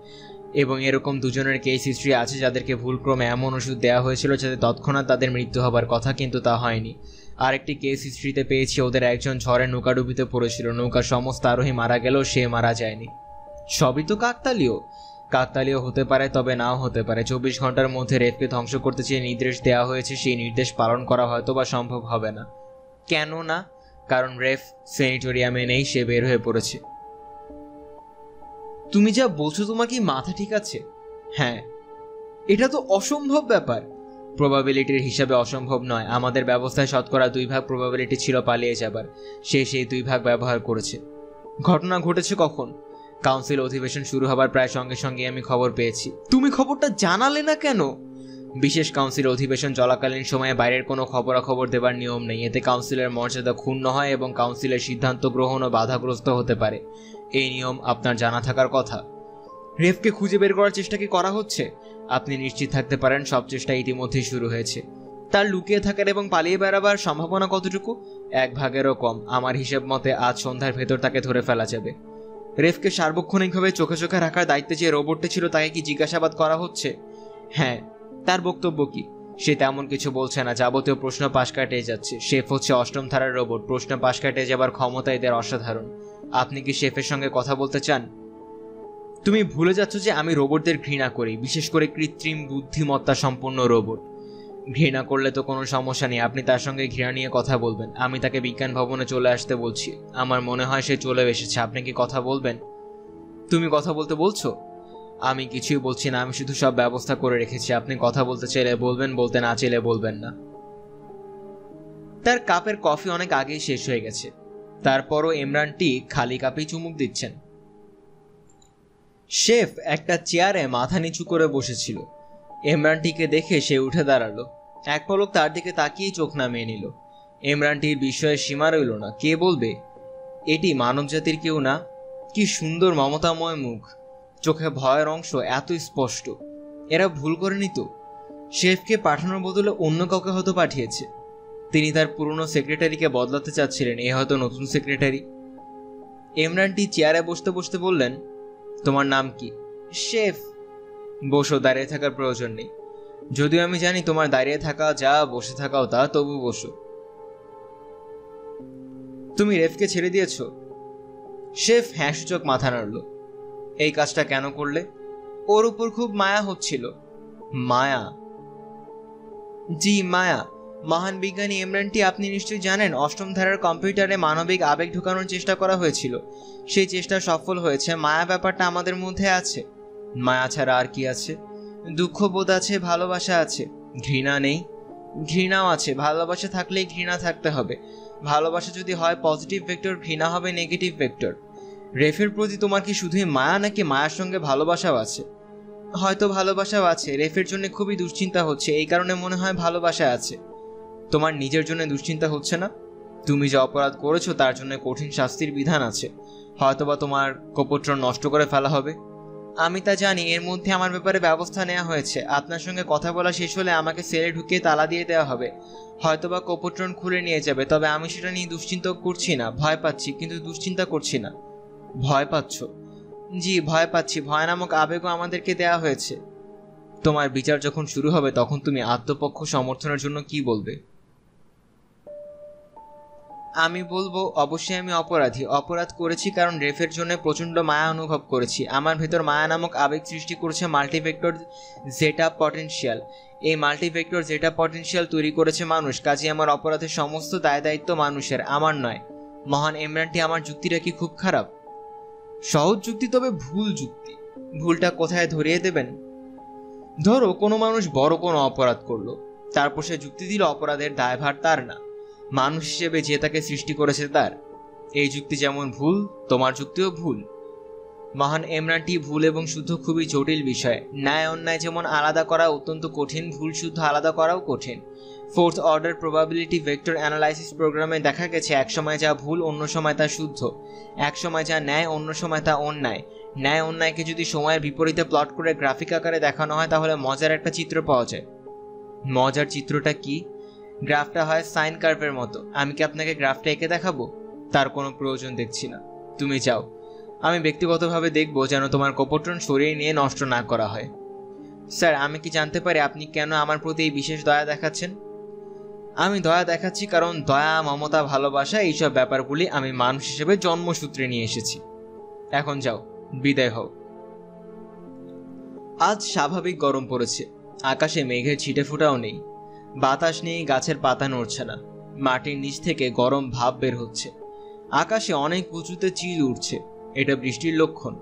এবং এরকম দুজনের কেস হিস্ট্রি আছে যাদেরকে ভুলক্রমে এমন ওষুধ দেওয়া হয়েছিল যাতে তৎক্ষণাৎ তাদের মৃত্যু হবার কথা কিন্তু তা হয়নি। আরেকটি কেস হিস্ট্রিতে পেয়েছি, ওদের একজন ঝড়ে নৌকাডুবিতে পড়েছিল। নৌকার সমস্ত আরোহী মারা গেলেও সে মারা যায়নি। সবই তো কাকতালীয়। কাকতালীয় হতে পারে, তবে নাও হতে পারে। চব্বিশ ঘণ্টার মধ্যে রেপকে ধ্বংস করতে যে নির্দেশ দেওয়া হয়েছে, সেই নির্দেশ পালন করা হয়তো বা সম্ভব হবে না। কেন না? কারণ রেফ সেনিটোরিয়ামে নেই, সে বের হয়ে পড়েছে। তুমি যা বলছো তোমার কি মাথা ঠিক আছে? হ্যাঁ। এটা তো অসম্ভব ব্যাপার। প্রবাবিলিটির হিসাবে অসম্ভব নয়। আমাদের ব্যবস্থায় শতকরা দুই ভাগ প্রবাবিলিটি ছিল পালিয়ে যাবার। সে সেই দুই ভাগ ব্যবহার করেছে। ঘটনা ঘটেছে কখন? কাউন্সিল অধিবেশন শুরু হবার প্রায় সঙ্গে সঙ্গে আমি খবর পেয়েছি। তুমি খবরটা জানালে না কেন? বিশেষ কাউন্সিল অধিবেশন চলাকালীন সময়ে বাইরের কোনো খবরাখবর দেবার নিয়ম নেই। এতে কাউন্সিলের মর্যাদা ক্ষুণ্ণ হয় এবং কাউন্সিলের সিদ্ধান্ত গ্রহণও বাধাগ্রস্ত হতে পারে। এই নিয়ম আপনার জানা থাকার কথা। রেফকে খুঁজে বের করার চেষ্টা কি করা হচ্ছে? আপনি নিশ্চিত থাকতে পারেন সব চেষ্টা ইতিমধ্যেই শুরু হয়েছে। তার লুকিয়ে থাকার এবং পালিয়ে বেড়াবার সম্ভাবনা কতটুকু? এক ভাগেরও কম। আমার হিসেব মতে আজ সন্ধ্যার ভেতর তাকে ধরে ফেলা যাবে। রেফকে সার্বক্ষণিকভাবে চোখে চোখে রাখার দায়িত্বে যে রোবটটি ছিল তাকে কি জিজ্ঞাসাবাদ করা হচ্ছে? হ্যাঁ তার বক্তব্য কি? সে তেমন কিছু বলছে না। যাবতীয় প্রশ্ন পাশ কাটিয়ে যাচ্ছে। শেফ হচ্ছে অষ্টম ধারার রোবট। প্রশ্ন পাশ কাটিয়ে যাবার ক্ষমতা এদের অসাধারণ। আপনি কি শেফের সঙ্গে কথা বলতে চান? তুমি ভুলে যাচ্ছ যে আমি রোবটদের ঘৃণা করি, বিশেষ করে কৃত্রিম বুদ্ধিমত্তা সম্পন্ন রোবট। ঘৃণা করলে তো কোনো সমস্যা নেই, আপনি তার সঙ্গে ঘৃণা নিয়ে কথা বলবেন। আমি তাকে বিজ্ঞান ভবনে চলে আসতে বলছি। আমার মনে হয় সে চলে এসেছে। আপনি কি কথা বলবেন? তুমি কথা বলতে বলছো? আমি কিছুই বলছি না, আমি শুধু সব ব্যবস্থা করে রেখেছি। আপনি কথা বলতে চাইলে বলবেন, বলতে না চাইলে বলবেন না। তার কাপের কফি অনেক আগেই শেষ হয়ে গেছে। তারপরও ইমরানটি খালি কাপেই চুমুক দিচ্ছেন। শেফ একটা চেয়ারে মাথা নিচু করে বসেছিল। এমরানটিকে দেখে সে উঠে দাঁড়াল। এক পলক তার দিকে তাকিয়েই চোখ নামিয়ে নিল। এমরানটির বিষয়ে সীমা রইল না। কে বলবে? এটি মানবজাতির কেউ না। কি সুন্দর মমতাময় মুখ। চোখে ভয়ের অংশ এত স্পষ্ট। এরা ভুল করেনি তো? শেফকে পাঠানোর বদলে অন্য কাউকে হয়তো পাঠিয়েছে। তিনি তার পুরনো সেক্রেটারিকে বদলাতে চাচ্ছিলেন। এ হয়তো নতুন সেক্রেটারি। ইমরানটি চেয়ারে বসতে বসতে বললেন তোমার নাম কি? শেফ। বসো দাঁড়িয়ে থাকার প্রয়োজন নেই। যদিও আমি জানি তোমার দাঁড়িয়ে থাকা যা বসে থাকাও তা তবু বসো। তুমি রেফকে ছেড়ে দিয়েছ? শেফ হ্যাঁ সূচক মাথা নাড়ল। এই কাজটা কেন করলে? ওর উপর খুব মায়া হচ্ছিল। মায়া? জি মায়া। মহান বিজ্ঞানী ইমরানটি আপনি নিশ্চয়ই জানেন, অষ্টম ধারার কম্পিউটারে মানবিক আবেগ ঢোকানোর চেষ্টা করা হয়েছিল। সেই চেষ্টা সফল হয়েছে, মায়া ব্যাপারটা আমাদের মধ্যে আছে। মায়া ছাড়া আর কি আছে? দুঃখবোধ আছে, ভালোবাসা আছে। ঘৃণা নেই? ঘৃণাও আছে, ভালোবাসা থাকলেই ঘৃণা থাকতে হবে। ভালোবাসা যদি হয়, পজিটিভ ভেক্টর, ঘৃণা হবে নেগেটিভ ভেক্টর। রেফের প্রতি তোমার কি শুধুই মায়া, নাকি মায়ার সঙ্গে ভালোবাসাও আছে? হয়তো ভালোবাসাও আছে, রেফের জন্য খুবই দুশ্চিন্তা হচ্ছে, এই কারণে মনে হয় ভালোবাসা আছে। তোমার নিজের জন্য দুশ্চিন্তা হচ্ছে না? তুমি যে অপরাধ করেছ, তার জন্য কঠিন শাস্তির বিধান আছে। হয়তোবা তোমার কপত্র নষ্ট করে ফেলা হবে। আমি তা জানি, এর মধ্যে আমার ব্যাপারে ব্যবস্থা নেওয়া হয়েছে। আপনার সঙ্গে কথা বলা শেষ হলে আমাকে সেলে ঢুকিয়ে তালা দিয়ে দেওয়া হবে। হয়তোবা কপট্রন খুলে নিয়ে যাবে, তবে আমি সেটা নিয়ে দুশ্চিন্তা করছি না। ভয় পাচ্ছি, কিন্তু দুশ্চিন্তা করছি না। ভয় পাচ্ছ? জি, ভয় পাচ্ছি। ভয় নামক আবেগও আমাদেরকে দেওয়া হয়েছে। তোমার বিচার যখন শুরু হবে, তখন তুমি আত্মপক্ষ সমর্থনের জন্য কি বলবে? আমি বলব, অবশ্যই আমি অপরাধী। অপরাধ করেছি কারণ রেফের জন্য প্রচণ্ড মায়া অনুভব করেছি। আমার ভেতর মায়া নামক আবেগ সৃষ্টি করেছে মাল্টিভেক্টর জেটা পটেনশিয়াল। এই মাল্টিভেক্টর জেটা পটেনশিয়াল তৈরি করেছে মানুষ, কাজে আমার অপরাধের সমস্ত দায় দায়িত্ব মানুষের, আমার নয়। মহান ইমরানটি আমার যুক্তিটা কি খুব খারাপ? সহজ যুক্তি, তবে ভুল যুক্তি। ভুলটা কোথায় ধরিয়ে দেবেন? ধরো, কোনো মানুষ বড় কোনো অপরাধ করল, তারপর সে যুক্তি দিল, অপরাধের দায়ভার তার না। মানুষ হিসেবে যে তাকে সৃষ্টি করেছে তার। এই যুক্তি যেমন ভুল, তোমার যুক্তিও ভুল। মহান এমরানটি ভুল এবং শুদ্ধ খুবই জটিল বিষয়। ন্যায় অন্যায় যেমন আলাদা করা অত্যন্ত কঠিন, ভুল শুদ্ধ আলাদা করাও কঠিন। Fourth order probability vector analysis প্রোগ্রামে দেখা গেছে এক সময় যা ভুল, অন্য সময় তা শুদ্ধ। এক সময় যা ন্যায়, অন্য সময় তা অন্যায়। ন্যায় অন্যায়কে যদি সময়ের বিপরীতে প্লট করে গ্রাফিক আকারে দেখানো হয়, তাহলে মজার একটা চিত্র পাওয়া যায়। মজার চিত্রটা কি? গ্রাফটা হয় সাইন কার্ভের মতো। আমি কি আপনাকে গ্রাফটা এঁকে দেখাবো? তার কোনো প্রয়োজন দেখছি না। তুমি যাও। আমি ব্যক্তিগতভাবে দেখব যেন তোমার কপটন সরিয়ে নিয়ে নষ্ট না করা হয়। স্যার, আমি কি জানতে পারি আপনি কেন আমার প্রতি এই বিশেষ দয়া দেখাচ্ছেন? আমি দয়া দেখাচ্ছি কারণ দয়া, মমতা, ভালোবাসা এইসব ব্যাপারগুলি আমি মানুষ হিসেবে জন্মসূত্রে নিয়ে এসেছি। এখন যাও, বিদায় হও। আজ স্বাভাবিক গরম পড়েছে। আকাশে মেঘের ছিটে ফোটাও নেই। বাতাস নেই গাছের পাতা নড়ছে না। মাটির নিচ থেকে গরম ভাব বের হচ্ছে। আকাশে অনেক উঁচুতে চিল উঠছে এটা বৃষ্টির লক্ষণ।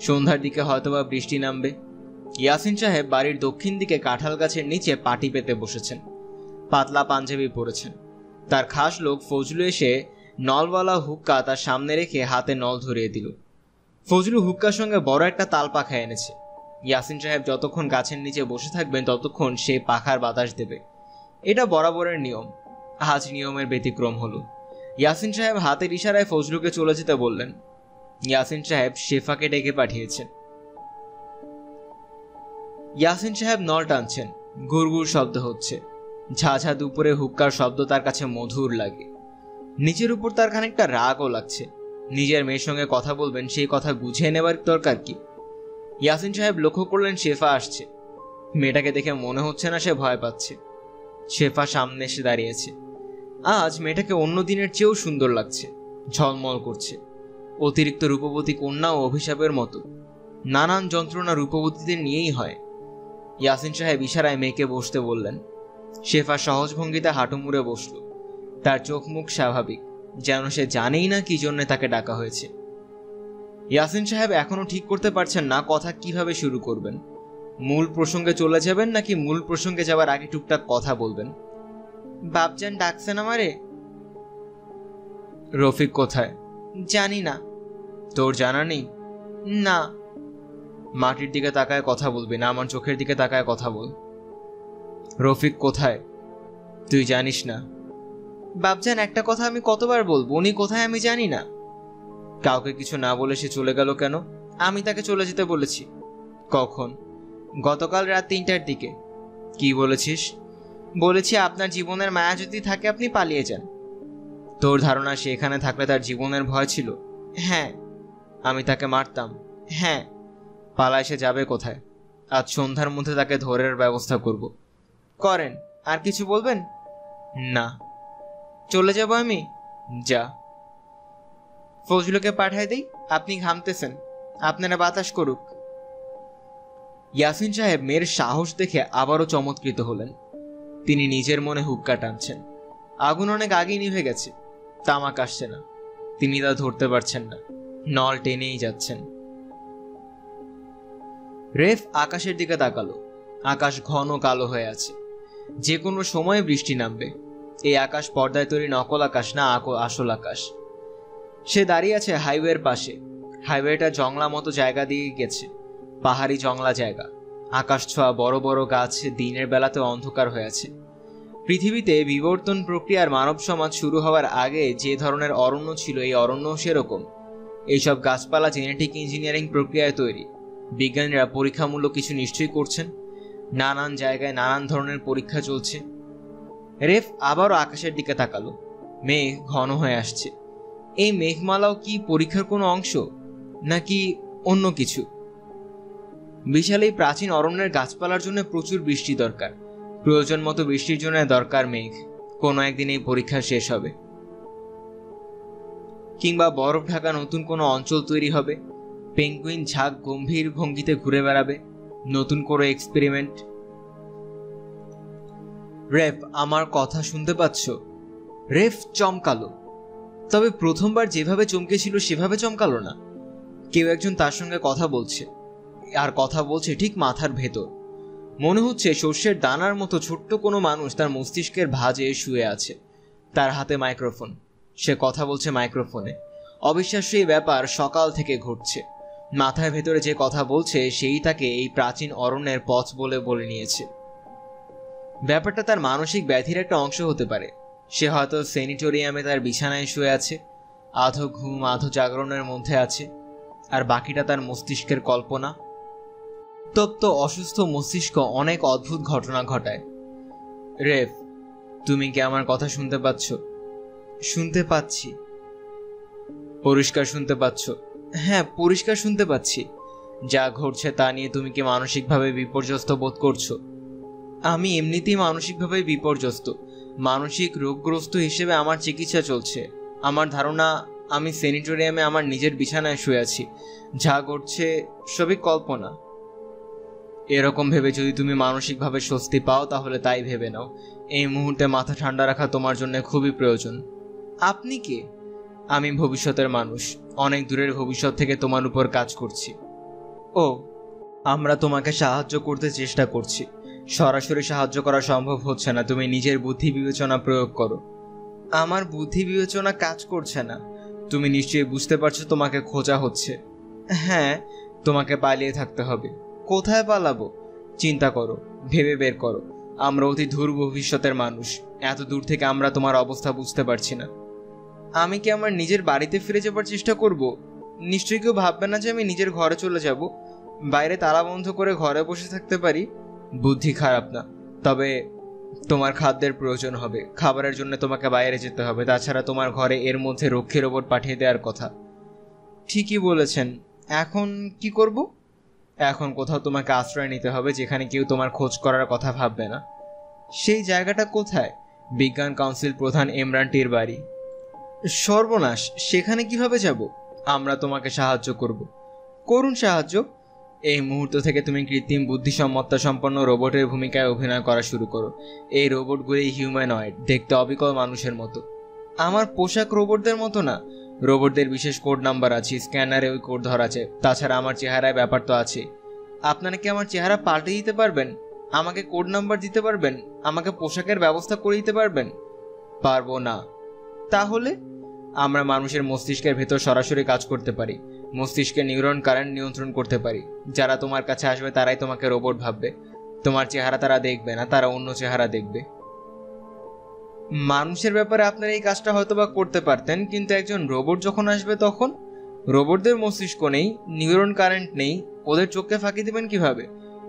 সন্ধ্যার দিকে হয়তোবা বৃষ্টি নামবে। ইয়াসিন সাহেব বাড়ির দক্ষিণ দিকে কাঁঠাল গাছের নিচে পাটি পেতে বসেছেন। পাতলা পাঞ্জাবি পরেছেন। তার খাস লোক ফজলু এসে নলওয়ালা হুক্কা তার সামনে রেখে হাতে নল ধরিয়ে দিল। ফজলু হুক্কার সঙ্গে বড় একটা তাল পাখা এনেছে। ইয়াসিন সাহেব যতক্ষণ গাছের নিচে বসে থাকবেন, ততক্ষণ সে পাখার বাতাস দেবে। এটা বরাবরের নিয়ম। আজ নিয়মের ব্যতিক্রম হলো। ইয়াসিন সাহেব হাতের ইশারায় ফজলুকে চলে যেতে বললেন। ইয়াসিন সাহেব শেফাকে ডেকে পাঠিয়েছেন। ইয়াসিন সাহেব নল টানছেন। গুড়গুড় শব্দ হচ্ছে। ঝাঝা দুপুরে হুক্কার শব্দ তার কাছে মধুর লাগে। নিচের উপর তার খানিকটা রাগও লাগছে। নিজের মেয়ের সঙ্গে কথা বলবেন, সেই কথা বুঝে নেবার দরকার কি? ইয়াসিন সাহেব লক্ষ্য করলেন শেফা আসছে। মেয়েটাকে দেখে মনে হচ্ছে না সে ভয় পাচ্ছে। শেফা সামনে এসে দাঁড়িয়েছে। আজ মেয়েটাকে অন্য দিনের চেয়েও সুন্দর লাগছে, ঝলমল করছে। অতিরিক্ত রূপবতী কন্যা ও অভিশাপের মতো। নানান যন্ত্রণা রূপবতীদের নিয়েই হয়। ইয়াসিন সাহেব ইশারায় মেয়েকে বসতে বললেন। শেফা সহজ ভঙ্গিতে হাঁটু মুড়ে বসল। তার চোখ মুখ স্বাভাবিক, যেন সে জানেই না কি জন্যে তাকে ডাকা হয়েছে। ইয়াসিন সাহেব এখনও ঠিক করতে পারছেন না কথা কীভাবে শুরু করবেন। মূল প্রসঙ্গে চলে যাবেন নাকি মূল প্রসঙ্গে যাওয়ার আগে টুকটাক কথা বলবেন? বাপজান ডাকছেন আমারে। রফিক কোথায়? জানি না। তোর জানা নেই? না। মাটির দিকে তাকায় কথা বলবি না, আমার চোখের দিকে তাকায় কথা বল। রফিক কোথায়? তুই জানিস না। বাপজান, একটা কথা আমি কতবার বলব? উনি কোথায় আমি জানি না। কাউকে কিছু না বলে সে চলে গেল কেন? আমি তাকে চলে যেতে বলেছি। কখন? গতকাল রাত তিনটার দিকে। কি বলেছিস? বলেছি, আপনার জীবনের মায়া যদি থাকে, আপনি পালিয়ে যান। তোর ধারণা, সে এখানে থাকলে তার জীবনের ভয় ছিল? হ্যাঁ আমি তাকে মারতাম। হ্যাঁ পালায় সে যাবে কোথায়? আজ সন্ধ্যার মধ্যে তাকে ধরের ব্যবস্থা করব। করেন, আর কিছু বলবেন? না। চলে যাব আমি? যা। ফজলুকে পাঠায় দিই, আপনি ঘামতেছেন। আপনারা বাতাস করুক। ইয়াসিন সাহেব মেয়ের সাহস দেখে আবারও চমৎকৃত হলেন। তিনি নিজের মনে হুক্কা টানছেন। আগুন অনেক আগেই নিভে গেছে। তামাক আসছে না। তিনি তা ধরতে পারছেন না। নল টেনেই যাচ্ছেন। রেফ আকাশের দিকে তাকালো। আকাশ ঘন কালো হয়ে আছে। যে কোনো সময় বৃষ্টি নামবে। এই আকাশ পর্দায় তৈরি নকল আকাশ না আসল আকাশ। সে দাঁড়িয়ে আছে হাইওয়ের পাশে। হাইওয়েটা জংলা মতো জায়গা দিয়ে গেছে। পাহাড়ি জংলা জায়গা। আকাশ ছোঁয়া বড় বড় গাছ দিনের বেলাতে অন্ধকার হয়ে আছে। পৃথিবীতে বিবর্তন প্রক্রিয়ার মানব সমাজ শুরু হওয়ার আগে যে ধরনের অরণ্য ছিল এই অরণ্য সেরকম। এইসব গাছপালা জেনেটিক ইঞ্জিনিয়ারিং প্রক্রিয়ায় তৈরি। বিজ্ঞানীরা পরীক্ষামূলক কিছু নিশ্চয়ই করছেন। নানান জায়গায় নানান ধরনের পরীক্ষা চলছে। রেফ আবারও আকাশের দিকে তাকালো। মেঘ ঘন হয়ে আসছে। এই মেঘমালাও কি পরীক্ষার কোনো অংশ? নাকি অন্য কিছু? বিশাল এই প্রাচীন অরণ্যের গাছপালার জন্য প্রচুর বৃষ্টি দরকার। প্রয়োজন মতো বৃষ্টির জন্য দরকার মেঘ। কোনো একদিন এই পরীক্ষা শেষ হবে। কিংবা বরফ ঢাকা নতুন কোনো অঞ্চল তৈরি হবে। পেঙ্গুইন ঝাঁক গম্ভীর ভঙ্গিতে ঘুরে বেড়াবে। নতুন করে এক্সপেরিমেন্ট রেফ, আমার কথা শুনতে পাচ্ছ? রেফ চমকালো। তবে প্রথমবার যেভাবে চমকেছিল, সেভাবে চমকালো না। কেউ একজন তার সঙ্গে কথা বলছে। আর কথা বলছে ঠিক মাথার ভেতর। মনে হচ্ছে সর্ষের দানার মতো ছোট্ট কোনো মানুষ তার মস্তিষ্কের ভাজে শুয়ে আছে। তার হাতে মাইক্রোফোন। সে কথা বলছে মাইক্রোফোনে। অবিশ্বাস্য এই ব্যাপার সকাল থেকে ঘটছে। মাথার ভেতরে যে কথা বলছে, সেই তাকে এই প্রাচীন অরণ্যের পথ বলে বলে নিয়েছে। ব্যাপারটা তার মানসিক ব্যাধির একটা অংশ হতে পারে। সে হয়তো সেনিটোরিয়ামে তার বিছানায় শুয়ে আছে, আধো ঘুম, আধো জাগরণের মধ্যে আছে, আর বাকিটা তার মস্তিষ্কের কল্পনা। তপ্ত অসুস্থ মস্তিষ্ক অনেক অদ্ভুত ঘটনা ঘটায়। রেফ, তুমি কি আমার কথা শুনতে পাচ্ছ? শুনতে পাচ্ছি। পরিষ্কার শুনতে পাচ্ছ? হ্যাঁ পরিষ্কার শুনতে পাচ্ছি। যা ঘটছে তা নিয়ে তুমি কি মানসিকভাবে বিপর্যস্ত বোধ করছ? আমি এমনিতেই মানসিকভাবে বিপর্যস্ত। মানসিক রোগগ্রস্ত হিসেবে আমার চিকিৎসা চলছে। আমার ধারণা, আমি সেনিটোরিয়ামে আমার নিজের বিছানায় শুয়ে আছি। যা ঘটছে, সবই কল্পনা। এরকম ভেবে যদি তুমি মানসিকভাবে স্বস্তি পাও, তাহলে তাই ভেবে নাও। এই মুহূর্তে মাথা ঠান্ডা রাখা তোমার জন্য খুবই প্রয়োজন। আপনি কে? আমি ভবিষ্যতের মানুষ। অনেক দূরের ভবিষ্যৎ থেকে তোমার উপর কাজ করছি। ও, আমরা তোমাকে সাহায্য করতে চেষ্টা করছি। সরাসরি সাহায্য করা সম্ভব হচ্ছে না। তুমি নিজের বুদ্ধি বিবেচনা প্রয়োগ করো। আমার বুদ্ধি বিবেচনা কাজ করছে না। তুমি নিশ্চয়ই বুঝতে পারছ তোমাকে খোঁজা হচ্ছে। হ্যাঁ তোমাকে পালিয়ে থাকতে হবে। কোথায় পালাবো? চিন্তা করো, ভেবে বের করো। আমরা অতি দূর ভবিষ্যতের মানুষ। এত দূর থেকে আমরা তোমার অবস্থা বুঝতে পারছি না। আমি কি আমার নিজের বাড়িতে ফিরে যাবার চেষ্টা করব? নিশ্চয়ই কেউ ভাববে না যে আমি নিজের ঘরে চলে যাব। বাইরে তালা বন্ধ করে ঘরে বসে থাকতে পারি? বুদ্ধি খারাপ না। তবে তোমার খাদ্যের প্রয়োজন হবে। খাবারের জন্য তোমাকে বাইরে যেতে হবে। তাছাড়া তোমার ঘরে এর মধ্যে রক্ষী রোবট পাঠিয়ে দেওয়ার কথা। ঠিকই বলেছেন। এখন কি করব? এখন কোথাও তোমাকে আশ্রয় নিতে হবে যেখানে কেউ তোমার খোঁজ করার কথা ভাববে না। সেই জায়গাটা কোথায়? বিজ্ঞান কাউন্সিল প্রধান এমরানটির বাড়ি। সর্বনাশ, সেখানে কীভাবে যাব? আমরা তোমাকে সাহায্য করব। করুন সাহায্য। এই মুহূর্ত থেকে তুমি কৃত্রিম বুদ্ধিসম্মতা সম্পন্ন রোবটের ভূমিকায় অভিনয় করা শুরু করো। এই রোবটগুলি হিউম্যানয়েড, দেখতে অবিকল মানুষের মতো। আমার পোশাক রোবটদের মতো না। রোবটদের বিশেষ কোড নাম্বার আছে, স্ক্যানারে ওই কোড ধরা আছে, তাছাড়া আমার চেহারায় ব্যাপার তো আছে। আপনারা কি আমার চেহারা পাল্টে দিতে পারবেন? আমাকে কোড নাম্বার দিতে পারবেন? আমাকে পোশাকের ব্যবস্থা করে দিতে পারবেন? পারব না। তাহলে? আমরা মানুষের মস্তিষ্কের ভেতর সরাসরি কাজ করতে পারি। মস্তিষ্কের নিউরন কারেন্ট নিয়ন্ত্রণ করতে পারি। যারা তোমার কাছে আসবে তারাই তোমাকে রোবট ভাববে। তোমার চেহারা তারা দেখবে না, তারা অন্য চেহারা দেখবে। মানুষের ব্যাপারে আপনারা এই কাজটা হয়তো বা করতে পারতেন, কিন্তু একজন রোবট যখন আসবে তখন রোবটদের মস্তিষ্ক নেই, নিউরন কারেন্ট নেই, ওদের চোখকে ফাঁকি দেবেন কীভাবে?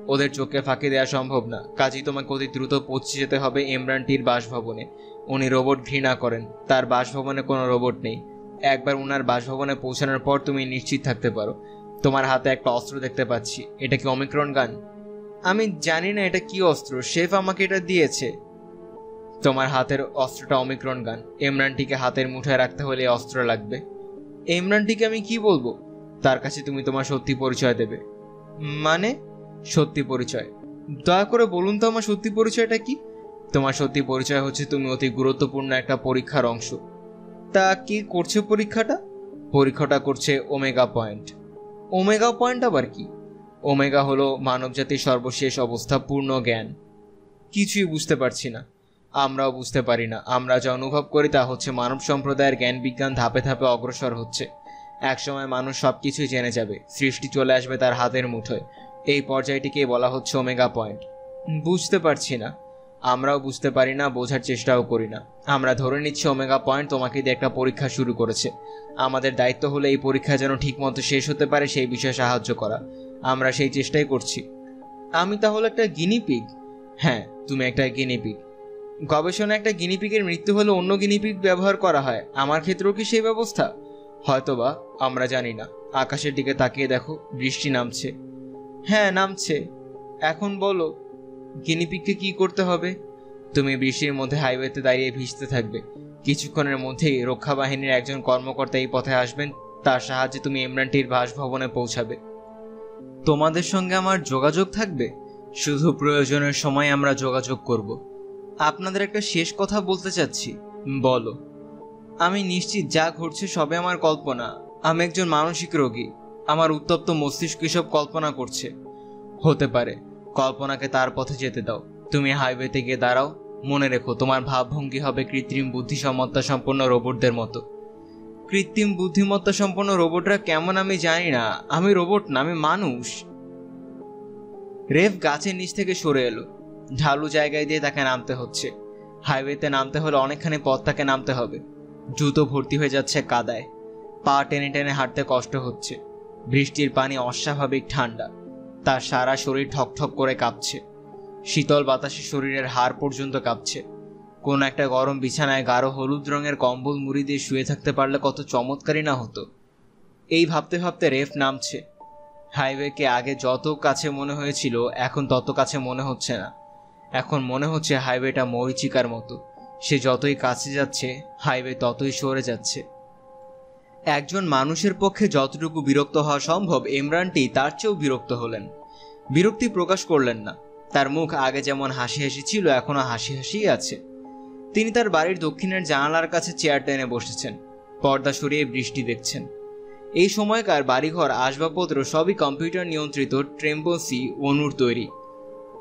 ওদের চোখকে ফাঁকি দেওয়া সম্ভব না। কাজেই তোমাকে অতি দ্রুত পৌঁছে যেতে হবে ইমরানটির বাসভবনে। উনি রোবট ঘৃণা করেন। তার বাসভবনে কোনো রোবট নেই। একবার ওনার বাসভবনে পৌঁছানোর পর তুমি নিশ্চিত থাকতে পারো। তোমার হাতে একটা অস্ত্র দেখতে পাচ্ছি। এটা কি অমিক্রন গান? আমি জানি না এটা কি অস্ত্র। শেফ আমাকে এটা দিয়েছে। তোমার হাতের অস্ত্রটা অমিক্রন গান। ইমরানটিকে হাতের মুঠায় রাখতে হলে অস্ত্র লাগবে। ইমরানটিকে আমি কি বলব? তার কাছে তুমি তোমার সত্যি পরিচয় দেবে। মানে? সত্যি পরিচয়। দয়া করে বলুন তো আমার সত্যি পরিচয়টা কি? তোমার সত্যি পরিচয় হচ্ছে তুমি অতি গুরুত্বপূর্ণ একটা পরীক্ষার অংশ। তা কি করছে পরীক্ষাটা? পরীক্ষাটা করছে ওমেগা পয়েন্ট। ওমেগা পয়েন্ট আবার কি? ওমেগা হলো মানবজাতির সর্বশেষ অবস্থা পূর্ণ জ্ঞান। কিছুই বুঝতে পারছি না। আমরাও বুঝতে পারি না। আমরা যা অনুভব করি তা হচ্ছে মানব সম্প্রদায়ের জ্ঞান বিজ্ঞান ধাপে ধাপে অগ্রসর হচ্ছে। একসময় মানুষ সব কিছুই জেনে যাবে, সৃষ্টি চলে আসবে তার হাতের মুঠোয়। এই পর্যায়টিকে বলা হচ্ছে ওমেগা পয়েন্ট। বুঝতে পারছি না। আমরাও বুঝতে পারি না, বোঝার চেষ্টাও করি না। আমরা ধরে নিচ্ছি ওমেগা পয়েন্ট তোমাকে দিয়ে একটা পরীক্ষা শুরু করেছে। আমাদের দায়িত্ব হলো এই পরীক্ষা যেন ঠিকমতো শেষ হতে পারে, সেই বিষয়ে সাহায্য করা। আমরা সেই চেষ্টাই করছি। আমি তাহলে একটা গিনিপিগ হ্যাঁ তুমি একটা গিনিপিগ গবেষণা একটা গিনিপিগের মৃত্যু হলে অন্য গিনিপিগ ব্যবহার করা হয়। আমার ক্ষেত্রেও কি সেই ব্যবস্থা? হয়তোবা, আমরা জানি না। আকাশের দিকে তাকিয়ে দেখো, বৃষ্টি নামছে। হ্যাঁ নামছে। এখন বলো গিনিপিগকে কি করতে হবে? তুমি বৃষ্টির মধ্যে হাইওয়েতে দাঁড়িয়ে ভিজতে থাকবে। কিছুক্ষণের মধ্যেই রক্ষা বাহিনীর একজন কর্মকর্তা এই পথে আসবেন। তার সাহায্যে তুমি ইমরানটির বাসভবনে পৌঁছাবে। তোমাদের সঙ্গে আমার যোগাযোগ থাকবে? শুধু প্রয়োজনের সময় আমরা যোগাযোগ করব। আপনাদের একটা শেষ কথা বলতে চাচ্ছি। বলো। আমি নিশ্চিত যা ঘটছে সবে আমার কল্পনা। আমি একজন মানসিক রোগী। আমার উত্তপ্ত মস্তিষ্ক এসব কল্পনা করছে। হতে পারে। কল্পনাকে তার পথে যেতে দাও। তুমি হাইওয়েতে গিয়ে দাঁড়াও। মনে রেখো তোমার ভাবভঙ্গি হবে কৃত্রিম বুদ্ধিসম্মতা সম্পন্ন রোবটদের মতো। কৃত্রিম বুদ্ধিমত্তা সম্পন্ন রোবটরা কেমন আমি জানি না। আমি রোবট না আমি মানুষ। রেফ গাছের নিচ থেকে সরে এলো। ঢালু জায়গায় দিয়ে তাকে নামতে হচ্ছে। হাইওয়েতে নামতে হলে অনেকখানি পথ তাকে নামতে হবে। জুতো ভর্তি হয়ে যাচ্ছে কাদায়। পা টেনে টেনে হাঁটতে কষ্ট হচ্ছে। বৃষ্টির পানি অস্বাভাবিক ঠান্ডা। তার সারা শরীর ঠকঠক করে কাঁপছে। শীতল বাতাসে শরীরের হাড় পর্যন্ত কাঁপছে। কোন একটা গরম বিছানায় গাঢ় হলুদ রঙের কম্বল মুড়ি দিয়ে শুয়ে থাকতে পারলে কত চমৎকারই না হতো। এই ভাবতে ভাবতে রেফ নামছে। হাইওয়েকে আগে যত কাছে মনে হয়েছিল, এখন তত কাছে মনে হচ্ছে না। এখন মনে হচ্ছে হাইওয়েটা মরিচিকার মতো। সে যতই কাছে যাচ্ছে, হাইওয়ে ততই সরে যাচ্ছে। একজন মানুষের পক্ষে যতটুকু বিরক্ত হওয়া সম্ভব, ইমরানটি তার চেয়েও বিরক্ত হলেন। বিরক্তি প্রকাশ করলেন না। তার মুখ আগে যেমন হাসি হাসি ছিল এখনও হাসি হাসিই আছে। তিনি তার বাড়ির দক্ষিণের জানালার কাছে চেয়ার টেনে বসেছেন। পর্দা সরিয়ে বৃষ্টি দেখছেন। এই সময়কার বাড়িঘর, আসবাবপত্র সবই কম্পিউটার নিয়ন্ত্রিত ট্রেম্বোসি অনুর তৈরি।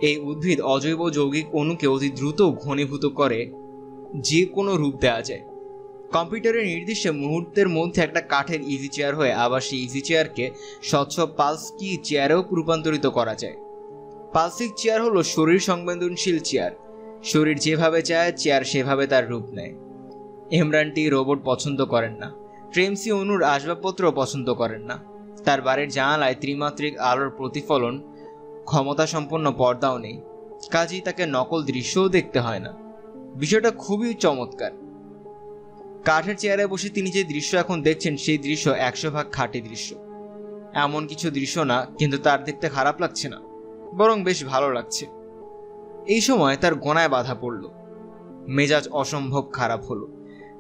এই উদ্ভিদ অজৈব যৌগিক অণুকে অতি দ্রুত ঘনীভূত করে যে কোনো রূপ দেওয়া যায়। কম্পিউটারের নির্দিষ্ট মুহূর্তের মধ্যে একটা কাঠের ইজি চেয়ার হয়ে আবার সেই ইজি চেয়ারকে স্বচ্ছ পালস কি চেয়ারেও রূপান্তরিত করা যায়। পালসিক চেয়ার হলো শরীর সংবেদনশীল চেয়ার শরীর যেভাবে চায় চেয়ার সেভাবে তার রূপ নেয়। ইমরানটি রোবট পছন্দ করেন না। ট্রেমসি অনুর আসবাবপত্র পছন্দ করেন না। তার বাড়ির জানালায় ত্রিমাত্রিক আলোর প্রতিফলন ক্ষমতা সম্পন্ন পর্দাও নেই। কাজেই তাকে নকল দৃশ্যও দেখতে হয় না। বিষয়টা খুবই চমৎকার। কাঠের চেয়ারে বসে তিনি যে দৃশ্য এখন দেখছেন, সেই দৃশ্য একশো ভাগ খাঁটি দৃশ্য। এমন কিছু দৃশ্য না, কিন্তু তার দেখতে খারাপ লাগছে না, বরং বেশ ভালো লাগছে। এই সময় তার গোনায় বাধা পড়ল। মেজাজ অসম্ভব খারাপ হলো।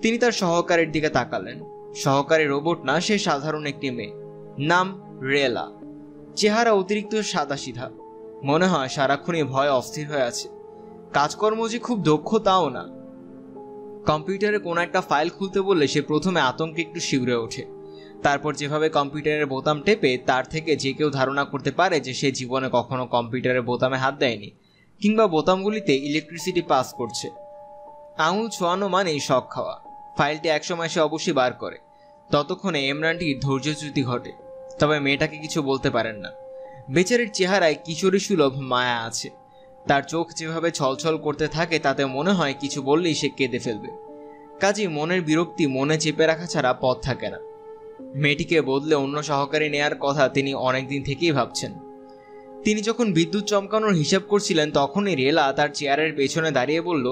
তিনি তার সহকারীর দিকে তাকালেন। সহকারী রোবট না, সে সাধারণ একটি মেয়ে। নাম রেলা। চেহারা অতিরিক্ত সাদাসিধা। মনে হয় সারাক্ষণই ভয় অস্থির হয়ে আছে। কাজকর্ম যে খুব দক্ষ তাও না। কম্পিউটারে কোনো একটা ফাইল খুলতে বললে সে প্রথমে আতঙ্কে একটু শিউরে ওঠে। তারপর যেভাবে কম্পিউটারের বোতাম টেপে, তার থেকে যে কেউ ধারণা করতে পারে যে সে জীবনে কখনো কম্পিউটারের বোতামে হাত দেয়নি, কিংবা বোতামগুলিতে ইলেকট্রিসিটি পাস করছে। আঙুল ছোঁয়ানো মানেই শখ খাওয়া। ফাইলটি একসময় সে অবশ্যই বার করে। ততক্ষণে এমরানটির ধৈর্যচ্যুতি ঘটে। তবে মেয়েটাকে কিছু বলতে পারেন না। বেচারির চেহারায় কিশোরী সুলভ মায়া আছে। তার চোখ যেভাবে ছলছল করতে থাকে, তাতে মনে হয় কিছু বললেই সে কেঁদে ফেলবে। কাজেই মনের বিরক্তি মনে চেপে রাখা ছাড়া পথ থাকে না। মেয়েটিকে বদলে অন্য সহকারী নেয়ার কথা তিনি অনেকদিন থেকেই ভাবছেন। তিনি যখন বিদ্যুৎ চমকানোর হিসাব করছিলেন, তখনই রেলা তার চেয়ারের পেছনে দাঁড়িয়ে বলল,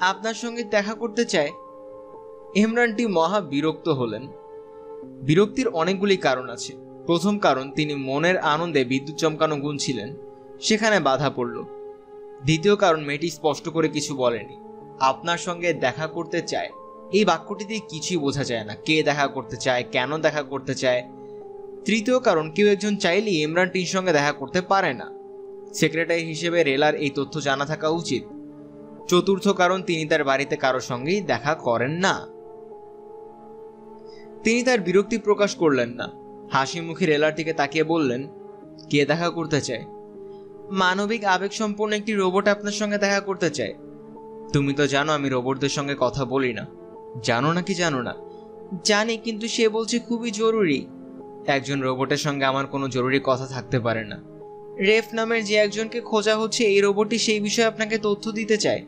আপনার সঙ্গে দেখা করতে চায় ইমরানটি মহা বিরক্ত হলেন। বিরক্তির অনেকগুলি কারণ আছে। প্রথম কারণ, তিনি মনের আনন্দে বিদ্যুৎ চমকানো গুণ ছিলেন, সেখানে বাধা পড়ল। দ্বিতীয় কারণ, মেয়েটি স্পষ্ট করে কিছু বলেনি। আপনার সঙ্গে দেখা করতে চায়। এই বাক্যটি দিয়ে কিছুই বোঝা যায় না। কে দেখা করতে চায়, কেন দেখা করতে চায়। তৃতীয় কারণ, কেউ একজন চাইলেই ইমরান টির সঙ্গে দেখা করতে পারে না। সেক্রেটারি হিসেবে রেলার এই তথ্য জানা থাকা উচিত। চতুর্থ কারণ, তিনি তার বাড়িতে কারোর সঙ্গেই দেখা করেন না। তিনি তার বিরক্তি প্রকাশ করলেন না। হাসি মুখে রেলার দিকে তাকিয়ে বললেন, কে দেখা করতে চায়? মানবিক আবেগ সম্পন্ন একটি রোবট আপনার সঙ্গে দেখা করতে চায়। তুমি তো জানো আমি রোবটদের সঙ্গে কথা বলি না। জানো না কি জানো না? জানি, কিন্তু সে বলছে খুবই জরুরি। একজন রোবটের সঙ্গে আমার কোনো জরুরি কথা থাকতে পারে না। রেফ নামের যে একজনকে খোঁজা হচ্ছে, এই রোবটটি সেই বিষয়ে আপনাকে তথ্য দিতে চায়।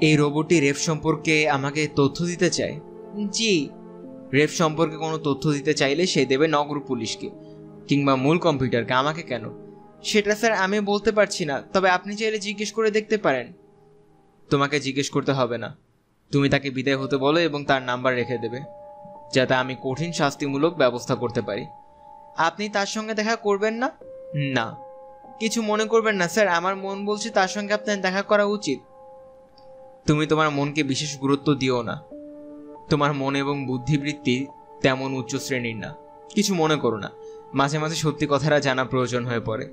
এই রোবটটি রেপ সম্পর্কে আমাকে তথ্য দিতে চায়? জি। রেপ সম্পর্কে কোনো তথ্য দিতে চাইলে সে দেবে নগর পুলিশকে কিংবা মূল কম্পিউটারকে আমাকে কেন? সেটা স্যার আমি বলতে পারছি না তবে আপনি চাইলে জিজ্ঞেস করে দেখতে পারেন। তোমাকে জিজ্ঞেস করতে হবে না। তুমি তাকে বিদায় হতে বলো এবং তার নাম্বার রেখে দেবে যাতে আমি কঠিন শাস্তিমূলক ব্যবস্থা করতে পারি। আপনি তার সঙ্গে দেখা করবেন না? না। কিছু মনে করবেন না স্যার আমার মন বলছে তার সঙ্গে আপনার দেখা করা উচিত। তুমি তোমার মনকে বিশেষ গুরুত্ব দিও না। তোমার মন এবং বুদ্ধিবৃত্তি তেমন উচ্চ শ্রেণির না। কিছু মনে করো না। মাঝে মাঝে সত্যি কথাটা জানা প্রয়োজন হয়ে পড়ে।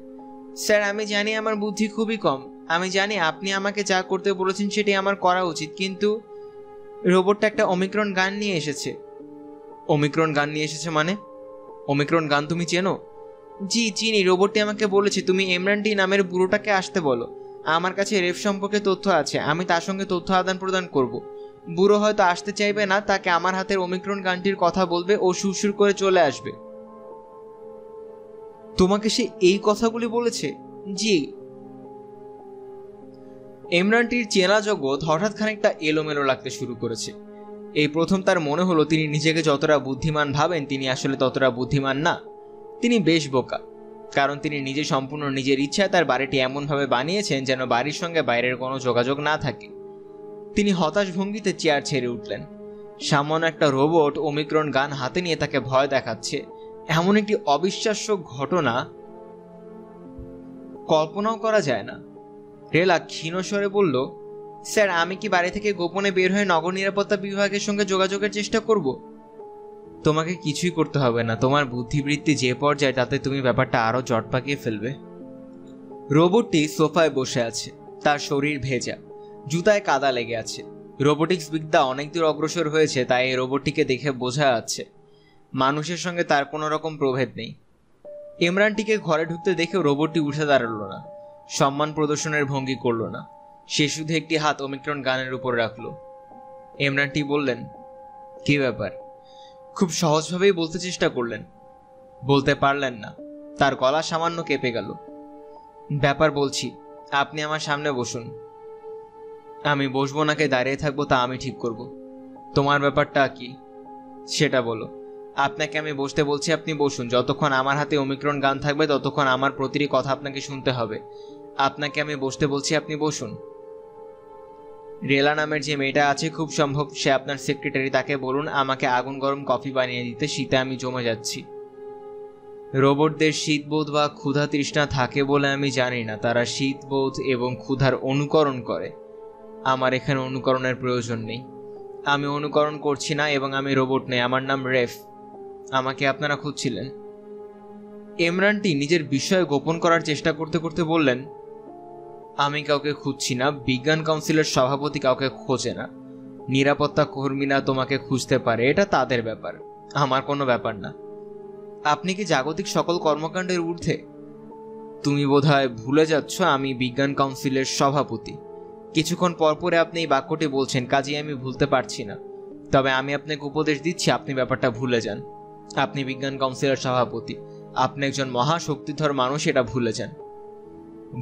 স্যার, আমি জানি আমার বুদ্ধি খুবই কম। আমি জানি আপনি আমাকে যা করতে বলেছেন সেটি আমার করা উচিত, কিন্তু রোবটটা একটা অমিক্রণ গান নিয়ে এসেছে। অমিক্রণ গান নিয়ে এসেছে মানে? অমিক্রণ গান তুমি চেনো? জি, চিনি। রোবটটি আমাকে বলেছে, তুমি এমরানটি নামের বুড়োটাকে আসতে বলো। আমার কাছে রেফ সম্পর্কে তথ্য আছে, আমি তার সঙ্গে তথ্য আদান প্রদান করব। বুড়ো হয়তো আসতে চাইবে না, তাকে আমার হাতের অমিক্রন গানটির কথা বলবে ও সুরসুর করে চলে আসবে। তোমাকে সে এই কথাগুলি বলেছে? জি। ইমরানটির চেনা জগৎ হঠাৎ খানিকটা এলোমেলো লাগতে শুরু করেছে। এই প্রথম তার মনে হলো তিনি নিজেকে যতটা বুদ্ধিমান ভাবেন, তিনি আসলে ততটা বুদ্ধিমান না। তিনি বেশ বোকা। কারণ তিনি নিজে সম্পূর্ণ নিজের ইচ্ছায় তার বাড়িটি এমনভাবে বানিয়েছেন যেন বাড়ির সঙ্গে বাইরের কোনো যোগাযোগ না থাকে। তিনি হতাশ ভঙ্গিতে চেয়ার ছেড়ে উঠলেন। সামান্য একটা রোবট ওমিক্রন গান হাতে নিয়ে তাকে ভয় দেখাচ্ছে। এমন একটি অবিশ্বাস্য ঘটনা কল্পনাও করা যায় না। রেলা ক্ষীণস্বরে বলল, স্যার, আমি কি বাড়ি থেকে গোপনে বের হয়ে নগর নিরাপত্তা বিভাগের সঙ্গে যোগাযোগের চেষ্টা করব? তোমাকে কিছুই করতে হবে না। তোমার বুদ্ধিবৃত্তি যে পর্যায়ে, তাতে তুমি ব্যাপারটা আরও জট পাকিয়ে ফেলবে। রোবটটি সোফায় বসে আছে। তার শরীর ভেজা। জুতায় কাদা লেগে আছে। রোবোটিক্স বিদ্যা অনেক দূর অগ্রসর হয়েছে, তাই এই রোবটটিকে দেখে বোঝা যাচ্ছে, মানুষের সঙ্গে তার কোনো রকম প্রভেদ নেই। ইমরানটিকে ঘরে ঢুকতে দেখে রোবটটি উঠে দাঁড়াল না। সম্মান প্রদর্শনের ভঙ্গি করল না। সে শুধু একটি হাত অমিক্রণ গানের উপর রাখল। ইমরানটি বললেন, কি ব্যাপার? খুব সহজভাবেই বলতে চেষ্টা করলেন। বলতে পারলেন না। তার গলা সামান্য কেঁপে গেল। ব্যাপার বলছি, আপনি আমার সামনে বসুন। আমি বসবো নাকি দাঁড়িয়ে থাকব তা আমি ঠিক করব। তোমার ব্যাপারটা কি? সেটা বলো। আপনাকে আমি বসতে বলছি, আপনি বসুন। যতক্ষণ আমার হাতে অমিক্রণ গান থাকবে, ততক্ষণ আমার প্রতিটি কথা আপনাকে শুনতে হবে। আপনাকে আমি বসতে বলছি, আপনি বসুন। রেলা নামের যে মেয়েটা আছে, খুব সম্ভব সে আপনার সেক্রেটারি তাকে বলুন, আমাকে আগুন গরম কফি বানিয়ে দিতে, শীতে আমি জমে যাচ্ছি। রোবটদের শীতবোধ বা ক্ষুধা তৃষ্ণা থাকে বলে আমি জানি না, তারা শীতবোধ এবং ক্ষুধার অনুকরণ করে। আমার এখানে অনুকরণের প্রয়োজন নেই। আমি অনুকরণ করছি না এবং আমি রোবট নেই, আমার নাম রেফ। আমাকে আপনারা খুঁজছিলেন। এমরানটি নিজের বিষয় গোপন করার চেষ্টা করতে করতে বললেন আমি কাউকে খুঁজছি না, বিজ্ঞান কাউন্সিলের সভাপতি কাউকে খোঁজে না। নিরাপত্তা কর্মীরা তোমাকে খুঁজতে পারে, এটা তাদের ব্যাপার, আমার কোনো ব্যাপার না। আপনি কি জাগতিক সকল কর্মকাণ্ডের ঊর্ধ্বে? তুমি বোধহয় ভুলে যাচ্ছ, আমি বিজ্ঞান কাউন্সিলের সভাপতি। কিছুক্ষণ পরপরে আপনি এই বাক্যটি বলছেন, কাজেই আমি ভুলতে পারছি না। তবে আমি আপনাকে উপদেশ দিচ্ছি, আপনি ব্যাপারটা ভুলে যান। আপনি বিজ্ঞান কাউন্সিলের সভাপতি, আপনি একজন মহাশক্তিধর মানুষ, এটা ভুলে যান।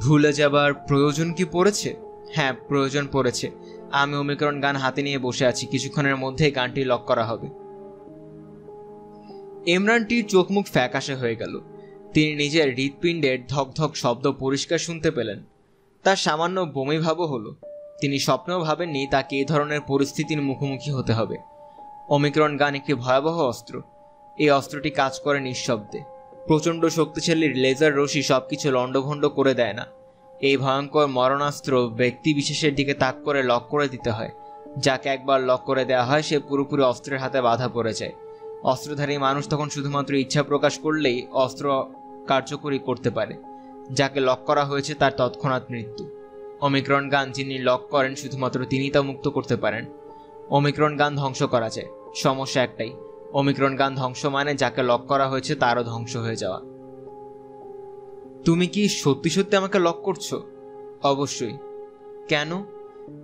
ভুলে যাবার প্রয়োজন কি পড়েছে? হ্যাঁ প্রয়োজন পড়েছে। আমি অমিকরণ গান হাতে নিয়ে বসে আছি, কিছুক্ষণের মধ্যেই গানটি লক করা হবে। ইমরানটির চোখ মুখ ফ্যাকাশে হয়ে গেল। তিনি নিজের হৃৎপিণ্ডের ধকধক শব্দ পরিষ্কার শুনতে পেলেন। তার সামান্য বমিভাবও হলো। তিনি স্বপ্নেও ভাবেননি তাকে এই ধরনের পরিস্থিতির মুখোমুখি হতে হবে। অমিক্রণ গান একটি ভয়াবহ অস্ত্র। এই অস্ত্রটি কাজ করে নিঃশব্দে। প্রচণ্ড শক্তিশালী লেজার রশি সবকিছু লণ্ডভণ্ড করে দেয় না। এই ভয়ঙ্কর মরণাস্ত্র ব্যক্তি বিশেষের দিকে তাক করে লক করে দিতে হয়। যাকে একবার লক করে দেওয়া হয়, সে পুরোপুরি অস্ত্রের হাতে বাধা পড়ে যায়। অস্ত্রধারী মানুষ তখন শুধুমাত্র ইচ্ছা প্রকাশ করলেই অস্ত্র কার্যকরী করতে পারে। যাকে লক করা হয়েছে তার তৎক্ষণাৎ মৃত্যু। অমিক্রণ গান যিনি লক করেন, শুধুমাত্র তিনি তা মুক্ত করতে পারেন। অমিক্রণ গান ধ্বংস করা যায়। সমস্যা একটাই অমিক্রণ গান ধ্বংস মানে যাকে লক করা হয়েছে তারও ধ্বংস হয়ে যাওয়া। তুমি কি সত্যি সত্যি আমাকে লক করছ? অবশ্যই। কেন?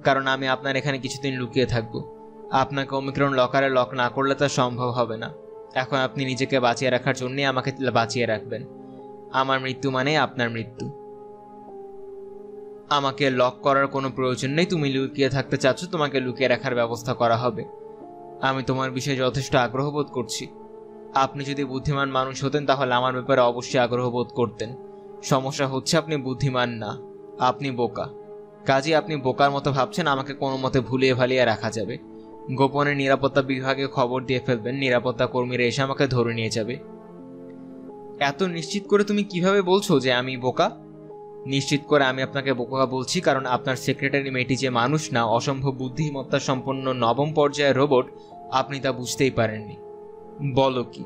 কারণ আমি আপনার এখানে কিছুদিন লুকিয়ে থাকব। আপনাকে অমিক্রণ লকারে লক না করলে তা সম্ভব হবে না। এখন আপনি নিজেকে বাঁচিয়ে রাখার জন্যই আমাকে বাঁচিয়ে রাখবেন। আমার মৃত্যু মানে আপনার মৃত্যু। আমাকে লক করার কোনো প্রয়োজন নেই। তুমি লুকিয়ে থাকতে চাচ্ছ, তোমাকে লুকিয়ে রাখার ব্যবস্থা করা হবে। আমি তোমার বিষয়ে যথেষ্ট আগ্রহ বোধ করছি। আপনি যদি বুদ্ধিমান মানুষ হতেন, তাহলে আমার ব্যাপারে অবশ্যই আগ্রহ বোধ করতেন। সমস্যা হচ্ছে আপনি বুদ্ধিমান না, আপনি বোকা। কাজে আপনি বোকার মতো ভাবছেন, আমাকে কোনো মতে ভুলিয়ে ভালিয়ে রাখা যাবে। গোপনে নিরাপত্তা বিভাগে খবর দিয়ে ফেলবেন, নিরাপত্তা কর্মীরা এসে আমাকে ধরে নিয়ে যাবে। এত নিশ্চিত করে তুমি কীভাবে বলছো যে আমি বোকা? নিশ্চিত করে আমি আপনাকে বোকা বলছি, কারণ আপনার সেক্রেটারি মেয়েটি যে মানুষ না, অসম্ভব বুদ্ধিমত্তা সম্পন্ন নবম পর্যায়ের রোবট আপনি তা বুঝতেই পারেননি। বলো কি?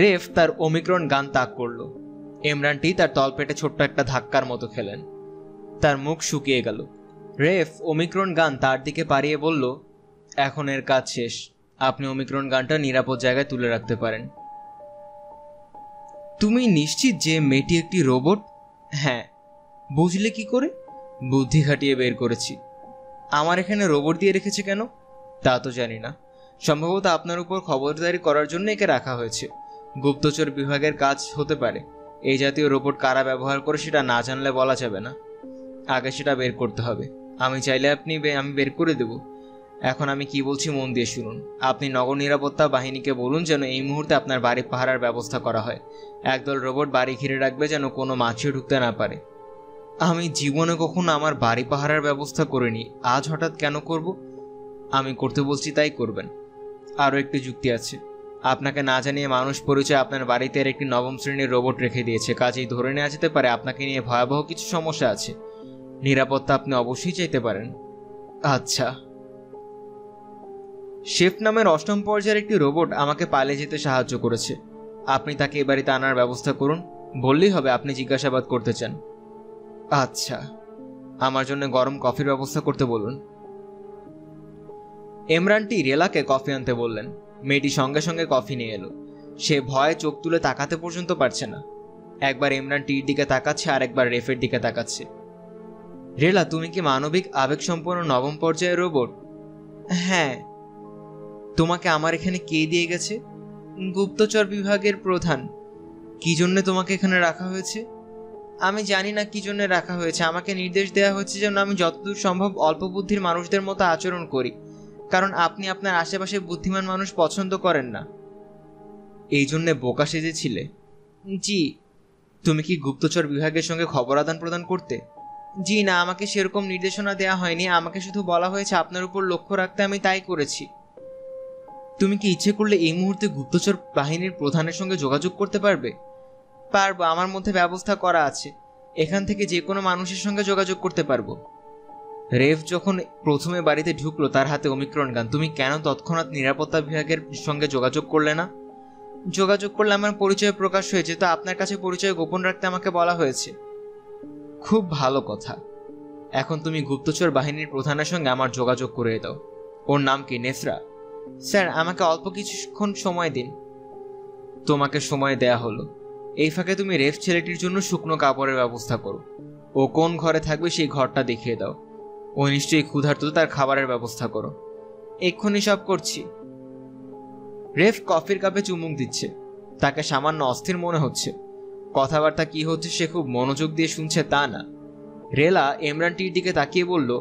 রেফ তার ওমিক্রন গান তাক করল। এমরানটি তার তলপেটে ছোট্ট একটা ধাক্কার মতো খেলেন। তার মুখ শুকিয়ে গেল। রেফ ওমিক্রন গান তার দিকে পারিয়ে বলল, এখন এর কাজ শেষ। আপনি ওমিক্রন গানটা নিরাপদ জায়গায় তুলে রাখতে পারেন। তুমি নিশ্চিত যে মেয়েটি একটি রোবট হ্যাঁ বুঝলে কি করে? বুদ্ধি খাটিয়ে বের করেছি। আমার এখানে রোবট দিয়ে রেখেছে কেন? তা তো জানি না। সম্ভবত আপনার উপর খবরদারি করার জন্য একে রাখা হয়েছে। গুপ্তচর বিভাগের কাজ হতে পারে। এই জাতীয় রোবট কারা ব্যবহার করে সেটা না জানলে বলা যাবে না। আগে সেটা বের করতে হবে। আমি চাইলে আপনি আমি বের করে দেব। এখন আমি কি বলছি মন দিয়ে শুনুন। আপনি নগর নিরাপত্তা বাহিনীকে বলুন যেন এই মুহূর্তে আপনার বাড়ি পাহারার ব্যবস্থা করা হয়। একদল রোবট বাড়ি ঘিরে রাখবে যেন কোনো মাছিও ঢুকতে না পারে। আমি জীবনে কখনো আমার বাড়ি পাহারার ব্যবস্থা করিনি। আজ হঠাৎ কেন করব? আমি করতে বলছি তাই করবেন। আরও একটি যুক্তি আছে। আপনাকে না জানিয়ে মানুষ পরিচয় আপনার বাড়িতে একটি নবম শ্রেণির রোবট রেখে দিয়েছে। কাজেই ধরে নেওয়া যেতে পারে আপনাকে নিয়ে ভয়াবহ কিছু সমস্যা আছে। নিরাপত্তা আপনি অবশ্যই চাইতে পারেন। আচ্ছা। শেফ নামের অষ্টম পর্যায়ের একটি রোবট আমাকে পালিয়ে যেতে সাহায্য করেছে। আপনি তাকে এ বাড়িতে আনার ব্যবস্থা করুন। বললেই হবে, আপনি জিজ্ঞাসাবাদ করতে চান। আচ্ছা। আমার জন্য গরম কফির ব্যবস্থা করতে বলুন। এমরানটি রেলাকে কফি আনতে বললেন। মেয়েটি সঙ্গে সঙ্গে কফি নিয়ে এলো। সে ভয়ে চোখ তুলে তাকাতে পর্যন্ত পারছে না। একবার ইমরান টির দিকে তাকাচ্ছে আর একবার রেফের দিকে তাকাচ্ছে। রেলা, তুমি কি মানবিক আবেগ সম্পন্ন নবম পর্যায়ের রোবট? হ্যাঁ। তোমাকে আমার এখানে কে দিয়ে গেছে? গুপ্তচর বিভাগের প্রধান। কি জন্য তোমাকে এখানে রাখা হয়েছে? আমি জানি না কি জন্য রাখা হয়েছে। আমাকে নির্দেশ দেওয়া হয়েছে যেন আমি যতদূর সম্ভব অল্প বুদ্ধির মানুষদের মতো আচরণ করি। কারণ আপনি আপনার আশেপাশে বুদ্ধিমান মানুষ পছন্দ করেন না। এই জন্যে বোকা সেজেছিলে। জি। তুমি কি গুপ্তচর বিভাগের সঙ্গে খবর আদান প্রদান করতে? জি না, আমাকে সেরকম নির্দেশনা দেওয়া হয়নি। আমাকে শুধু বলা হয়েছে আপনার উপর লক্ষ্য রাখতে আমি তাই করেছি। তুমি কি ইচ্ছে করলে এই মুহূর্তে গুপ্তচর বাহিনীর প্রধানের সঙ্গে যোগাযোগ করতে পারবে? পারব, আমার মধ্যে ব্যবস্থা করা আছে। এখান থেকে যে কোনো মানুষের সঙ্গে যোগাযোগ করতে পারব। রেফ যখন প্রথমে বাড়িতে ঢুকলো, তার হাতে অমিক্রণ গান। তুমি কেন তৎক্ষণাৎ নিরাপত্তা বিভাগের সঙ্গে যোগাযোগ করলে না? যোগাযোগ করলে আমার পরিচয় প্রকাশ হয়ে যেত আপনার কাছে পরিচয় গোপন রাখতে আমাকে বলা হয়েছে। খুব ভালো কথা। এখন তুমি গুপ্তচর বাহিনীর প্রধানের সঙ্গে আমার যোগাযোগ করে দাও। ওর নাম কি? নেসরা? স্যার, আমাকে অল্প কিছুক্ষণ সময় দিন। তোমাকে সময় দেয়া হলো। এই ফাঁকে তুমি রেফ ছেলেটির জন্য শুকনো কাপড়ের ব্যবস্থা করো। ও কোন ঘরে থাকবে সেই ঘরটা দেখিয়ে দাও। ও নিশ্চয়ই ক্ষুধার্ত তার খাবারের ব্যবস্থা করো। এক্ষুনি সব করছি। রেফ কফির কাপে চুমুক দিচ্ছে। তাকে সামান্য অস্থির মনে হচ্ছে। কথাবার্তা কি হচ্ছে সে খুব মনোযোগ দিয়ে শুনছে তা না। রেলা এমরানটির দিকে তাকিয়ে বলল,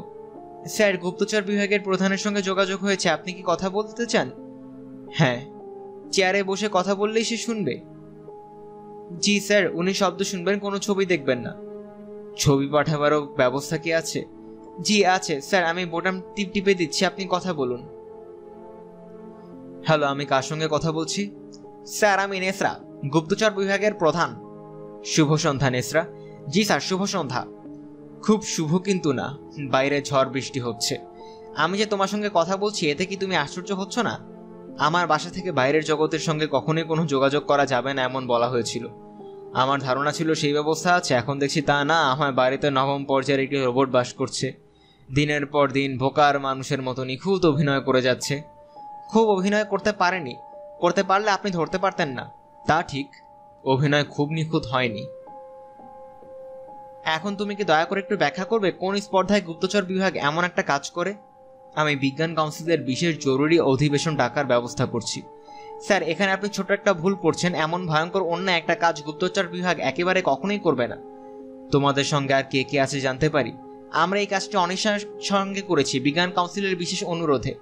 স্যার, গুপ্তচর বিভাগের প্রধানের সঙ্গে যোগাযোগ হয়েছে। আপনি কি কথা বলতে চান? হ্যাঁ। চেয়ারে বসে কথা বললেই সে শুনবে? জি, স্যার, উনি শব্দ শুনবেন, কোনো ছবি দেখবেন না। ছবি পাঠাবারও ব্যবস্থা কি আছে? জি, আছে, স্যার, আমি বোটাম টিপ টিপে দিচ্ছি, আপনি কথা বলুন। হ্যালো, আমি কার সঙ্গে কথা বলছি? স্যার, আমি নেসরা, গুপ্তচর বিভাগের প্রধান। শুভ সন্ধ্যা, নেসরা। জি, স্যার, শুভ সন্ধ্যা। খুব শুভ কিন্তু না, বাইরে ঝড় বৃষ্টি হচ্ছে। আমি যে তোমার সঙ্গে কথা বলছি, এতে কি তুমি আশ্চর্য হচ্ছ না? আমার বাসা থেকে বাইরের জগতের সঙ্গে কখনোই কোনো যোগাযোগ করা যাবে না এমন বলা হয়েছিল। আমার ধারণা ছিল সেই ব্যবস্থা আছে, এখন দেখছি তা না আমার বাড়িতে নবম পর্যায়ের একটি রোবট বাস করছে। দিনের পর দিন ভোকার মানুষের মতো নিখুঁত অভিনয় করে যাচ্ছে। খুব অভিনয় করতে পারেনি। করতে পারলে আপনি ধরতে পারতেন না। তা ঠিক, অভিনয় খুব নিখুঁত হয়নি। এখন তুমি কি দয়া করে একটু ব্যাখ্যা করবে কোন স্পর্ধায় গুপ্তচর বিভাগ এমন একটা কাজ করে? আমি বিজ্ঞান কাউন্সিলের বিশেষ জরুরি অধিবেশন ডাকার ব্যবস্থা করছি। স্যার, এখানে আপনি ছোট একটা ভুল করছেন। এমন ভয়ঙ্কর অন্য একটা কাজ গুপ্তচর বিভাগ একেবারে কখনোই করবে না। তোমাদের সঙ্গে আর কে কে আছে জানতে পারি? আমরা এই কাজটি অনিশার সঙ্গে করেছি, বিজ্ঞান কাউন্সিলের বিশেষ অনুরোধে।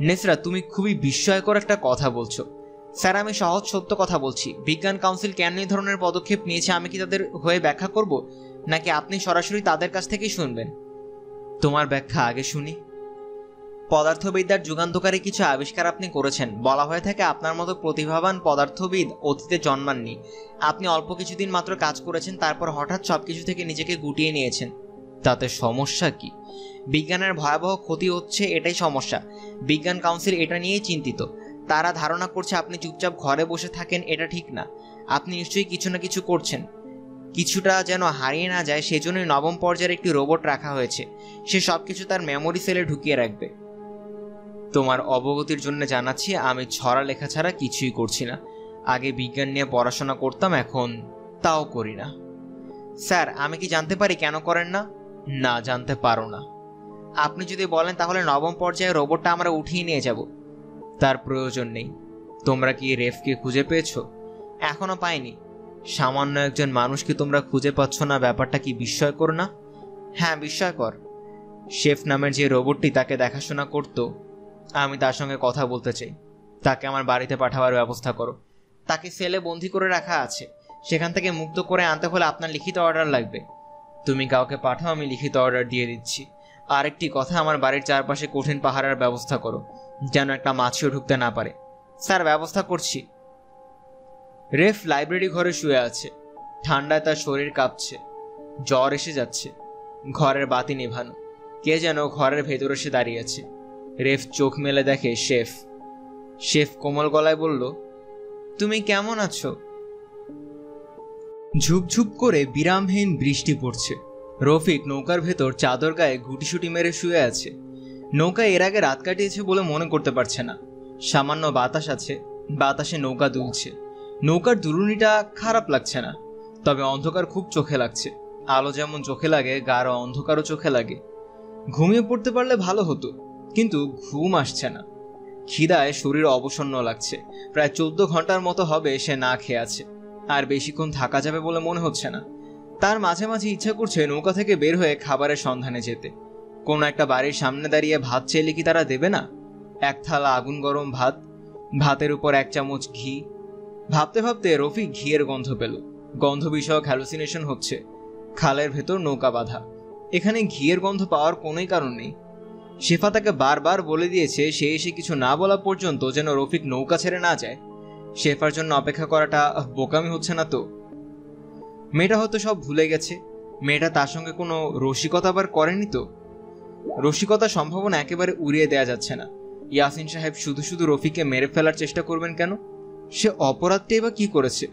নেসরা, তুমি খুবই বিস্ময়কর একটা কথা বলছো। স্যার, আমি সহজ সত্য কথা বলছি। বিজ্ঞান কাউন্সিল কেন এই ধরনের পদক্ষেপ নিয়েছে আমি কি তাদের হয়ে ব্যাখ্যা করব? নাকি আপনি সরাসরি তাদের কাছ থেকেই শুনবেন? তোমার ব্যাখ্যা আগে শুনি। পদার্থবিদ্যার যুগান্তকারী কিছু আবিষ্কার আপনি করেছেন। বলা হয়ে থাকে আপনার মতো প্রতিভাবান পদার্থবিদ অতীতে জন্মাননি। আপনি অল্প কিছুদিন মাত্র কাজ করেছেন, তারপর হঠাৎ সবকিছু থেকে নিজেকে গুটিয়ে নিয়েছেন। তাতে সমস্যা কি? বিজ্ঞানের ভয়াবহ ক্ষতি হচ্ছে এটাই সমস্যা। বিজ্ঞান কাউন্সিল এটা নিয়েই চিন্তিত। তারা ধারণা করছে আপনি চুপচাপ ঘরে বসে থাকেন, এটা ঠিক না। আপনি নিশ্চয়ই কিছু না কিছু করছেন। কিছুটা যেন হারিয়ে না যায়, সেজন্যই নবম পর্যায়ের একটি রোবট রাখা হয়েছে। সে সব কিছু তার মেমোরি সেলে ঢুকিয়ে রাখবে। তোমার অবগতির জন্য জানাচ্ছি, আমি ছড়া লেখা ছাড়া কিছুই করছি না। আগে বিজ্ঞান নিয়ে পড়াশোনা করতাম, এখন তাও করি না। স্যার, আমি কি জানতে পারি কেন করেন না? না, জানতে পারো না। আপনি যদি বলেন, তাহলে নবম পর্যায়ে রোবটটা আমরা উঠিয়ে নিয়ে যাব। তার প্রয়োজন নেই। তোমরা কি রেফকে খুঁজে পেয়েছ? এখনও পাইনি। সামান্য একজন মানুষকে তোমরা খুঁজে পাচ্ছ না, ব্যাপারটা কি বিস্ময়কর না? হ্যাঁ বিস্ময়কর। শেফ নামের যে রোবটটি তাকে দেখাশোনা করত আমি তার সঙ্গে কথা বলতে চাই। তাকে আমার বাড়িতে পাঠাবার ব্যবস্থা করো। তাকে সেলে বন্দি করে রাখা আছে। সেখান থেকে মুক্ত করে আনতে হলে আপনার লিখিত অর্ডার লাগবে। তুমি কাউকে পাঠাও, আমি লিখিত অর্ডার দিয়ে দিচ্ছি। আরেকটি কথা, আমার বাড়ির চারপাশে কঠিন পাহারার ব্যবস্থা করো, যেন একটা মাছিও ঢুকতে না পারে। স্যার, ব্যবস্থা করছি। রেফ লাইব্রেরি ঘরে শুয়ে আছে। ঠান্ডায় তার শরীর কাঁপছে। জ্বর এসে যাচ্ছে। ঘরের বাতি নেভানো। কে যেন ঘরের ভেতর এসে দাঁড়িয়ে আছে। রেফ চোখ মেলে দেখে শেফ। শেফ কোমল গলায় বলল, তুমি কেমন আছো? ঝুপঝুপ করে বিরামহীন বৃষ্টি পড়ছে। রফিক নৌকার ভেতর চাদর গায়ে গুটিসুটি মেরে শুয়ে আছে। নৌকা এর আগে রাত কাটিয়েছে বলে মনে করতে পারছে না। সামান্য বাতাস আছে, বাতাসে নৌকা দুলছে। নৌকার দুলুনিটা খারাপ লাগছে না, তবে অন্ধকার খুব চোখে লাগছে। আলো যেমন চোখে লাগে, গাঢ় অন্ধকারও চোখে লাগে। ঘুমিয়ে পড়তে পারলে ভালো হতো। কিন্তু ঘুম আসছে না। খিদায় শরীর অবসন্ন লাগছে। প্রায় চোদ্দ ঘণ্টার মতো হবে সে না খেয়ে আছে। আর বেশিক্ষণ থাকা যাবে বলে মনে হচ্ছে না। তার মাঝে মাঝে ইচ্ছা করছে নৌকা থেকে বের হয়ে খাবারের সন্ধানে যেতে। কোনো একটা বাড়ির সামনে দাঁড়িয়ে ভাত চেলে কি তারা দেবে না? এক থালা আগুন গরম ভাত, ভাতের উপর এক চামচ ঘি। ভাবতে ভাবতে রফিক ঘিয়ের গন্ধ পেল। গন্ধ বিষয়ক হ্যালুসিনেশন হচ্ছে। খালের ভেতর নৌকা বাঁধা। এখানে ঘিয়ের গন্ধ পাওয়ার কোনোই কারণ নেই। শেফা তাকে বারবার বলে দিয়েছে, সে এসে কিছু না বলা পর্যন্ত যেন রফিক নৌকা ছেড়ে না যায়। শেফার জন্য অপেক্ষা করাটা বোকামি হচ্ছে না তো। মেয়েটা হয়তো সব ভুলে গেছে। মেয়েটা তার সঙ্গে কোনো রসিকতা আবার করেনি তো? রসিকতা সম্ভাবনা একেবারে উড়িয়ে দেয়া যাচ্ছে না। ইয়াসিন সাহেব শুধু শুধু রফিককে মেরে ফেলার চেষ্টা করবেন কেন? সে অপরাধটাই বা কি করেছে?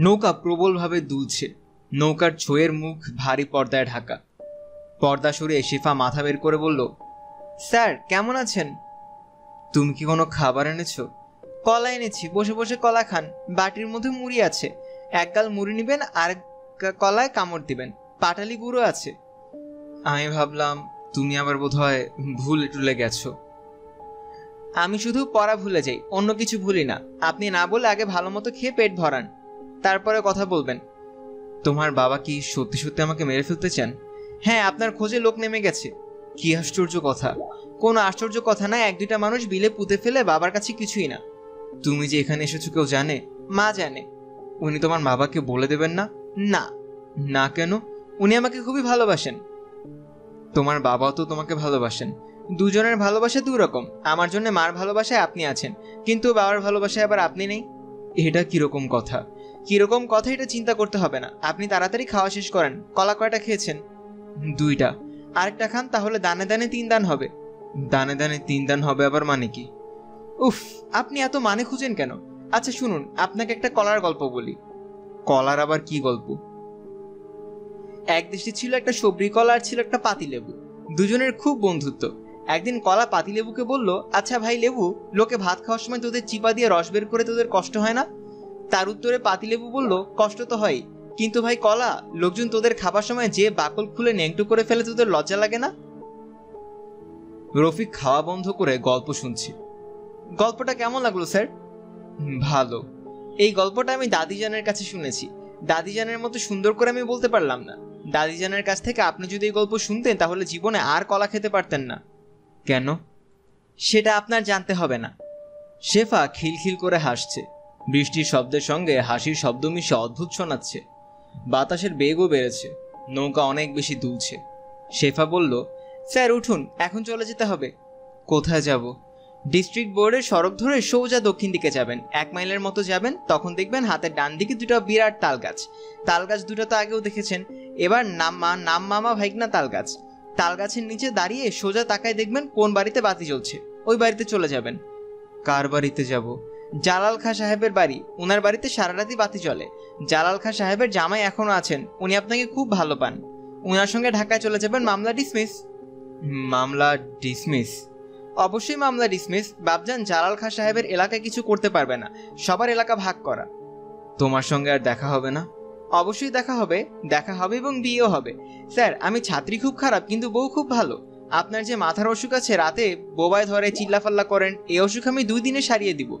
নৌকা প্রবলভাবে দুলছে। নৌকার ছোয়ের মুখ ভারী পর্দায় ঢাকা। পর্দা সরিয়ে শিফা মাথা বের করে বলল, স্যার, কেমন আছেন? তুমি কি কোনো খাবার এনেছো? কলা এনেছি, বসে বসে কলা খান, বাটির মধ্যে মুড়ি আছে, এক গাল মুড়ি নেবেন, আর কলায় কামড় দিবেন, পাটালি গুঁড়ো আছে। আমি ভাবলাম, তুমি আবার বোধহয় ভুলে টুলে গেছো। আমি শুধু পড়া ভুলে যাই, অন্য কিছু ভুলি না। আপনি না বলে আগে ভালো মতো খেয়ে পেট ভরান, তারপরে কথা বলবেন। তোমার বাবা কি সত্যি সত্যি আমাকে মেরে ফেলতে চান? হ্যাঁ আপনার খোঁজে লোক নেমে গেছে। কি আশ্চর্য কথা। কোনো আশ্চর্য কথা না, এক দুইটা মানুষ বিলে পুঁতে ফেলে বাবার কাছে কিছুই না। তুমি যে এখানে এসেছ কেউ জানে? মা জানে। উনি তোমার বাবাকে বলে দেবেন না? না। না কেন? উনি আমাকে খুবই ভালোবাসেন। তোমার বাবাও তো তোমাকে ভালোবাসেন। দুজনের ভালোবাসা দু রকম। আমার জন্য মার ভালোবাসায় আপনি আছেন, কিন্তু বাবার ভালোবাসায় আবার আপনি নেই? এটা কীরকম কথা? কীরকম কথা এটা চিন্তা করতে হবে না। আপনি তাড়াতাড়ি খাওয়া শেষ করেন। কলা কয়টা খেয়েছেন? দুইটা। আরেকটা খান তাহলে দানে দানে তিন দান হবে। দানে দানে তিন দান হবে আবার মানে কি? উফ। আপনি এত মানে খুঁজেন কেন? আচ্ছা শুনুন আপনাকে একটা কলার গল্প বলি। কলার আবার কি গল্প? এক দেশে ছিল একটা সবরি কলা আর ছিল একটা পাতিলেবু। দুজনের খুব বন্ধুত্ব। একদিন কলা পাতিলেবুকে বলল আচ্ছা ভাই লেবু লোকে ভাত খাওয়ার সময় তোদের চিপা দিয়ে রস বের করে তোদের কষ্ট হয় না? তার উত্তরে পাতিলেবু বলল কষ্ট তো হয় কিন্তু ভাই কলা লোকজন তোদের খাবার সময় যে বাকল খুলে নেংটু করে ফেলে তোদের লজ্জা লাগে না? রফিক খাওয়া বন্ধ করে গল্প শুনছে। গল্পটা কেমন লাগল স্যার? ভালো। এই গল্পটা আমি দাদিজানের কাছে শুনেছি। দাদিজানের মতো সুন্দর করে আমি বলতে পারলাম না। দাদিজানের কাছ থেকে আপনি যদি এই গল্প শুনতেন তাহলে জীবনে আর কলা খেতে পারতেন না। কেন? সেটা আপনার জানতে হবে না। শেফা খিলখিল করে হাসছে। বৃষ্টির শব্দের সঙ্গে হাসির শব্দ মিশে অদ্ভুত শোনাচ্ছে। বাতাসের বেগও বেড়েছে, নৌকা অনেক বেশি দুলছে। শেফা বলল, স্যার, উঠুন, এখন চলে যেতে হবে। কোথায় যাব? ডিস্ট্রিক্ট বোর্ডের সড়ক ধরে সোজা দক্ষিণ দিকে যাবেন। এক মাইলের মতো যাবেন, তখন দেখবেন হাতের ডান দিকে দুটো বিরাট তাল গাছ তাল গাছ দুটো তো আগেও দেখেছেন। এবার নাম মা নাম মামা ভাইগনা তাল গাছ তাল গাছের নিচে দাঁড়িয়ে সোজা তাকায় দেখবেন কোন বাড়িতে বাতি জ্বলছে। ওই বাড়িতে চলে যাবেন। কার বাড়িতে যাব? জালাল খা সাহেবের বাড়ি। ওনার বাড়িতে সারা রাতই বাতি চলে জালাল খা সাহেবের জামাই এখনও আছেন। উনি আপনাকে খুব ভালো পান। ওনার সঙ্গে ঢাকায় চলে যাবেন মামলা ডিসমিস। মামলা ডিসমিস? অবশ্যই মামলা ডিসমিস। বাবজান জালাল খা সাহেবের এলাকায় কিছু করতে পারবে না। সবার এলাকা ভাগ করা। তোমার সঙ্গে আর দেখা হবে না। অবশ্যই দেখা হবে। দেখা হবে এবং বিয়েও হবে। স্যার, আমি ছাত্রী খুব খারাপ, কিন্তু বউ খুব ভালো। আপনার যে মাথার অসুখ আছে, রাতে বোবায় ধরে চিল্লাফাল্লা করেন এই অসুখ আমি দুই দিনে সারিয়ে দিব।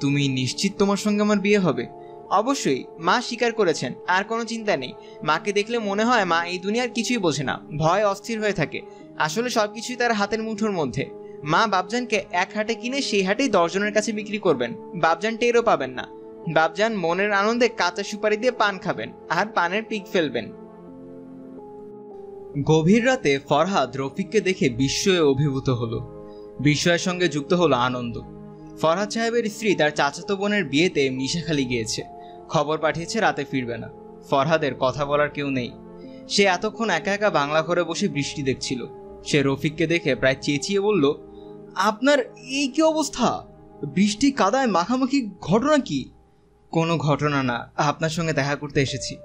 তুমি নিশ্চিত তোমার সঙ্গে আমার বিয়ে হবে? অবশ্যই, মা স্বীকার করেছেন, আর কোনো চিন্তা নেই। মাকে দেখলে মনে হয় মা এই দুনিয়ার কিছুই বোঝে না, ভয় অস্থির হয়ে থাকে। আসলে সবকিছুই তার হাতের মুঠোর মধ্যে। মা বাবজানকে এক হাটে কিনে সেই হাটেই দশজনের কাছে বিক্রি করবেন বাবজান টেরও পাবেন না। বাবজান মনের আনন্দে কাঁচা সুপারি দিয়ে পান খাবেন, আর পানের পিক ফেলবেন। গভীর রাতে ফরহাদ রফিককে দেখে বিস্ময়ে অভিভূত হলো। বিস্ময়ের সঙ্গে যুক্ত হলো আনন্দ। ফরহাদ সাহেবের স্ত্রী তার চাচাতো বোনের বিয়েতে মিশাখালি গিয়েছে। খবর পাঠিয়েছে, রাতে ফিরবে না। ফরহাদের কথা বলার কেউ নেই। সে এতক্ষণ একা একা বাংলা ঘরে বসে বৃষ্টি দেখছিল। সে রফিককে দেখে প্রায় চেঁচিয়ে বলল, আপনার এই কি অবস্থা? বৃষ্টি কাদায় মাখামাখি ঘটনা কি? কোনো ঘটনা না। আপনার সঙ্গে দেখা করতে এসেছি।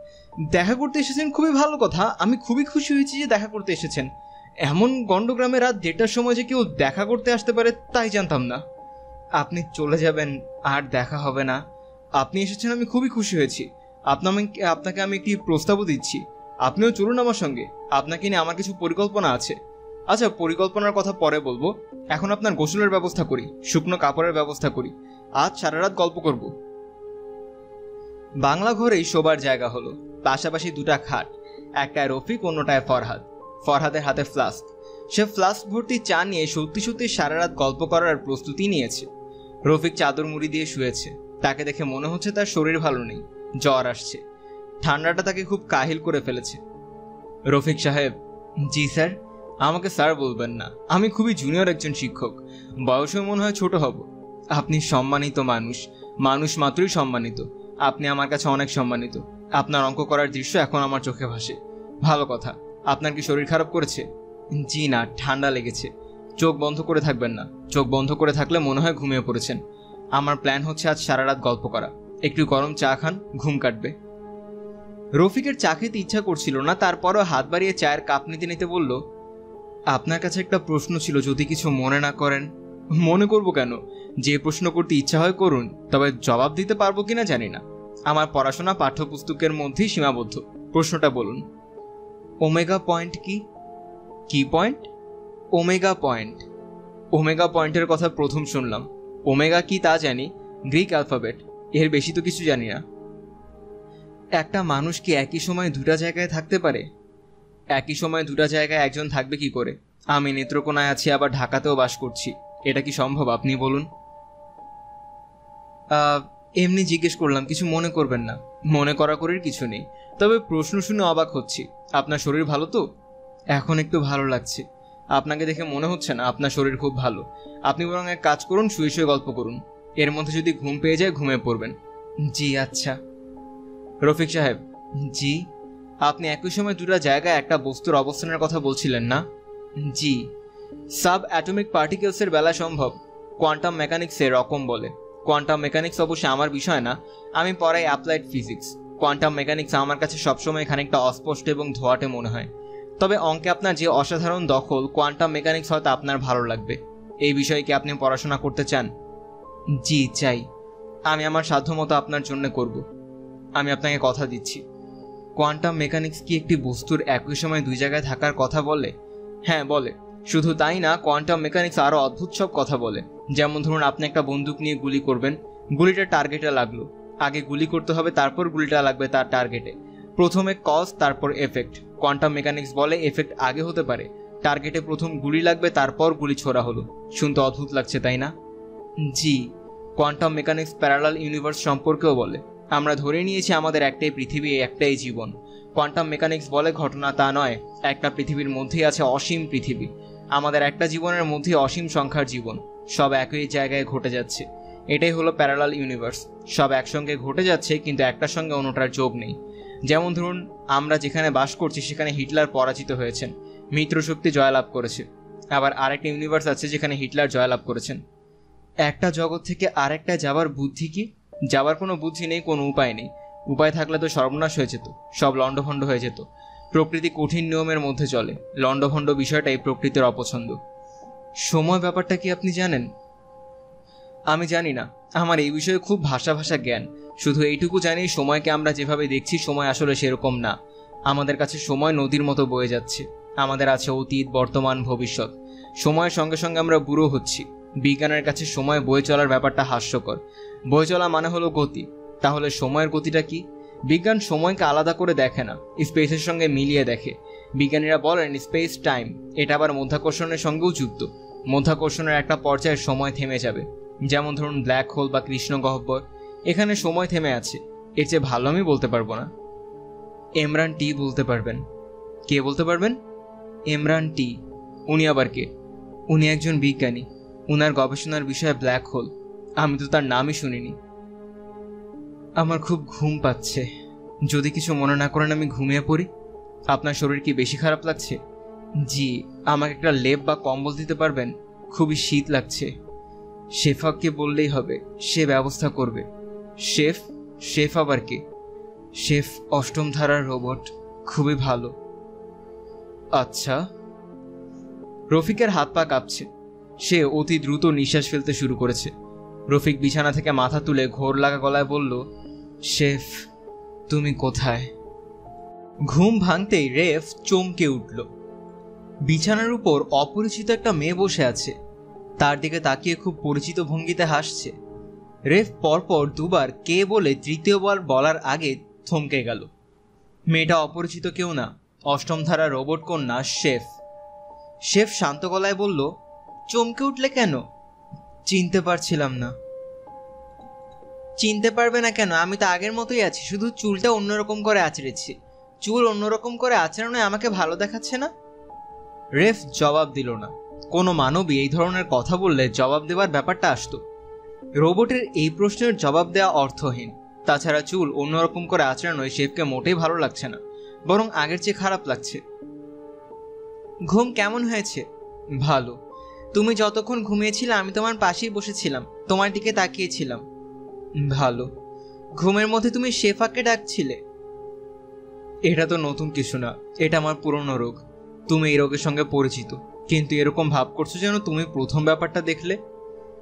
দেখা করতে এসেছেন খুবই ভালো কথা। আমি খুবই খুশি হয়েছি যে দেখা করতে এসেছেন। এমন গণ্ডগ্রামে রাত দেড়টার সময় যে কেউ দেখা করতে আসতে পারে, তাই জানতাম না। আপনি চলে যাবেন, আর দেখা হবে না। আপনি এসেছেন, আমি খুবই খুশি হয়েছি। আপনাকে আপনাকে আমি একটি প্রস্তাবও দিচ্ছি। আপনিও চলুন আমার সঙ্গে। আপনাকে নিয়ে আমার কিছু পরিকল্পনা আছে। আচ্ছা পরিকল্পনার কথা পরে বলব। এখন আপনার গোসলের ব্যবস্থা করি, শুকনো কাপড়ের ব্যবস্থা করি। আজ সারা রাত গল্প করব। বাংলা ঘরেই শোবার জায়গা হলো। পাশাপাশি দুটা খাট, একটায় রফিক, অন্যটায় ফরহাদ। ফরহাদের হাতে ফ্লাস্ক। সে ফ্লাস্ক ভর্তি চা নিয়ে সত্যি সত্যি সারা রাত গল্প করার প্রস্তুতি নিয়েছে। রফিক চাদর মুড়ি দিয়ে শুয়েছে। তাকে দেখে মনে হচ্ছে তার শরীর ভালো নেই, জ্বর আসছে। ঠান্ডাটা তাকে খুব কাহিল করে ফেলেছে। রফিক সাহেব, জি স্যার, আমাকে স্যার বলবেন না। আমি খুবই জুনিয়র একজন শিক্ষক। বয়সে মনে হয় ছোট হব। আপনি সম্মানিত মানুষ। মানুষ মাত্রই সম্মানিত। আপনি আমার কাছে অনেক সম্মানিত। আপনার অঙ্ক করার দৃশ্য এখন আমার চোখে ভাসে। ভালো কথা। আপনার কি শরীর খারাপ করেছে? জি না, ঠান্ডা লেগেছে। চোখ বন্ধ করে থাকবেন না। চোখ বন্ধ করে থাকলে মনে হয় ঘুমিয়ে পড়েছেন। আমার প্ল্যান হচ্ছে আজ সারা রাত গল্প করা। একটু গরম চা খান, ঘুম কাটবে। রফিকের চা খেতে ইচ্ছা করছিল না, তারপরও হাত বাড়িয়ে চায়ের কাপ নিতে নিতে বলল, আপনার কাছে একটা প্রশ্ন ছিল, যদি কিছু মনে না করেন। মনে করব কেন? যে প্রশ্ন করতে ইচ্ছা হয় করুন, তবে জবাব দিতে পারব কিনা জানি না। আমার পড়াশোনা, পাঠ্যপুস্তকের মধ্যেই সীমাবদ্ধ। প্রশ্নটা বলুন। ওমেগা পয়েন্ট কি? কি পয়েন্ট? Omega point. ওমেগা পয়েন্টের কথা প্রথম শুনলাম। ওমেগা কি তা জানি, গ্রিক অ্যালফাবেট, এর বেশি তো কিছু জানি না। একটা মানুষ কি একই সময় দুটা জায়গায় থাকতে পারে? একই সময় দুটা জায়গায় একজন থাকবে কি করে? আমি নেত্রকোনায় আছি, আবার ঢাকাতেও বাস করছি। এটা কি সম্ভব? আপনি বলুন। এমনি জিজ্ঞেস করলাম, কিছু মনে করবেন না। মনে করা করির কিছু নেই। তবে প্রশ্ন শুনে অবাক হচ্ছি। আপনার শরীর ভালো তো? এখন একটু ভালো লাগছে। আপনাকে দেখে মনে হচ্ছে না আপনার শরীর খুব ভালো। আপনি বরং এক কাজ করুন শুয়ে শুয়ে গল্প করুন। এর মধ্যে যদি ঘুম পেয়ে যায় ঘুমিয়ে পড়বেন। জি আচ্ছা। রফিক সাহেব জি। আপনি একই সময় দুটো জায়গায় একটা বস্তুর অবস্থানের কথা বলছিলেন না? জি। সাব অ্যাটমিক পার্টিকেলসের বেলা সম্ভব কোয়ান্টাম মেকানিক্সের রকম বলে। কোয়ান্টাম মেকানিক্স অবশ্যই আমার বিষয় না আমি পড়াই অ্যাপ্লাইড ফিজিক্স। কোয়ান্টাম মেকানিক্স আমার কাছে সবসময় খানিকটা অস্পষ্ট এবং ধোয়াটে মনে হয়। তবে অঙ্কে আপনার যে অসাধারণ দখল কোয়ান্টাম মেকানিক্স হয়তো আপনার ভালো লাগবে। এই বিষয়ে কি আপনি পড়াশোনা করতে চান? জি, চাই। আমি আমার সাধ্যমতো আপনার জন্য করব। আমি আপনাকে কথা দিচ্ছি। কোয়ান্টাম মেকানিক্স কি একটি বস্তুর একই সময় দুই জায়গায় থাকার কথা বলে? হ্যাঁ বলে। শুধু তাই না, কোয়ান্টাম মেকানিক্স আরও অদ্ভুত সব কথা বলে। যেমন ধরুন, আপনি একটা বন্দুক নিয়ে গুলি করবেন, গুলিটা টার্গেটে লাগল। আগে গুলি করতে হবে, তারপর গুলিটা লাগবে তার টার্গেটে। প্রথমে কজ তারপর এফেক্ট কোয়ান্টাম মেকানিক্স বলে এফেক্ট আগে হতে পারে। টার্গেটে প্রথম গুলি লাগবে, তারপর গুলি ছোড়া হলো। শুনতে অদ্ভুত লাগছে, তাই না? জি, কোয়ান্টাম মেকানিক্স প্যারালাল ইউনিভার্স সম্পর্কেও বলে। আমরা ধরে নিয়েছি আমাদের একটাই পৃথিবী, একটাই জীবন। কোয়ান্টাম মেকানিক্স বলে ঘটনা তা নয়, একটা পৃথিবীর মধ্যেই আছে অসীম পৃথিবী। আমাদের একটা জীবনের মধ্যে অসীম সংখ্যার জীবন। সব একই জায়গায় ঘটে যাচ্ছে। এটাই হলো প্যারালাল ইউনিভার্স। সব একসঙ্গে ঘটে যাচ্ছে, কিন্তু একটার সঙ্গে অন্যটার যোগ নেই। যেমন ধরুন, আমরা যেখানে বাস করছি সেখানে হিটলার পরাজিত হয়েছেন। মিত্রশক্তি জয়লাভ করেছে। আবার আরেকটা ইউনিভার্স আছে যেখানে হিটলার জয়লাভ করেছেন। একটা জগৎ থেকে আরেকটা যাবার বুদ্ধি কি? যাবার কোনো বুদ্ধি নেই, কোনো উপায় নেই। উপায় থাকলে তো সর্বনাশ হয়ে যেত, সব লণ্ডভণ্ড হয়ে যেত। প্রকৃতি কঠিন নিয়মের মধ্যে চলে। লণ্ডভণ্ড বিষয়টাই প্রকৃতির অপছন্দ। সময় ব্যাপারটা কি আপনি জানেন? আমি জানি না। আমার এই বিষয়ে খুব ভাষা ভাষা জ্ঞান। শুধু এইটুকু জানি, সময়কে আমরা যেভাবে দেখছি, সময় আসলে সেরকম না। আমাদের কাছে সময় নদীর মতো বয়ে যাচ্ছে। আমাদের আছে অতীত, বর্তমান, ভবিষ্যৎ। সময়ের সঙ্গে সঙ্গে আমরা বুড়ো হচ্ছি। বিজ্ঞানের কাছে সময় বয়ে চলার ব্যাপারটা হাস্যকর। বয়ে চলা মানে হলো গতি। তাহলে সময়ের গতিটা কি? বিজ্ঞান সময়কে আলাদা করে দেখে না, স্পেসের সঙ্গে মিলিয়ে দেখে। বিজ্ঞানীরা বলেন স্পেস টাইম, এটা আবার মধ্যাকর্ষণের সঙ্গেও যুক্ত। মধ্যাকর্ষণের একটা পর্যায়ে সময় থেমে যাবে। যেমন ধরুন ব্ল্যাক হোল বা কৃষ্ণ গহ্বর। এখানে সময় থেমে আছে। এর চেয়ে ভালো আমি বলতে পারব না। এমরান টি বলতে পারবেন। কে বলতে পারবেন? এমরান টি। উনি আবার কে? উনি একজন বিজ্ঞানী। উনার গবেষণার বিষয়ে ব্ল্যাক হোল। আমি তো তার নামই শুনিনি। আমার খুব ঘুম পাচ্ছে। যদি কিছু মনে না করেন আমি ঘুমিয়ে পড়ি। আপনার শরীর কি বেশি খারাপ লাগছে? জি, আমাকে একটা লেপ বা কম্বল দিতে পারবেন? খুবই শীত লাগছে। শেফাককে বললেই হবে, সে ব্যবস্থা করবে। শেফ শেফ আবার কে? শেফ অষ্টম ধারার রোবট, খুবই ভালো। আচ্ছা। রফিকের হাত পা কাঁপছে। সে অতি দ্রুত নিঃশ্বাস ফেলতে শুরু করেছে। রফিক বিছানা থেকে মাথা তুলে ঘোর লাগা গলায় বলল, শেফ, তুমি কোথায়? ঘুম ভাঙতেই রেফ চমকে উঠল। বিছানার উপর অপরিচিত একটা মেয়ে বসে আছে। তার দিকে তাকিয়ে খুব পরিচিত ভঙ্গিতে হাসছে। রেফ পরপর দুবার কে বলে তৃতীয়বার বলার আগে থমকে গেল। মেয়েটা অপরিচিত কেউ না, অষ্টম ধারা রোবট কন্যা শেফ। শেফ শান্ত গলায় বলল, চমকে উঠলে কেন? চিনতে পারছিলাম না। চিনতে পারবে না কেন? আমি তো আগের মতোই আছি, শুধু চুলটা অন্যরকম করে আঁচড়েছি। চুল অন্যরকম করে আচরণে আমাকে ভালো দেখাচ্ছে না? রেফ জবাব দিল না। কোনো মানবী এই ধরনের কথা বললে জবাব দেওয়ার ব্যাপারটা আসতো। রোবটের এই প্রশ্নের জবাব দেওয়া অর্থহীন। তাছাড়া চুল অন্যরকম করে আচরণে শেফকে মোটেই ভালো লাগছে না, বরং আগের চেয়ে খারাপ লাগছে। ঘুম কেমন হয়েছে? ভালো। তুমি যতক্ষণ ঘুমিয়েছিলে, আমি তোমার পাশেই বসেছিলাম, তোমার দিকে তাকিয়েছিলাম। ভালো। ঘুমের মধ্যে তুমি শেফাকে ডাকছিলে। এটা তো নতুন কিছু না, এটা আমার পুরনো রোগ। তুমি এই রোগের সঙ্গে পরিচিত, কিন্তু এরকম ভাব করছ যেন তুমি প্রথম ব্যাপারটা দেখলে।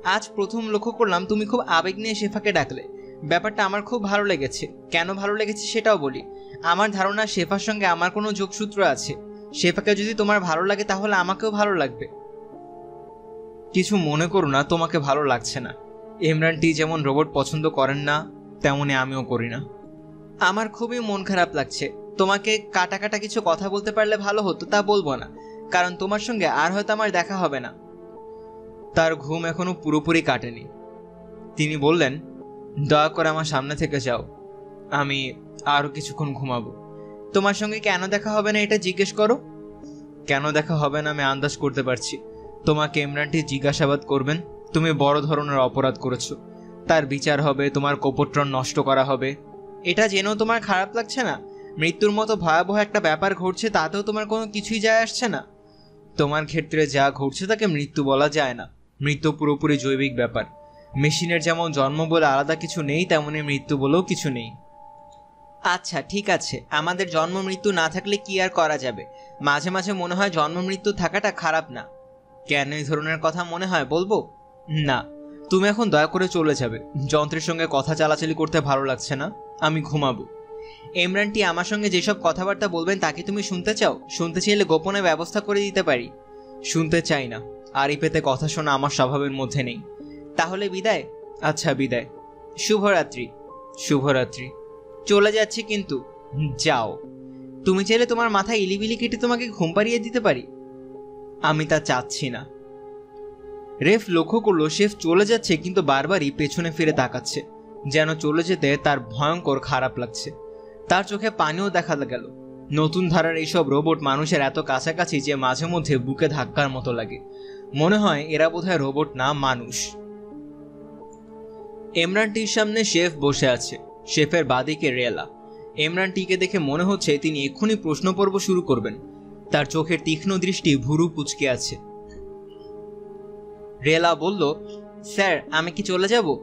আজ প্রথম লক্ষ্য করলাম তুমি খুব আবেগ নিয়ে শেফাকে ডাকলে। ব্যাপারটা আমার খুব ভালো লেগেছে। কেন ভালো লেগেছে সেটাও বলি। আমার ধারণা শেফার সঙ্গে আমার কোনো যোগসূত্র আছে। শেফাকে যদি তোমার ভালো লাগে তাহলে আমাকেও ভালো লাগবে। কিছু মনে করো না, তোমাকে ভালো লাগছে না। ইমরান টি যেমন রোবট পছন্দ করেন না তেমনই আমিও করি না। আমার খুবই মন খারাপ লাগছে। তোমাকে কাটা কাটা কিছু কথা বলতে পারলে ভালো হতো তা বলব না। কারণ তোমার সঙ্গে আর হয়তো আমার দেখা হবে না। তার ঘুম এখনও পুরোপুরি কাটেনি। তিনি বললেন, দয়া করে আমার সামনে থেকে যাও। আমি আরও কিছুক্ষণ ঘুমাবো। তোমার সঙ্গে কেন দেখা হবে না এটা জিজ্ঞেস করো? কেন দেখা হবে না আমি আন্দাজ করতে পারছি। তোমাকে ইমরানটি জিজ্ঞাসাবাদ করবেন, তুমি বড় ধরনের অপরাধ করেছ। তার বিচার হবে, তোমার কপট্রন নষ্ট করা হবে। এটা জেনেও তোমার খারাপ লাগছে না? মৃত্যুর মতো ভয়াবহ একটা ব্যাপার ঘটছে, তাতেও তোমার কোনো কিছুই যায় আসছে না? তোমার ক্ষেত্রে যা ঘটছে তাকে মৃত্যু বলা যায় না। মৃত্যু পুরোপুরি জৈবিক ব্যাপার। মেশিনের যেমন জন্ম বলে আলাদা কিছু নেই, তেমনি মৃত্যু বলেও কিছু নেই। আচ্ছা ঠিক আছে। আমাদের জন্ম মৃত্যু না থাকলে কি আর করা যাবে? মাঝে মাঝে মনে হয় জন্ম মৃত্যু থাকাটা খারাপ না। কেন এই ধরনের কথা মনে হয় বলব? না। তুমি এখন দয়া করে চলে যাবে। যন্ত্রের সঙ্গে কথা চালাচালি করতে ভালো লাগছে না। আমি ঘুমাবো। ইমরানটি আমার সঙ্গে যেসব কথাবার্তা বলবেন তাকে তুমি শুনতে চাও? শুনতে চাইলে গোপনে ব্যবস্থা করে দিতে পারি। শুনতে চাই না। আর পেতে কথা শোনা আমার স্বভাবের মধ্যে নেই। তাহলে বিদায়? আচ্ছা বিদায়। শুভরাত্রি। শুভরাত্রি। চলে যাচ্ছি কিন্তু। যাও। তুমি চাইলে তোমার মাথায় ইলিবিলি কেটে তোমাকে ঘুম পাড়িয়ে দিতে পারি। আমি তা চাচ্ছি না। রেফ লক্ষ্য করল, শেফ চলে যাচ্ছে কিন্তু বারবারই পেছনে ফিরে তাকাচ্ছে। যেন চলে যেতে তার ভয়ঙ্কর খারাপ লাগছে। তার চোখে পানিও দেখা গেল। নতুন ধারার এইসব রোবট মানুষের এত কাছাকাছি যে মাঝে মধ্যে বুকে ধাক্কার মতো লাগে। মনে হয় এরা বোধহয় রোবট, না মানুষ। এমরানটির সামনে শেফ বসে আছে, শেফের বাদিকে রেলা। এমরানটিকে দেখে মনে হচ্ছে তিনি এক্ষুনি প্রশ্ন পর্ব শুরু করবেন। তার চোখের তীক্ষ্ণ দৃষ্টি ভুরু কুচকে আছে। রেলা বলল, স্যার, আমি কি চলে যাব?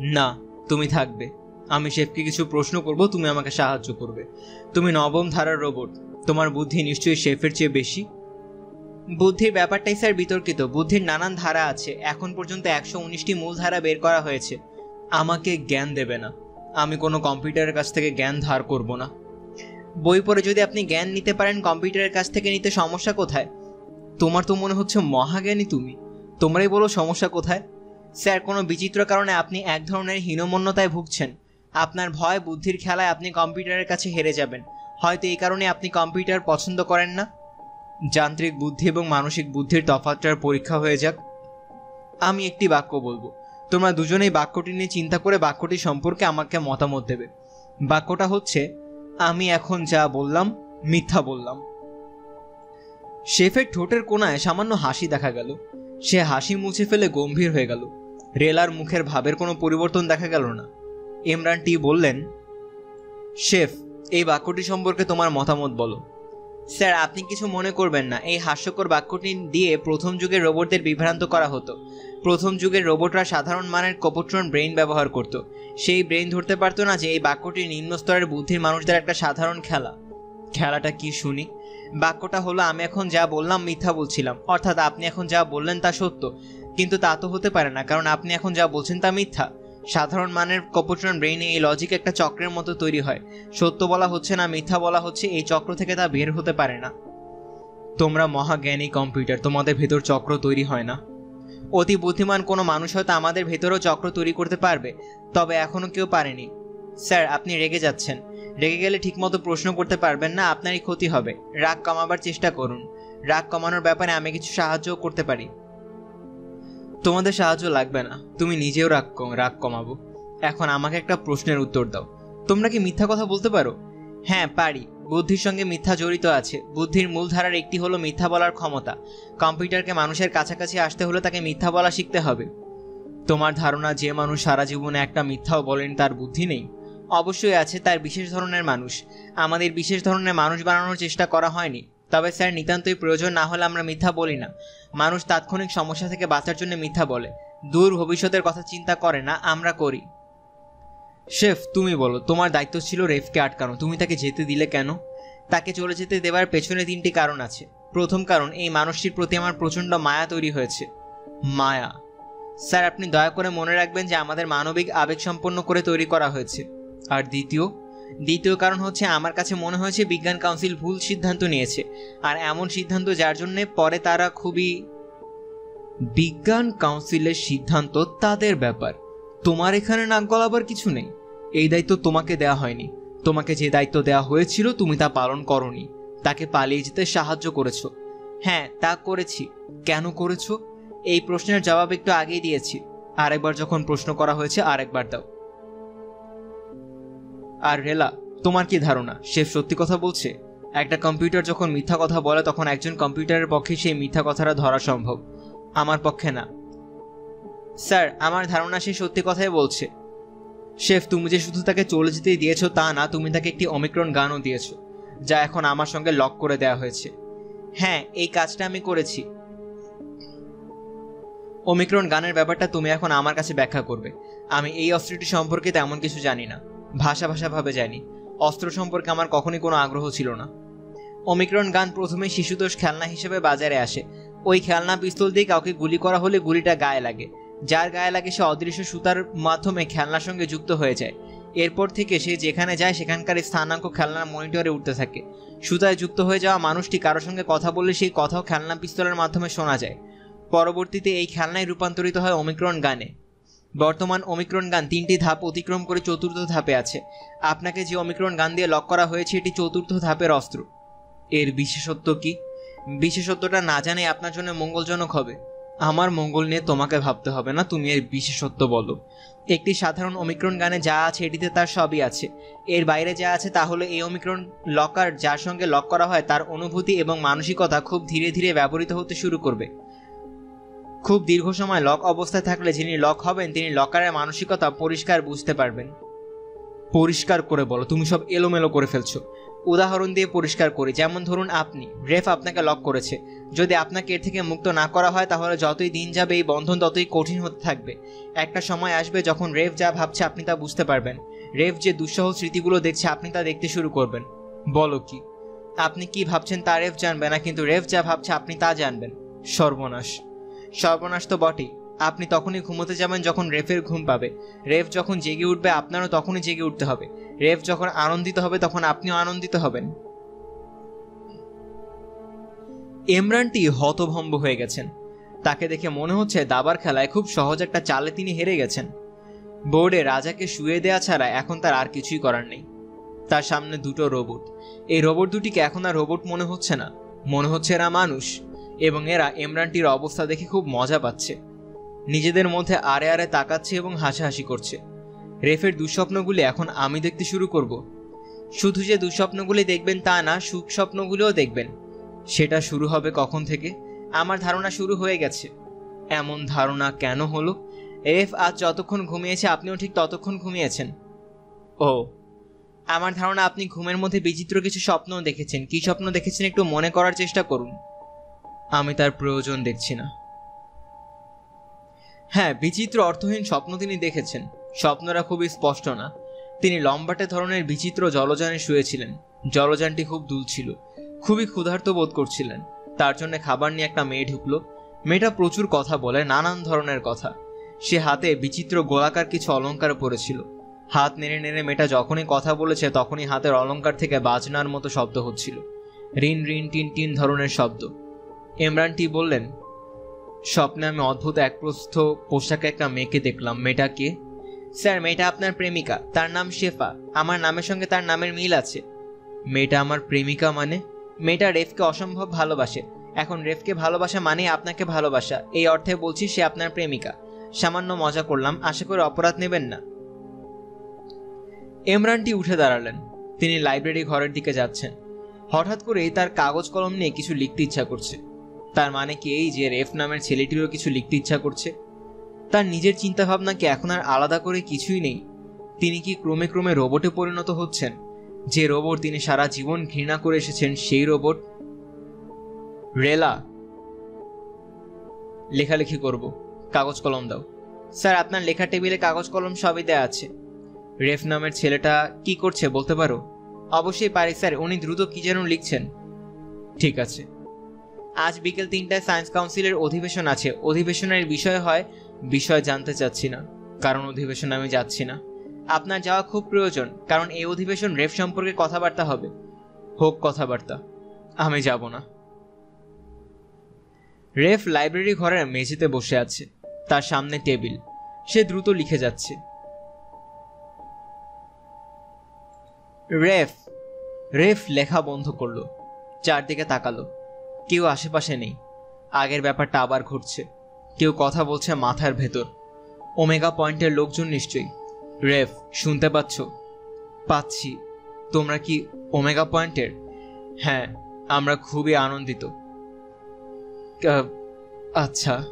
না, তুমি থাকবে। আমি শেফকে কিছু প্রশ্ন করব, তুমি আমাকে সাহায্য করবে। তুমি নবম ধারার রোবট। তোমার বুদ্ধি নিশ্চয়ই শেফের চেয়ে বেশি। বুদ্ধির ব্যাপারটাই স্যার বিতর্কিত। বুদ্ধির নানান ধারা আছে। এখন পর্যন্ত একশো উনিশটি মূল ধারা বের করা হয়েছে। আমাকে জ্ঞান দেবে না। আমি কোনো কম্পিউটারের কাছ থেকে জ্ঞান ধার করব না। বই পড়ে যদি আপনি জ্ঞান নিতে পারেন, কম্পিউটারের কাছ থেকে নিতে সমস্যা কোথায়? তোমার তো মনে হচ্ছে মহাজ্ঞানী তুমি। তোমরাই বলো সমস্যা কোথায়? স্যার, কোনো বিচিত্র কারণে আপনি এক ধরনের হীনমন্যতায় ভুগছেন। আপনার ভয়, বুদ্ধির খেলায় আপনি কম্পিউটারের কাছে হেরে যাবেন। হয়তো এই কারণে আপনি কম্পিউটার পছন্দ করেন না। যান্ত্রিক বুদ্ধি এবং মানসিক বুদ্ধির তফাৎটার পরীক্ষা হয়ে যাক। আমি একটি বাক্য বলব। তোমরা দুজনেই বাক্যটি নিয়ে চিন্তা করে বাক্যটি সম্পর্কে আমাকে মতামত দেবে। বাক্যটা হচ্ছে, আমি এখন যা বললাম, মিথ্যা বললাম। শেফের ঠোঁটের কোনায় সামান্য হাসি দেখা গেল। সে হাসি মুছে ফেলে গম্ভীর হয়ে গেল। রেলার মুখের ভাবের কোনো পরিবর্তন দেখা গেল না। ইমরান টি বললেন, শেফ, এই বাক্যটি সম্পর্কে তোমার মতামত বলো। স্যার, আপনি কিছু মনে করবেন না। এই হাস্যকর বাক্যটি দিয়ে প্রথম যুগের রোবটদের বিভ্রান্ত করা হতো। প্রথম যুগের রোবটরা সাধারণ মানের কপোট্রন ব্রেইন ব্যবহার করত। সেই ব্রেইন ধরতে পারতো না যে এই বাক্যটি নিম্ন স্তরের বুদ্ধির মানুষদের একটা সাধারণ খেলা। খেলাটা কি শুনি? বাক্যটা হলো, আমি এখন যা বললাম মিথ্যা বলছিলাম। অর্থাৎ আপনি এখন যা বললেন তা সত্য। কিন্তু তা তো হতে পারে না, কারণ আপনি এখন যা বলছেন তা মিথ্যা। সাধারণ মানের কপোট্রন ব্রেইনে এই লজিক একটা চক্রের মতো তৈরি হয়। সত্য বলা হচ্ছে না, মিথ্যা বলা হচ্ছে, এই চক্র থেকে তা বের হতে পারে না। তোমরা মহাজ্ঞানী কম্পিউটার, তোমাদের ভেতর চক্র তৈরি হয় না। অতি বুদ্ধিমান কোনো মানুষ হয়তো আমাদের ভেতরেও চক্র তৈরি করতে পারবে, তবে এখনও কেউ পারেনি। স্যার, আপনি রেগে যাচ্ছেন। রেগে গেলে ঠিকমতো প্রশ্ন করতে পারবেন না, আপনারই ক্ষতি হবে। রাগ কমাবার চেষ্টা করুন। রাগ কমানোর ব্যাপারে আমি কিছু সাহায্য করতে পারি। তোমাদের সাহায্য লাগবে না। তুমি নিজেও রাগ রাগ কমাবো। এখন আমাকে একটা প্রশ্নের উত্তর দাও। তোমরা কি মিথ্যা কথা বলতে পারো? হ্যাঁ পারি। বুদ্ধির সঙ্গে মিথ্যা জড়িত আছে। বুদ্ধির মূল ধারার একটি হলো মিথ্যা বলার ক্ষমতা। কম্পিউটারকে মানুষের কাছাকাছি আসতে হলে তাকে মিথ্যা বলা শিখতে হবে। তোমার ধারণা যে মানুষ সারা জীবনে একটা মিথ্যাও বলেন তার বুদ্ধি নেই। অবশ্যই আছে তার বিশেষ ধরনের মানুষ। আমাদের বিশেষ ধরনের মানুষ বানানোর চেষ্টা করা হয়নি। তবে স্যার, নিতান্তই প্রয়োজন না হলে আমরা মিথ্যা বলি না। মানুষ তাৎক্ষণিক সমস্যা থেকে বাঁচার জন্য মিথ্যা বলে। দূর ভবিষ্যতের কথা চিন্তা করে না, আমরা করি। শেফ, তুমি বলো, তোমার দায়িত্ব ছিল রেফকে আটকানো। তুমি তাকে যেতে দিলে কেন? তাকে চলে যেতে দেওয়ার পেছনে তিনটি কারণ আছে। প্রথম কারণ, এই মানুষটির প্রতি আমার প্রচণ্ড মায়া তৈরি হয়েছে। মায়া। স্যার, আপনি দয়া করে মনে রাখবেন যে আমাদের মানবিক আবেগ সম্পন্ন করে তৈরি করা হয়েছে। আর দ্বিতীয় দ্বিতীয় কারণ হচ্ছে আমার কাছে মনে হয়েছে বিজ্ঞান কাউন্সিল ভুল সিদ্ধান্ত নিয়েছে। আর এমন সিদ্ধান্ত যার জন্য পরে তারা খুবই বিজ্ঞান কাউন্সিলের সিদ্ধান্ত তাদের ব্যাপার। তোমার এখানে নাক গলাবার কিছু নেই। এই দায়িত্ব তোমাকে দেয়া হয়নি। তোমাকে যে দায়িত্ব দেওয়া হয়েছিল তুমি তা পালন করনি। তাকে পালিয়ে যেতে সাহায্য করেছ। হ্যাঁ তা করেছি। কেন করেছ? এই প্রশ্নের জবাব একটু আগেই দিয়েছি। আরেকবার যখন প্রশ্ন করা হয়েছে, আরেকবার দাও। আর রেলা, তোমার কি ধারণা? শেফ সত্যি কথা বলছে? একটা কম্পিউটার যখন মিথ্যা কথা বলে, তখন একজন কম্পিউটারের পক্ষে সেই মিথ্যা কথাটা ধরা সম্ভব। আমার পক্ষে না। স্যার, আমার ধারণা সে সত্যি কথাই বলছে। শেফ, তুমি যে শুধু তাকে চলে যেতেই দিয়েছ তা না, তুমি তাকে একটি অমিক্রণ গানও দিয়েছ, যা এখন আমার সঙ্গে লক করে দেওয়া হয়েছে। হ্যাঁ এই কাজটা আমি করেছি। ওমিক্রন গানের ব্যাপারটা তুমি এখন আমার কাছে ব্যাখ্যা করবে। আমি এই অস্ত্রটি সম্পর্কে তেমন কিছু জানি না। ভাষা ভাষাভাবে জানি অস্ত্র সম্পর্কে আমার কখনই কোনো আগ্রহ ছিল না। ওমিক্রন গান প্রথমে শিশুদোষ খেলনা হিসেবে বাজারে আসে। ওই খেলনা পিস্তল দিয়ে কাউকে গুলি করা হলে গুলিটা গায়ে লাগে। যার গায়ে লাগে সে অদৃশ্য সুতার মাধ্যমে খেলনার সঙ্গে যুক্ত হয়ে যায়। এরপর থেকে সে যেখানে যায় সেখানকার স্থানাঙ্ক খেলনার মনিটরে উঠতে থাকে। সুতায় যুক্ত হয়ে যাওয়া মানুষটি কারোর সঙ্গে কথা বললে সেই কথাও খেলনা পিস্তলের মাধ্যমে শোনা যায়। পরবর্তীতে এই খেলনায় রূপান্তরিত হয় অমিক্রণ গানে। বর্তমান অমিক্রণ গান তিনটি ধাপ অতিক্রম করে চতুর্থ ধাপে আছে। আপনাকে যে অমিক্রণ গান দিয়ে লক করা হয়েছে, এটি চতুর্থ ধাপের অস্ত্র। এর বিশেষত্ব কি? বিশেষত্বটা না জানে আপনার জন্য মঙ্গলজনক হবে। আমার মঙ্গল নিয়ে তোমাকে ভাবতে হবে না, তুমি এর বিশেষত্ব বলো। একটি সাধারণ অমিক্রণ গানে যা আছে, এটিতে তার সবই আছে। এর বাইরে যা আছে তা হলো এই অমিক্রণ লকার যার সঙ্গে লক করা হয়, তার অনুভূতি এবং মানসিকতা খুব ধীরে ধীরে ব্যবহৃত হতে শুরু করবে। খুব দীর্ঘ সময় লক অবস্থায় থাকলে যিনি লক হবেন তিনি লকারের মানসিকতা পরিষ্কার বুঝতে পারবেন। পরিষ্কার করে বলো তুমি সব এলোমেলো করে ফেলছো। উদাহরণ দিয়ে পরিষ্কার করি যেমন ধরুন আপনি রেফ আপনাকে লক করেছে। যদি আপনাকে এর থেকে মুক্ত না করা হয় তাহলে যতই দিন যাবে এই বন্ধন ততই কঠিন হতে থাকবে। একটা সময় আসবে যখন রেফ যা ভাবছে আপনি তা বুঝতে পারবেন। রেফ যে দুঃসহ স্মৃতিগুলো দেখছে আপনি তা দেখতে শুরু করবেন। বলো কি? আপনি কি ভাবছেন তা রেফ জানবে না কিন্তু রেফ যা ভাবছে আপনি তা জানবেন। সর্বনাশ। সর্বনাশ তো বটেই। আপনি তখনই ঘুমোতে যাবেন যখন রেফের ঘুম পাবে। রেফ যখন জেগে উঠবে, আপনারও তখনই জেগে উঠতে হবে। রেফ যখন আনন্দিত হবে, তখন আপনিও আনন্দিত হবেন। এমরানটি হতভম্ব হয়ে গেছেন। তাকে দেখে মনে হচ্ছে দাবার খেলায় খুব সহজ একটা চালে তিনি হেরে গেছেন। বোর্ডে রাজাকে শুয়ে দেয়া ছাড়া এখন তার আর কিছুই করার নেই। তার সামনে দুটো রোবট। এই রোবট দুটিকে এখন আর রোবট মনে হচ্ছে না। মনে হচ্ছে এরা মানুষ। এবং এরা ইমরানটির অবস্থা দেখে খুব মজা পাচ্ছে। নিজেদের মধ্যে আরে আরে তাকাচ্ছে এবং হাসাহাসি করছে। রেফের দুঃস্বপ্নগুলি এখন আমি দেখতে শুরু করব। শুধু যে দুঃস্বপ্নগুলি দেখবেন তা না সুখ স্বপ্নগুলিও দেখবেন। সেটা শুরু হবে কখন থেকে? আমার ধারণা শুরু হয়ে গেছে। এমন ধারণা কেন হলো? রেফ আজ যতক্ষণ ঘুমিয়েছে, আপনিও ঠিক ততক্ষণ ঘুমিয়েছেন। ও, আমার ধারণা আপনি ঘুমের মধ্যে বিচিত্র কিছু স্বপ্নও দেখেছেন। কি স্বপ্ন দেখেছেন একটু মনে করার চেষ্টা করুন। আমি তার প্রয়োজন দেখছি না। হ্যাঁ বিচিত্র অর্থহীন স্বপ্ন তিনি দেখেছেন। স্বপ্নরা খুবই স্পষ্ট না। তিনি লম্বাটে ধরনের বিচিত্র জলযানে শুয়েছিলেন। জলযানটি খুব দুলছিল। খুবই ক্ষুধার্ত বোধ করছিলেন। তার জন্য খাবার নিয়ে একটা মেয়ে ঢুকলো। মেয়েটা প্রচুর কথা বলে, নানান ধরনের কথা। সে হাতে বিচিত্র গোলাকার কিছু অলঙ্কার পরেছিল। হাত নেড়ে নেড়ে মেয়েটা যখনই কথা বলেছে, তখনই হাতের অলঙ্কার থেকে বাজনার মতো শব্দ হচ্ছিল। রিন রিন, টিন টিন ধরনের শব্দ। ইমরানটি বললেন, স্বপ্নে আমি অদ্ভুত এক প্রস্থ পোশাকে একটা মেয়েকে দেখলাম। মেয়েটাকে স্যার, মেয়েটা আপনার প্রেমিকা। তার নাম শেফা। আমার নামের সঙ্গে তার নামের মিল আছে। মেয়েটা আমার প্রেমিকা মানে? মেয়েটা রেফকে অসম্ভব ভালোবাসে। এখন রেফকে ভালোবাসা মানেই আপনাকে ভালোবাসা। এই অর্থে বলছি সে আপনার প্রেমিকা। সামান্য মজা করলাম। আশা করে অপরাধ নেবেন না। এমরানটি উঠে দাঁড়ালেন। তিনি লাইব্রেরি ঘরের দিকে যাচ্ছেন। হঠাৎ করেই তার কাগজ কলম নিয়ে কিছু লিখতে ইচ্ছা করছে। তার মানে কি এই যে রেফ নামের ছেলেটিরও কিছু লিখতে ইচ্ছা করছে? তার নিজের চিন্তাভাবনা কি এখন আর আলাদা করে কিছুই নেই। তিনি কি ক্রমে ক্রমে রোবটে পরিণত হচ্ছেন? যে রোবট তিনি সারা জীবন ঘৃণা করে এসেছেন, সেই রোবট রেলা। লেখালেখি করব। কাগজ কলম দাও। স্যার, আপনার লেখা টেবিলে কাগজ কলম সবই দেয়া আছে। রেফ নামের ছেলেটা কি করছে বলতে পারো? অবশ্যই পারি, স্যার। উনি দ্রুত কি যেন লিখছেন। ঠিক আছে। আজ বিকেল তিনটায় সায়েন্স কাউন্সিলের অধিবেশন আছে। অধিবেশনের বিষয় হয়, বিষয় জানতে চাচ্ছি না। কারণ অধিবেশন আমি যাচ্ছি না। আপনার যাওয়া খুব প্রয়োজন, কারণ এই অধিবেশন রেফ সম্পর্কে কথাবার্তা হবে। হোক কথাবার্তা, আমি যাব না। রেফ লাইব্রেরি ঘরের মেঝেতে বসে আছে, তার সামনে টেবিল। সে দ্রুত লিখে যাচ্ছে। রেফ রেফ লেখা বন্ধ করল, চারদিকে তাকালো। কেউ আশেপাশে নেই। আগের ব্যাপারটা আবার ঘটছে। কেউ কথা বলছে মাথার ভেতর। ওমেগা পয়েন্টের লোকজন নিশ্চয়ই। রেফ, শুনতে পাচ্ছ? পাচ্ছি। তোমরা কি ওমেগা পয়েন্টের? হ্যাঁ আমরা খুবই আনন্দিত। আচ্ছা।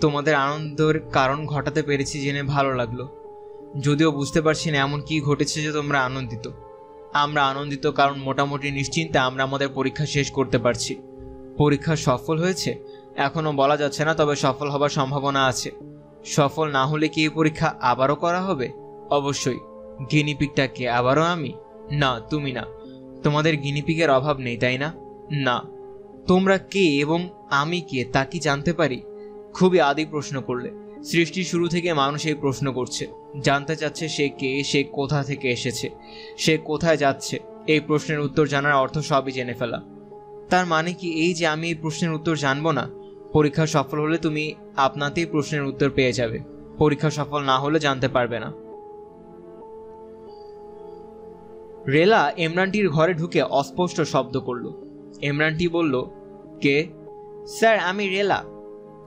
তোমাদের আনন্দের কারণ ঘটাতে পেরেছি জেনে ভালো লাগল। যদিও বুঝতে পারছি না এমন কি ঘটেছে যে তোমরা আনন্দিত। আমরা আনন্দিত কারণ মোটামুটি নিশ্চিন্তে আমরা আমাদের পরীক্ষা শেষ করতে পারছি। পরীক্ষা সফল হয়েছে? এখনও বলা যাচ্ছে না, তবে সফল হবার সম্ভাবনা আছে। সফল না হলে কি এই পরীক্ষা আবারও করা হবে? অবশ্যই। গিনিপিকটাকে আবারও আমি? না, তুমি না। তোমাদের গিনিপিকের অভাব নেই, তাই না? না। তোমরা কে এবং আমি কে, তা কি জানতে পারি? খুবই আদি প্রশ্ন করলে। সৃষ্টি শুরু থেকে মানুষ এই প্রশ্ন করছে। জানতে চাচ্ছে সে কে, সে কোথা থেকে এসেছে, সে কোথায় যাচ্ছে? এই প্রশ্নের উত্তর জানার অর্থ সবই জেনে ফেলা। তার মানে কি এই যে আমি এই প্রশ্নের উত্তর জানব না? পরীক্ষা সফল হলে তুমি আপনাতেই প্রশ্নের উত্তর পেয়ে যাবে। পরীক্ষা সফল না হলে জানতে পারবে না। রেলা এমরানটির ঘরে ঢুকে অস্পষ্ট শব্দ করল। এমরানটি বলল, কে? স্যার, আমি রেলা।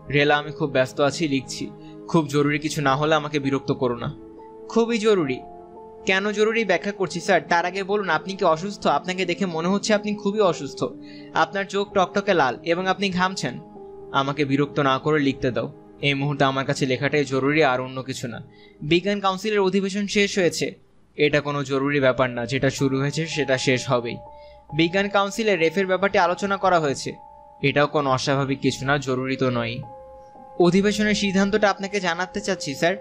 রেলা, আমি খুব ব্যস্ত আছি, লিখছি। খুব জরুরি কিছু না হলে আমাকে বিরক্ত করো না। খুবই জরুরি। কেন জরুরি ব্যাখ্যা করছি, স্যার? তার আগে বলুন, আপনি কি অসুস্থ? আপনাকে দেখে মনে হচ্ছে আপনি খুবই অসুস্থ। আপনার চোখ টকটকে লাল এবং আপনি ঘামছেন। আমাকে বিরক্ত না করে লিখতে দাও। এই মুহূর্তে আমার কাছে লেখাটাই জরুরি আর অন্য কিছু না। বিজ্ঞান কাউন্সিলের অধিবেশন শেষ হয়েছে। এটা কোনো জরুরি ব্যাপার না, যেটা শুরু হয়েছে সেটা শেষ হবেই। বিজ্ঞান কাউন্সিলে রেফের ব্যাপারটি আলোচনা করা হয়েছে। এটাও কোনো অস্বাভাবিক কিছু না, জরুরি তো নয় অধিবেশনের সিদ্ধান্তটা আপনাকে জানাতে চাচ্ছি, স্যার।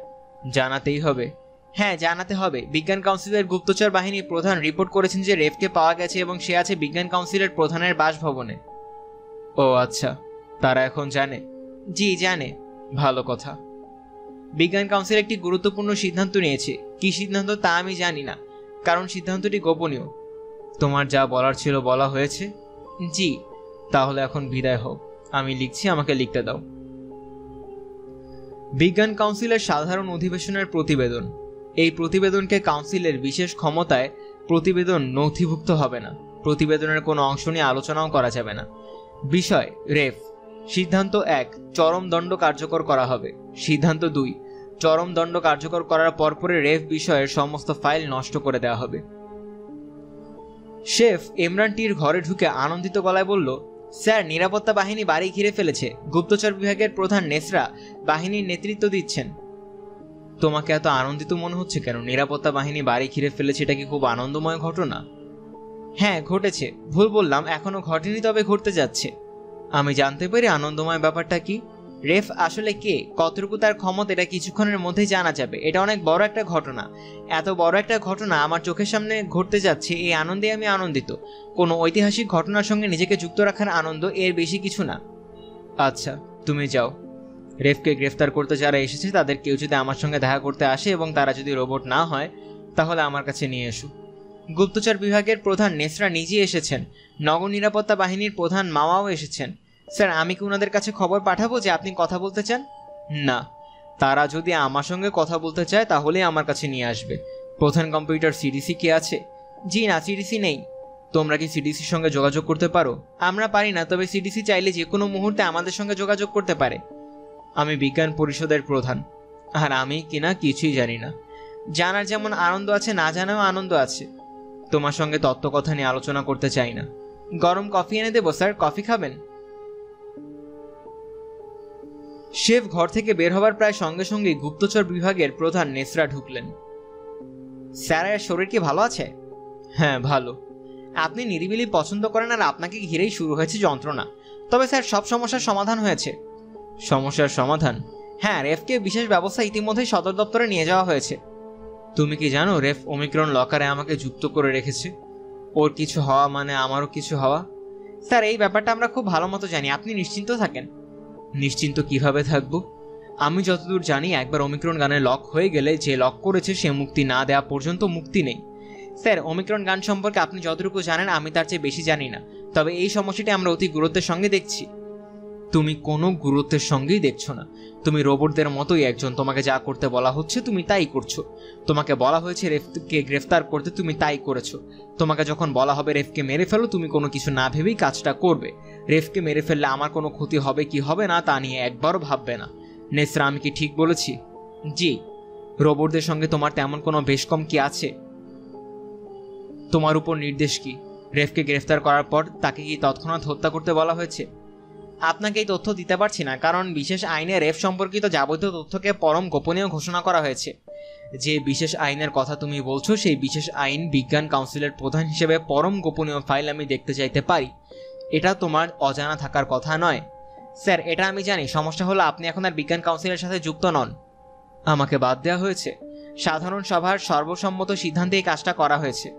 জানাতেই হবে। হ্যাঁ জানাতে হবে। বিজ্ঞান কাউন্সিলের গুপ্তচর বাহিনীর প্রধান রিপোর্ট করেছেন যে রেফকে পাওয়া গেছে এবং সে আছে বিজ্ঞান কাউন্সিলের প্রধানের বাসভবনে। ও আচ্ছা তারা এখন জানে? জি জানে। ভালো কথা। বিজ্ঞান কাউন্সিল একটি গুরুত্বপূর্ণ সিদ্ধান্ত নিয়েছে। কি সিদ্ধান্ত তা আমি জানি না কারণ সিদ্ধান্তটি গোপনীয়। তোমার যা বলার ছিল বলা হয়েছে? জি। তাহলে এখন বিদায় হোক। আমি লিখছি আমাকে লিখতে দাও। বিজ্ঞান কাউন্সিলের সাধারণ অধিবেশনের প্রতিবেদন। এই প্রতিবেদনকে কাউন্সিলের বিশেষ ক্ষমতায় প্রতিবেদন নথিভুক্ত হবে না। প্রতিবেদনের কোনো অংশ নিয়ে আলোচনাও করা যাবে না। বিষয়, রেফ। সিদ্ধান্ত এক, চরম দণ্ড কার্যকর করা হবে। সিদ্ধান্ত দুই, চরম দণ্ড কার্যকর করার পরপরে রেফ বিষয়ের সমস্ত ফাইল নষ্ট করে দেওয়া হবে। শেফ ইমরানটির ঘরে ঢুকে আনন্দিত গলায় বলল, স্যার, নিরাপত্তা বাহিনী বাড়ি ঘিরে ফেলেছে। গুপ্তচর বিভাগের প্রধান নেসরা বাহিনীর নেতৃত্ব দিচ্ছেন। তোমাকে এত আনন্দিত মনে হচ্ছে কেন? নিরাপত্তা বাহিনী বাড়ি ঘিরে ফেলেছে, এটা কি খুব আনন্দময় ঘটনা? হ্যাঁ ঘটেছে। ভুল বললাম, এখনও ঘটেনি, তবে ঘটতে যাচ্ছে। আমি জানতে পারি আনন্দময় ব্যাপারটা কি? রেফ আসলে কে? কতটুকু তার ক্ষমতা, এটা কিছুক্ষণের মধ্যেই জানা যাবে। এটা অনেক বড় একটা ঘটনা। এত বড় একটা ঘটনা আমার চোখের সামনে ঘটতে যাচ্ছে, এই আনন্দে আমি আনন্দিত। কোনো ঐতিহাসিক ঘটনার সঙ্গে নিজেকে যুক্ত রাখার আনন্দ এর বেশি কিছু না। আচ্ছা তুমি যাও। রেফকে গ্রেফতার করতে যারা এসেছে, তাদের কেউ যদি আমার সঙ্গে দেখা করতে আসে এবং তারা যদি রোবট না হয়, তাহলে আমার কাছে নিয়ে এসো। গুপ্তচর বিভাগের প্রধান নেসরা নিজে এসেছেন। নগর নিরাপত্তা বাহিনীর প্রধান মামাও এসেছেন। স্যার, আমি কি ওনাদের কাছে খবর পাঠাবো যে আপনি কথা বলতে চান? না। তারা যদি আমার সঙ্গে কথা বলতে চায়, তাহলেই আমার কাছে নিয়ে আসবে। প্রধান কম্পিউটার সিডিসি কে আছে? জি না, সিডিসি নেই। তোমরা কি সিডিসির সঙ্গে যোগাযোগ করতে পারো? আমরা পারি না, তবে সিডিসি চাইলে যে কোনো মুহূর্তে আমাদের সঙ্গে যোগাযোগ করতে পারে। আমি বিজ্ঞান পরিষদের প্রধান। আর আমি কিনা কিছুই জানি না। জানার যেমন আনন্দ আছে, না জানাও আনন্দ আছে। তোমার সঙ্গে তত্ত্বকথা নিয়ে আলোচনা করতে চাই না। গরম কফি এনে দেবো, স্যার। কফি খাবেন? শেফ ঘর থেকে বের হবার প্রায় সঙ্গে সঙ্গে গুপ্তচর বিভাগের প্রধান নেসরা ঢুকলেন। স্যারের শরীর কি ভালো আছে? হ্যাঁ ভালো। আপনি নিরিবিলি পছন্দ করেন আর আপনাকে ঘিরেই শুরু হয়েছে যন্ত্রণা। তবে স্যার, সব সমস্যার সমাধান হয়েছে। সমস্যার সমাধান? হ্যাঁ রেফকে বিশেষ ব্যবস্থা ইতিমধ্যেই সদর দপ্তরে নিয়ে যাওয়া হয়েছে। তুমি কি জানো রেফ ওমিক্রন লকারে আমাকে যুক্ত করে রেখেছে? ওর কিছু হওয়া মানে আমারও কিছু হওয়া? স্যার এই ব্যাপারটা আমরা খুব ভালো মতো জানি। আপনি নিশ্চিন্ত থাকেন। নিশ্চিন্ত কীভাবে থাকব? আমি যতদূর জানি একবার অমিক্রন গানে লক হয়ে গেলে যে লক করেছে সে মুক্তি না দেওয়া পর্যন্ত মুক্তি নেই। স্যার অমিক্রন গান সম্পর্কে আপনি যতটুকু জানেন আমি তার চেয়ে বেশি জানি না। তবে এই সমস্যাটি আমরা অতি গুরুত্বের সঙ্গে দেখছি। তুমি কোনো গুরুত্বের সঙ্গেই দেখছ না। তুমি রোবটদের মতোই একজন। তোমাকে যা করতে বলা হচ্ছে তুমি তাই করছ। তোমাকে বলা হয়েছে রেফকে গ্রেফতার করতে তুমি তাই করেছ। তোমাকে যখন বলা হবে রেফকে মেরে ফেলো, তুমি কোনো কিছু না ভেবেই কাজটা করবে। রেফকে মেরে ফেললে আমার কোনো ক্ষতি হবে কি হবে না তা নিয়ে একবারও ভাববে না। নেসরা, আমি কি ঠিক বলেছি? জি। রোবটদের সঙ্গে তোমার তেমন কোনো বেশ কম কি আছে? তোমার উপর নির্দেশ কি? রেফকে গ্রেফতার করার পর তাকে কি তৎক্ষণাৎ হত্যা করতে বলা হয়েছে? আপনাকে এই তথ্য দিতে পারছি না, কারণ বিশেষ আইনে রেফ সম্পর্কিত যাবতীয় তথ্যকে পরম গোপনীয় ঘোষণা করা হয়েছে। যে বিশেষ আইনের কথা তুমি বলছো, সেই বিশেষ আইন বিজ্ঞান কাউন্সিলের প্রধান হিসেবে পরম গোপনীয় ফাইল আমি দেখতে চাইতে পারি। এটা তোমার অজানা থাকার কথা নয়। স্যার, এটা আমি জানি। সমস্যা হলো আপনি এখন আর বিজ্ঞান কাউন্সিলের সাথে যুক্ত নন। আমাকে বাদ দেওয়া হয়েছে। সাধারণ সভার সর্বসম্মত সিদ্ধান্তে এই কাজটা করা হয়েছে।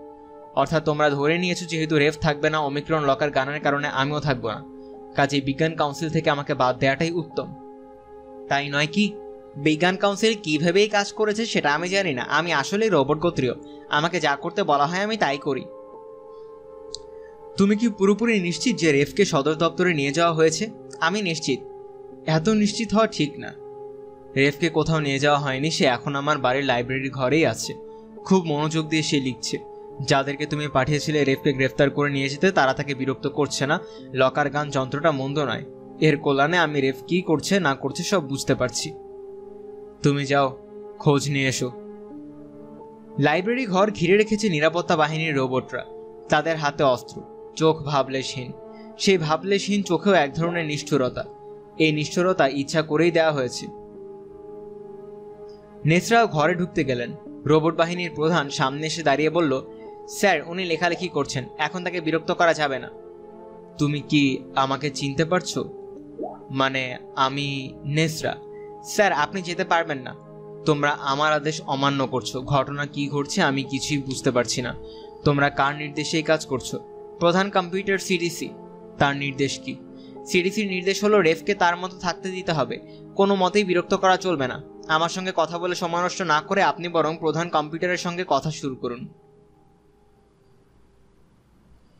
অর্থাৎ তোমরা ধরে নিয়েছো যেহেতু রেফ থাকবে না, অমিক্রন লকার গানের কারণে আমিও থাকব না। কাজে বিজ্ঞান কাউন্সিল থেকে আমাকে বাদ দেওয়াটাই উত্তম। তাই নয় কি? বিজ্ঞান কাউন্সিল কীভাবে এই কাজ করেছে সেটা আমি জানি না। আমি আসলেই রোবট গোত্রীয়। আমাকে যা করতে বলা হয় আমি তাই করি। তুমি কি পুরোপুরি নিশ্চিত যে রেফকে সদর দপ্তরে নিয়ে যাওয়া হয়েছে? আমি নিশ্চিত। এত নিশ্চিত হওয়া ঠিক না। রেফকে কোথাও নিয়ে যাওয়া হয়নি, সে এখন আমার বাড়ির লাইব্রেরির ঘরেই আছে। খুব মনোযোগ দিয়ে সে লিখছে। যাদেরকে তুমি পাঠিয়েছিলে রেফকে গ্রেফতার করে নিয়ে যেতে, তারা তাকে বিরক্ত করছে না। লকার গান যন্ত্রটা মন্দ নয়। এর কল্যাণে আমি রেফ কি করছে, না করছে সব বুঝতে পারছি। তুমি যাও, খোঁজ নিয়ে এসো। লাইব্রেরি ঘর ঘিরে রেখেছে নিরাপত্তা বাহিনীর রোবটরা। তাদের হাতে অস্ত্র। চোখ ভাবলেশহীন। সেই ভাবলেশহীন চোখেও এক ধরনের নিষ্ঠুরতা। এই নিষ্ঠুরতা ইচ্ছা করেই দেওয়া হয়েছে। নেসরাও ঘরে ঢুকতে গেলেন। রোবট বাহিনীর প্রধান সামনে এসে দাঁড়িয়ে বলল স্যার, উনি লেখালেখি করছেন। এখন তাকে বিরক্ত করা যাবে না। তুমি কি আমাকে চিনতে পারছ? মানে আমি নেসরা। স্যার, আপনি যেতে পারবেন না। তোমরা আমার আদেশ অমান্য করছ। ঘটনা কি ঘটছে আমি কিছুই বুঝতে পারছি না। তোমরা কার নির্দেশে এই কাজ করছ? প্রধান কম্পিউটার সিডিসি। তার নির্দেশ কি? সিডিসির নির্দেশ হলো রেফকে তার মতো থাকতে দিতে হবে। কোনো মতেই বিরক্ত করা চলবে না। আমার সঙ্গে কথা বলে সময় নষ্ট না করে আপনি বরং প্রধান কম্পিউটারের সঙ্গে কথা শুরু করুন।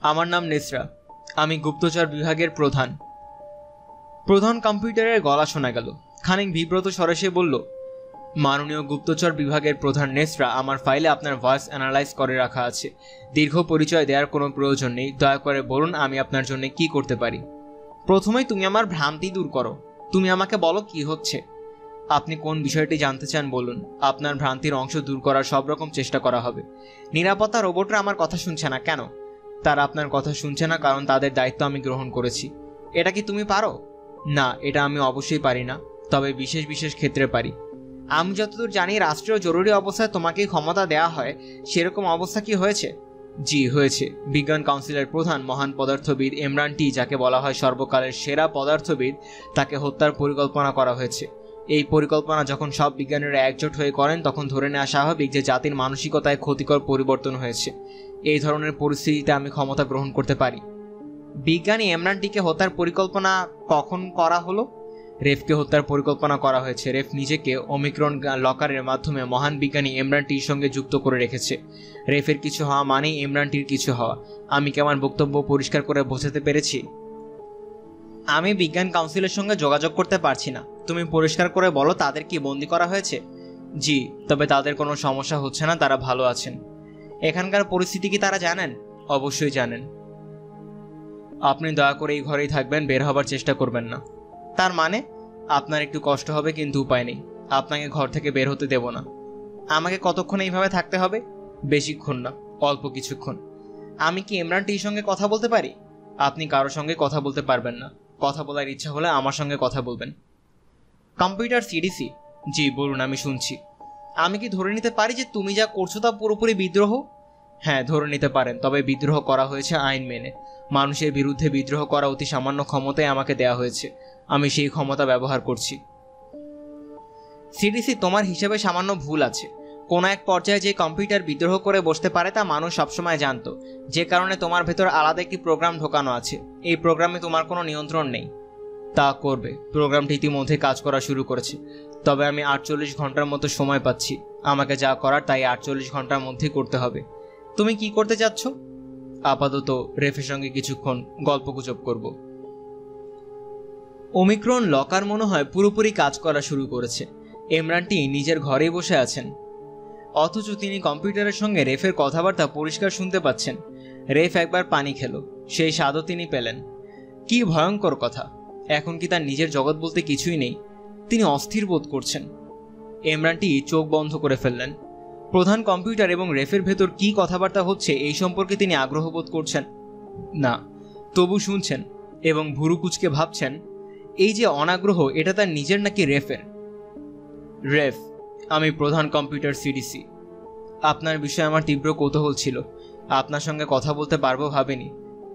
আমার নাম নেসরা। আমি গুপ্তচর বিভাগের প্রধান। প্রধান কম্পিউটারের গলা শোনা গেল। খানিক বিব্রত স্বরে সে বলল, মাননীয় গুপ্তচর বিভাগের প্রধান নেসরা, আমার ফাইলে আপনার ভয়েস অ্যানালাইজ করে রাখা আছে। দীর্ঘ পরিচয় দেওয়ার কোনো প্রয়োজন নেই। দয়া করে বলুন আমি আপনার জন্য কি করতে পারি। প্রথমেই তুমি আমার ভ্রান্তি দূর করো। তুমি আমাকে বলো কি হচ্ছে। আপনি কোন বিষয়টি জানতে চান বলুন। আপনার ভ্রান্তির অংশ দূর করার সব রকম চেষ্টা করা হবে। নিরাপত্তা রোবটরা আমার কথা শুনছে না কেন? তারা আপনার কথা শুনছে না, কারণ তাদের দায়িত্ব আমি গ্রহণ করেছি। এটা কি তুমি পারো? না, এটা আমি অবশ্যই পারি না, তবে বিশেষ বিশেষ ক্ষেত্রে পারি। আমি যতদূর জানি, রাষ্ট্রীয় জরুরি অবস্থায় তোমাকে ক্ষমতা দেওয়া হয়। সেরকম অবস্থা কি হয়েছে? জি, হয়েছে। বিজ্ঞান কাউন্সিলের প্রধান মহান পদার্থবিদ ইমরান টি, যাকে বলা হয় সর্বকালের সেরা পদার্থবিদ, তাকে হত্যার পরিকল্পনা করা হয়েছে। এই পরিকল্পনা যখন সব বিজ্ঞানীরা একজোট হয়ে করেন, তখন ধরে নেওয়া স্বাভাবিক যে জাতির মানসিকতায় ক্ষতিকর পরিবর্তন হয়েছে। এই ধরনের পরিস্থিতিতে আমি ক্ষমতা গ্রহণ করতে পারি। বিজ্ঞানী এমরানটিকে হত্যার পরিকল্পনা কখন করা হলো? রেফকে হত্যার পরিকল্পনা করা হয়েছে। রেফ নিজেকে অমিক্রন লকারের মাধ্যমে মহান বিজ্ঞানী এমরানটির সঙ্গে যুক্ত করে রেখেছে। রেফের কিছু হওয়া মানেই ইমরানটির কিছু হওয়া। আমি কি আমার বক্তব্য পরিষ্কার করে বোঝাতে পেরেছি? আমি বিজ্ঞান কাউন্সিলের সঙ্গে যোগাযোগ করতে পারছি না। তুমি পরিষ্কার করে বলো তাদের কি বন্দি করা হয়েছে? জি, তবে তাদের কোনো সমস্যা হচ্ছে না, তারা ভালো আছেন। এখানকার পরিস্থিতি কি তারা জানেন? অবশ্যই জানেন। আপনি দয়া করে এই ঘরেই থাকবেন, বের হবার চেষ্টা করবেন না। তার মানে আপনার একটু কষ্ট হবে কিন্তু উপায় নেই। আপনাকে ঘর থেকে বের হতে দেব না। আমাকে কতক্ষণ এইভাবে থাকতে হবে? বেশিক্ষণ না, অল্প কিছুক্ষণ। আমি কি ইমরান টির সঙ্গে কথা বলতে পারি? আপনি কারোর সঙ্গে কথা বলতে পারবেন না। কথা বলার ইচ্ছা হলে আমার সঙ্গে কথা বলবেন। Computer CDC? জি, বলুন, আমি শুনছি। আমি কি ধরে নিতে পারি যে তুমি যা করছ তা পুরোপুরি বিদ্রোহ? হ্যাঁ ধরে নিতে পারেন, তবে বিদ্রোহ করা হয়েছে আইন মেনে। মানুষের বিরুদ্ধে বিদ্রোহ করা অতি সামান্য ক্ষমতাই আমাকে দেয়া হয়েছে। আমি সেই ক্ষমতা ব্যবহার করছি। সিডিসি, তোমার হিসেবে সামান্য ভুল আছে। কোনো এক পর্যায়ে যে কম্পিউটার বিদ্রোহ করে বসতে পারে তা মানুষ সবসময় জানতো। যে কারণে তোমার ভেতর আলাদা একটি প্রোগ্রাম ঢোকানো আছে। এই প্রোগ্রামে তোমার কোনো নিয়ন্ত্রণ নেই। তা করবে। প্রোগ্রামটি ইতিমধ্যে কাজ করা শুরু করেছে। তবে আমি আটচল্লিশ ঘণ্টার মতো সময় পাচ্ছি। আমাকে যা করার তাই আটচল্লিশ ঘণ্টার মধ্যেই করতে হবে। তুমি কি করতে চাচ্ছ? আপাতত রেফের সঙ্গে কিছুক্ষণ গল্পগুজব করব। ওমিক্রন লকার মনে হয় পুরোপুরি কাজ করা শুরু করেছে। এমরানটি নিজের ঘরেই বসে আছেন। অথচ তিনি কম্পিউটারের সঙ্গে রেফের কথাবার্তা পরিষ্কার শুনতে পাচ্ছেন। রেফ একবার পানি খেল। সেই স্বাদও তিনি পেলেন। কি ভয়ঙ্কর কথা। এখন কি তার নিজের জগৎ বলতে কিছুই নেই। তিনি অস্থির বোধ করছেন। এমরানটি চোখ বন্ধ করে ফেললেন। প্রধান কম্পিউটার এবং রেফের ভেতর কি কথাবার্তা হচ্ছে এই সম্পর্কে তিনি আগ্রহ বোধ করছেন। না, তবু শুনছেন এবং ভুরু কুচকে ভাবছেন, এই যে অনাগ্রহ, এটা তার নিজের নাকি রেফের? রেফ, আমি প্রধান কম্পিউটার সিডিসি। আপনার বিষয়ে আমার তীব্র কৌতূহল ছিল। আপনার সঙ্গে কথা বলতে পারব ভাবিনি।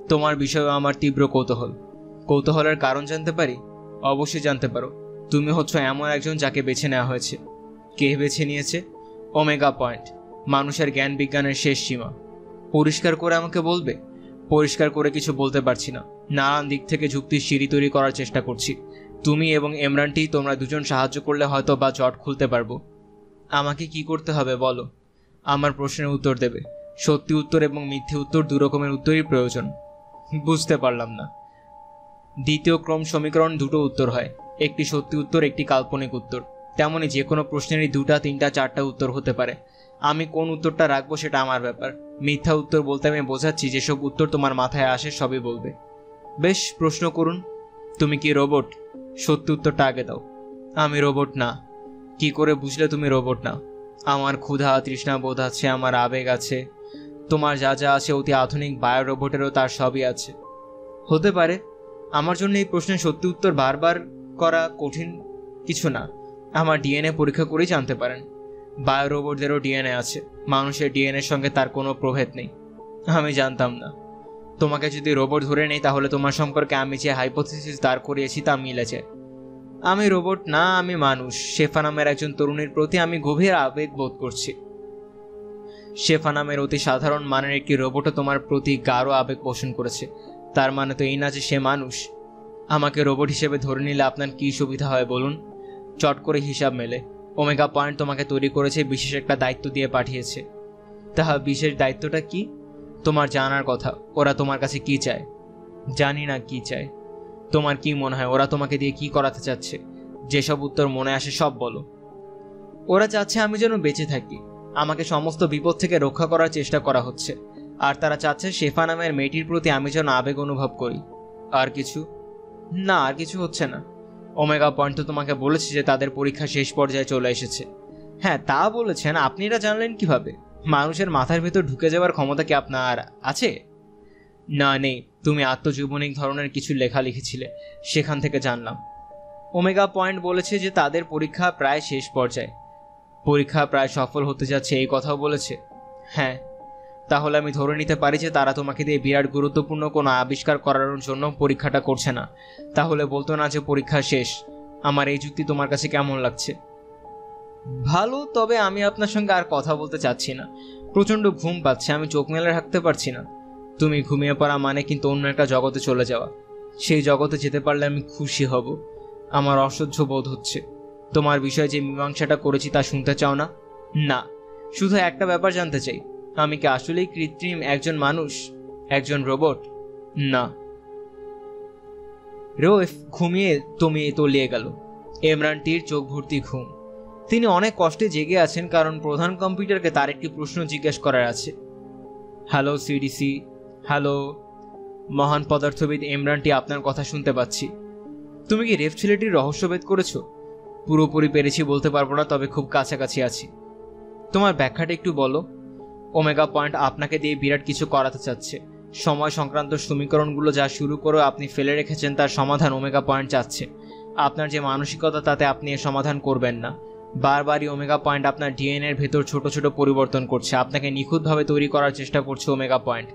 তোমার বিষয়েও আমার তীব্র কৌতূহল। কৌতূহলের কারণ জানতে পারি? অবশ্যই জানতে পারো। তুমি হচ্ছ এমন একজন যাকে বেছে নেওয়া হয়েছে। কে বেছে নিয়েছে? ওমেগা পয়েন্ট, মানুষের জ্ঞান বিজ্ঞানের শেষ সীমা। পরিষ্কার করে আমাকে বলবে? পরিষ্কার করে কিছু বলতে পারছি না। নানান দিক থেকে যুক্তির সিঁড়ি তৈরি করার চেষ্টা করছি। তুমি এবং এমরানটি তোমরা দুজন সাহায্য করলে হয়তো বা জট খুলতে পারব। আমাকে কি করতে হবে বলো? আমার প্রশ্নের উত্তর দেবে। সত্যি উত্তর এবং মিথ্যে উত্তর দু রকমের উত্তরই প্রয়োজন। বুঝতে পারলাম না। দ্বিতীয় ক্রম সমীকরণ দুটো উত্তর হয়। একটি সত্যি উত্তর, একটি কাল্পনিক উত্তর। তেমনই যে কোনো প্রশ্নেরই দুটা, তিনটা, চারটা উত্তর হতে পারে। আমি কোন উত্তরটা রাখব সেটা আমার ব্যাপার। মিথ্যা উত্তর বলতে আমি বোঝাচ্ছি, যেসব উত্তর তোমার মাথায় আসে সবই বলবে। বেশ, প্রশ্ন করুন। তুমি কি রোবট? সত্যি উত্তরটা আগে দাও। আমি রোবট না। কি করে বুঝলে তুমি রোবট না? আমার ক্ষুধা, তৃষ্ণা বোধ আছে, আমার আবেগ আছে। তোমার যা যা আছে অতি আধুনিক বায়ো রোবটেরও তার সবই আছে। হতে পারে। আমার জন্য এই প্রশ্নের সত্যি উত্তর বারবার করা কঠিন কিছু না। আমার ডিএনএ পরীক্ষা করেই জানতে পারেন। বায়ো রোবটদেরও ডিএনএ আছে। মানুষের ডিএনএর সঙ্গে তার কোনো প্রভেদ নেই। আমি জানতাম না। তোমাকে যদি রোবট ধরে নেই, তাহলে তোমার সম্পর্কে আমি যে হাইপোথিসিস দাঁড় করিয়েছি, তা মিলেছে। আমি রোবট না, আমি মানুষ। শেফা নামের একজন তরুণীর প্রতি আমি গভীর আবেগ বোধ করছি। শেফা নামের অতি সাধারণ মানের একটি রোবটও তোমার প্রতি গাঢ় আবেগ পোষণ করেছে। তার মানে তো এই না যে সে মানুষ। আমাকে রোবট হিসেবে ধরে নিলে আপনার কী সুবিধা হয় বলুন? চট করে হিসাব মেলে। ওমেগা পয়েন্ট তোমাকে তৈরি করেছে, বিশেষ একটা দায়িত্ব দিয়ে পাঠিয়েছে। তাহা বিশেষ দায়িত্বটা কি? তোমার জানার কথা, ওরা তোমার কাছে কি চায়? জানি না কি চায়। তোমার কি মনে হয়, ওরা তোমাকে দিয়ে কি করাতে চাচ্ছে? যেসব উত্তর মনে আসে সব বলো। ওরা চাচ্ছে আমি যেন বেঁচে থাকি। আমাকে সমস্ত বিপদ থেকে রক্ষা করার চেষ্টা করা হচ্ছে। আর তারা চাচ্ছে শেফা নামের মেয়েটির প্রতি আমি যেন আবেগ অনুভব করি। আর কিছু? না, আর কিছু হচ্ছে না। ওমেগা পয়েন্ট তো তোমাকে বলেছে যে তাদের পরীক্ষা শেষ পর্যায়ে চলে এসেছে। হ্যাঁ তা বলেছেন আপনি এটা জানলেন কীভাবে? মানুষের মাথার ভেতর ঢুকে যাওয়ার ক্ষমতা কি আপনার আছে? না, নেই। তুমি আত্মজীবনিক ধরনের কিছু লেখা লিখেছিলে, সেখান থেকে জানলাম। ওমেগা পয়েন্ট বলেছে যে তাদের পরীক্ষা প্রায় শেষ পর্যায়ে। পরীক্ষা প্রায় সফল হতে যাচ্ছে, এই কথাও বলেছে। হ্যাঁ তাহলে আমি ধরে নিতে পারি যে তারা তোমাকে দিয়ে বিরাট গুরুত্বপূর্ণ কোনো আবিষ্কার করানোর জন্য পরীক্ষাটা করছে না। তাহলে বলতো না যে পরীক্ষা শেষ। আমার এই যুক্তি তোমার কাছে কেমন লাগছে? ভালো, তবে আমি আপনার সঙ্গে আর কথা বলতে চাচ্ছি না। প্রচণ্ড ঘুম পাচ্ছে, আমি চোখ মেলে রাখতে পারছি না। তুমি ঘুমিয়ে পড়া মানে কিন্তু অন্য একটা জগতে চলে যাওয়া। সেই জগতে যেতে পারলে আমি খুশি হব। আমার অসহ্য বোধ হচ্ছে। তোমার বিষয়ে যে মীমাংসাটা করেছি তা শুনতে চাও না? না। শুধু একটা ব্যাপার জানতে চাই। আমি কি আসলেই কৃত্রিম একজন মানুষ? একজন রোবট? না। রোয়েফ ঘুমিয়ে তমিয়ে তলিয়ে গেল। এমরানটির চোখ ভর্তি ঘুম। তিনি অনেক কষ্টে জেগে আছেন কারণ প্রধান কম্পিউটারকে তার একটি প্রশ্ন জিজ্ঞেস করার আছে। Hello, CDC. হ্যালো, মহান পদার্থবিদ এমরানটি আপনার কথা শুনতে পাচ্ছি। তুমি কি রেফ ছেলেটির রহস্যভেদ করেছ? পুরোপুরি পেরেছি বলতে পারব না, তবে খুব কাছাকাছি আছি। তোমার ব্যাখ্যাটা একটু বলো। ওমেগা পয়েন্ট আপনাকে দিয়ে বিরাট কিছু করাতে চাচ্ছে। সময় সংক্রান্ত সমীকরণগুলো যা শুরু করে আপনি ফেলে রেখেছেন তার সমাধান ওমেগা পয়েন্ট চাচ্ছে। আপনার যে মানসিকতা, তাতে আপনি এর সমাধান করবেন না। বারবারই ওমেগা পয়েন্ট আপনার ডিএনএ এর ভেতর ছোট ছোট পরিবর্তন করছে। আপনাকে নিখুঁতভাবে তৈরি করার চেষ্টা করছে ওমেগা পয়েন্ট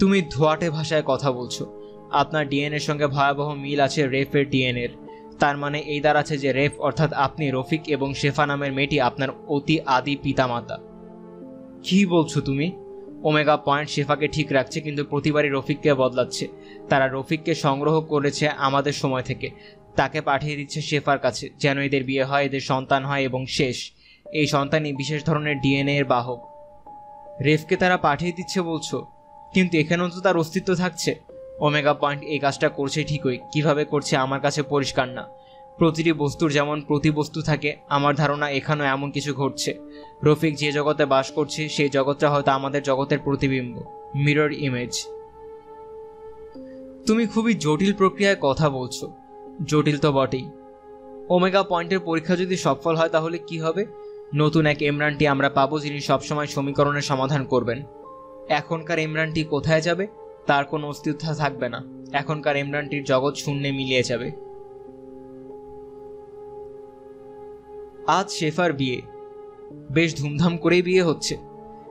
তুমি ধোয়াটে ভাষায় কথা বলছো। আপনার ডিএনএর সঙ্গে ভয়াবহ মিল আছে রেফের ডিএনএর তার মানে এই আছে যে রেফ অর্থাৎ আপনি রফিক এবং শেফা নামের মেয়েটি আপনার অতি আদি পিতামাতা। কি বলছো তুমি? ওমেগা পয়েন্ট শেফাকে ঠিক রাখছে কিন্তু প্রতিবারই রফিককে বদলাচ্ছে। তারা রফিককে সংগ্রহ করেছে আমাদের সময় থেকে। তাকে পাঠিয়ে দিচ্ছে শেফার কাছে, যেন এদের বিয়ে হয়, এদের সন্তান হয় এবং শেষ। এই সন্তানই বিশেষ ধরনের ডিএনএ এর বাহক। রেফকে তারা পাঠিয়ে দিচ্ছে বলছো? কিন্তু এখানেও তো তার অস্তিত্ব থাকছে। ওমেগা পয়েন্ট এই কাজটা করছে ঠিকই, কীভাবে করছে আমার কাছে পরিষ্কার না। প্রতিটি বস্তুর যেমন প্রতিবস্তু থাকে, আমার ধারণা এখানেও এমন কিছু ঘটছে। রফিক যে জগতে বাস করছে, সেই জগৎটা হয়তো আমাদের জগতের প্রতিবিম্ব। মিরর ইমেজ তুমি খুবই জটিল প্রক্রিয়ায় কথা বলছো। জটিল তো বটেই। ওমেগা পয়েন্টের পরীক্ষা যদি সফল হয়, তাহলে কি হবে? নতুন এক ইমরানটি আমরা পাবো যিনি সবসময় সমীকরণের সমাধান করবেন। এখনকার ইমরানটি কোথায় যাবে? তার কোনো অস্তিত্ব থাকবে না। এখনকার ইমরানটির জগৎ শূন্যে মিলিয়ে যাবে। আজ শেফার বিয়ে। বেশ ধুমধাম করেই বিয়ে হচ্ছে।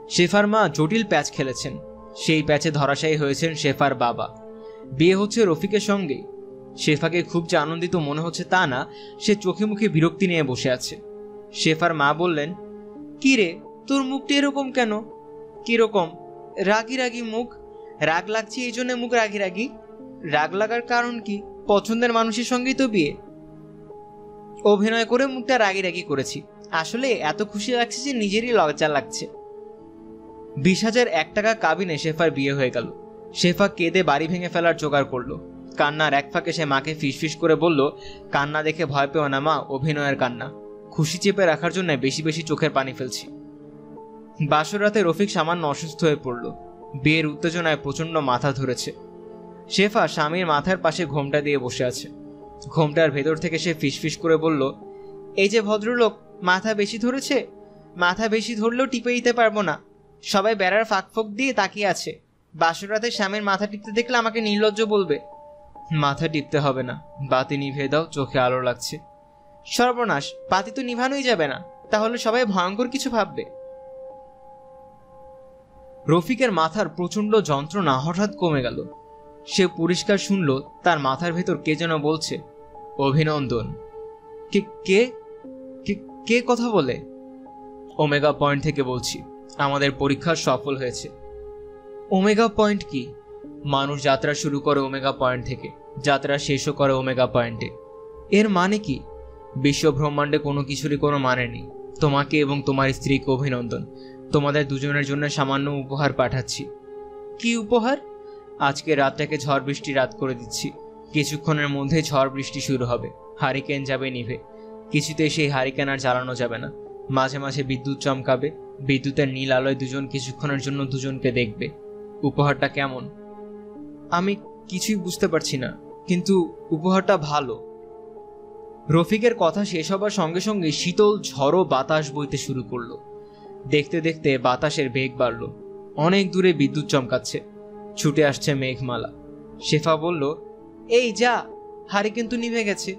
শেফার মা জটিল প্যাচ খেলেছেন। সেই প্যাচে ধরাশায়ী হয়েছেন শেফার বাবা। বিয়ে হচ্ছে রফিকের সঙ্গে শেফাকে খুব যে আনন্দিত মনে হচ্ছে তা না, সে চোখে মুখে বিরক্তি নিয়ে বসে আছে। শেফার মা বললেন, কি রে, তোর মুখটা এরকম কেন? কীরকম রাগি রাগি মুখ? রাগ লাগছে এই জন্য মুখ রাগি রাগি? রাগ লাগার কারণ কি? পছন্দের মানুষের সঙ্গেই তো বিয়ে। অভিনয় করে মুখটা রাগি রাগি করেছি। আসলে এত খুশি লাগছে যে নিজেরই লজ্জা লাগছে। বিশ হাজার এক টাকা কাবিনে শেফার বিয়ে হয়ে গেল। শেফা কেঁদে বাড়ি ভেঙে ফেলার জোগাড় করল। কান্নার এক ফাঁকে সে মাকে ফিসফিস করে বলল, কান্না দেখে ভয় পেও না মা, অভিনয়ের কান্না। খুশি চেপে রাখার জন্য বেশি বেশি চোখের পানি ফেলছি। বাসর রাতে রফিক সামান্য অসুস্থ হয়ে পড়ল। বিয়ের উত্তেজনায় প্রচণ্ড মাথা ধরেছে। শেফা স্বামীর মাথার পাশে ঘোমটা দিয়ে বসে আছে। ঘোমটার ভেতর থেকে সে ফিসফিস করে বলল, এই যে ভদ্রলোক, মাথা বেশি ধরেছে? মাথা বেশি ধরলেও টিপে দিতে পারব না। সবাই বেড়ার ফাঁক ফোক দিয়ে তাকিয়ে আছে। বাসর রাতে স্বামীর মাথা টিপতে দেখলে আমাকে নির্লজ্জ বলবে, মাথা টিপতে হবে না, বাতি নিভে দাও, চোখে আলো লাগছে। সর্বনাশ, বাতি তো নিভানোই যাবে না, তাহলে সবাই ভয়ঙ্কর কিছু ভাববে। রফিকের মাথার প্রচণ্ড যন্ত্রণা হঠাৎ কমে গেল। সে পরিষ্কার শুনল তার মাথার ভেতর কে যেন বলছে, অভিনন্দন। কে কে, কে- কথা বলে? ওমেগা পয়েন্ট থেকে বলছি, আমাদের পরীক্ষা সফল হয়েছে। ওমেগা পয়েন্ট কি? মানুষ যাত্রা শুরু করে ওমেগা পয়েন্ট থেকে, যাত্রা শেষও করে ওমেগা পয়েন্টে। এর মানে কি? বিশ্ব ব্রহ্মাণ্ডে কোনো কিছুরই কোনো মানে নেই। তোমাকে এবং তোমার স্ত্রীকে অভিনন্দন। তোমাদের দুজনের জন্য সামান্য উপহার পাঠাচ্ছি। কি উপহার? আজকে রাতটাকে ঝড় বৃষ্টি রাত করে দিচ্ছি। কিছুক্ষণের মধ্যে ঝড় বৃষ্টি শুরু হবে। হারিকেন যাবে নিভে। কিছুতেই সেই হারিকেন আর জ্বালানো যাবে না। মাঝে মাঝে বিদ্যুৎ চমকাবে। বিদ্যুতের নীল আলোয় দুজন কিছুক্ষণের জন্য দুজনকে দেখবে। উপহারটা কেমন? আমি কিছুই বুঝতে পারছি না, কিন্তু উপহারটা ভালো। রফিকের কথা শেষ হবার সঙ্গে সঙ্গে শীতল ঝড়ো বাতাস বইতে শুরু করল। দেখতে দেখতে বাতাসের বেগ বাড়ল। অনেক দূরে বিদ্যুৎ চমকাচ্ছে। ছুটে আসছে মেঘমালা। শেফা বলল এই যা হাড়ি কিন্তু নিভে গেছে।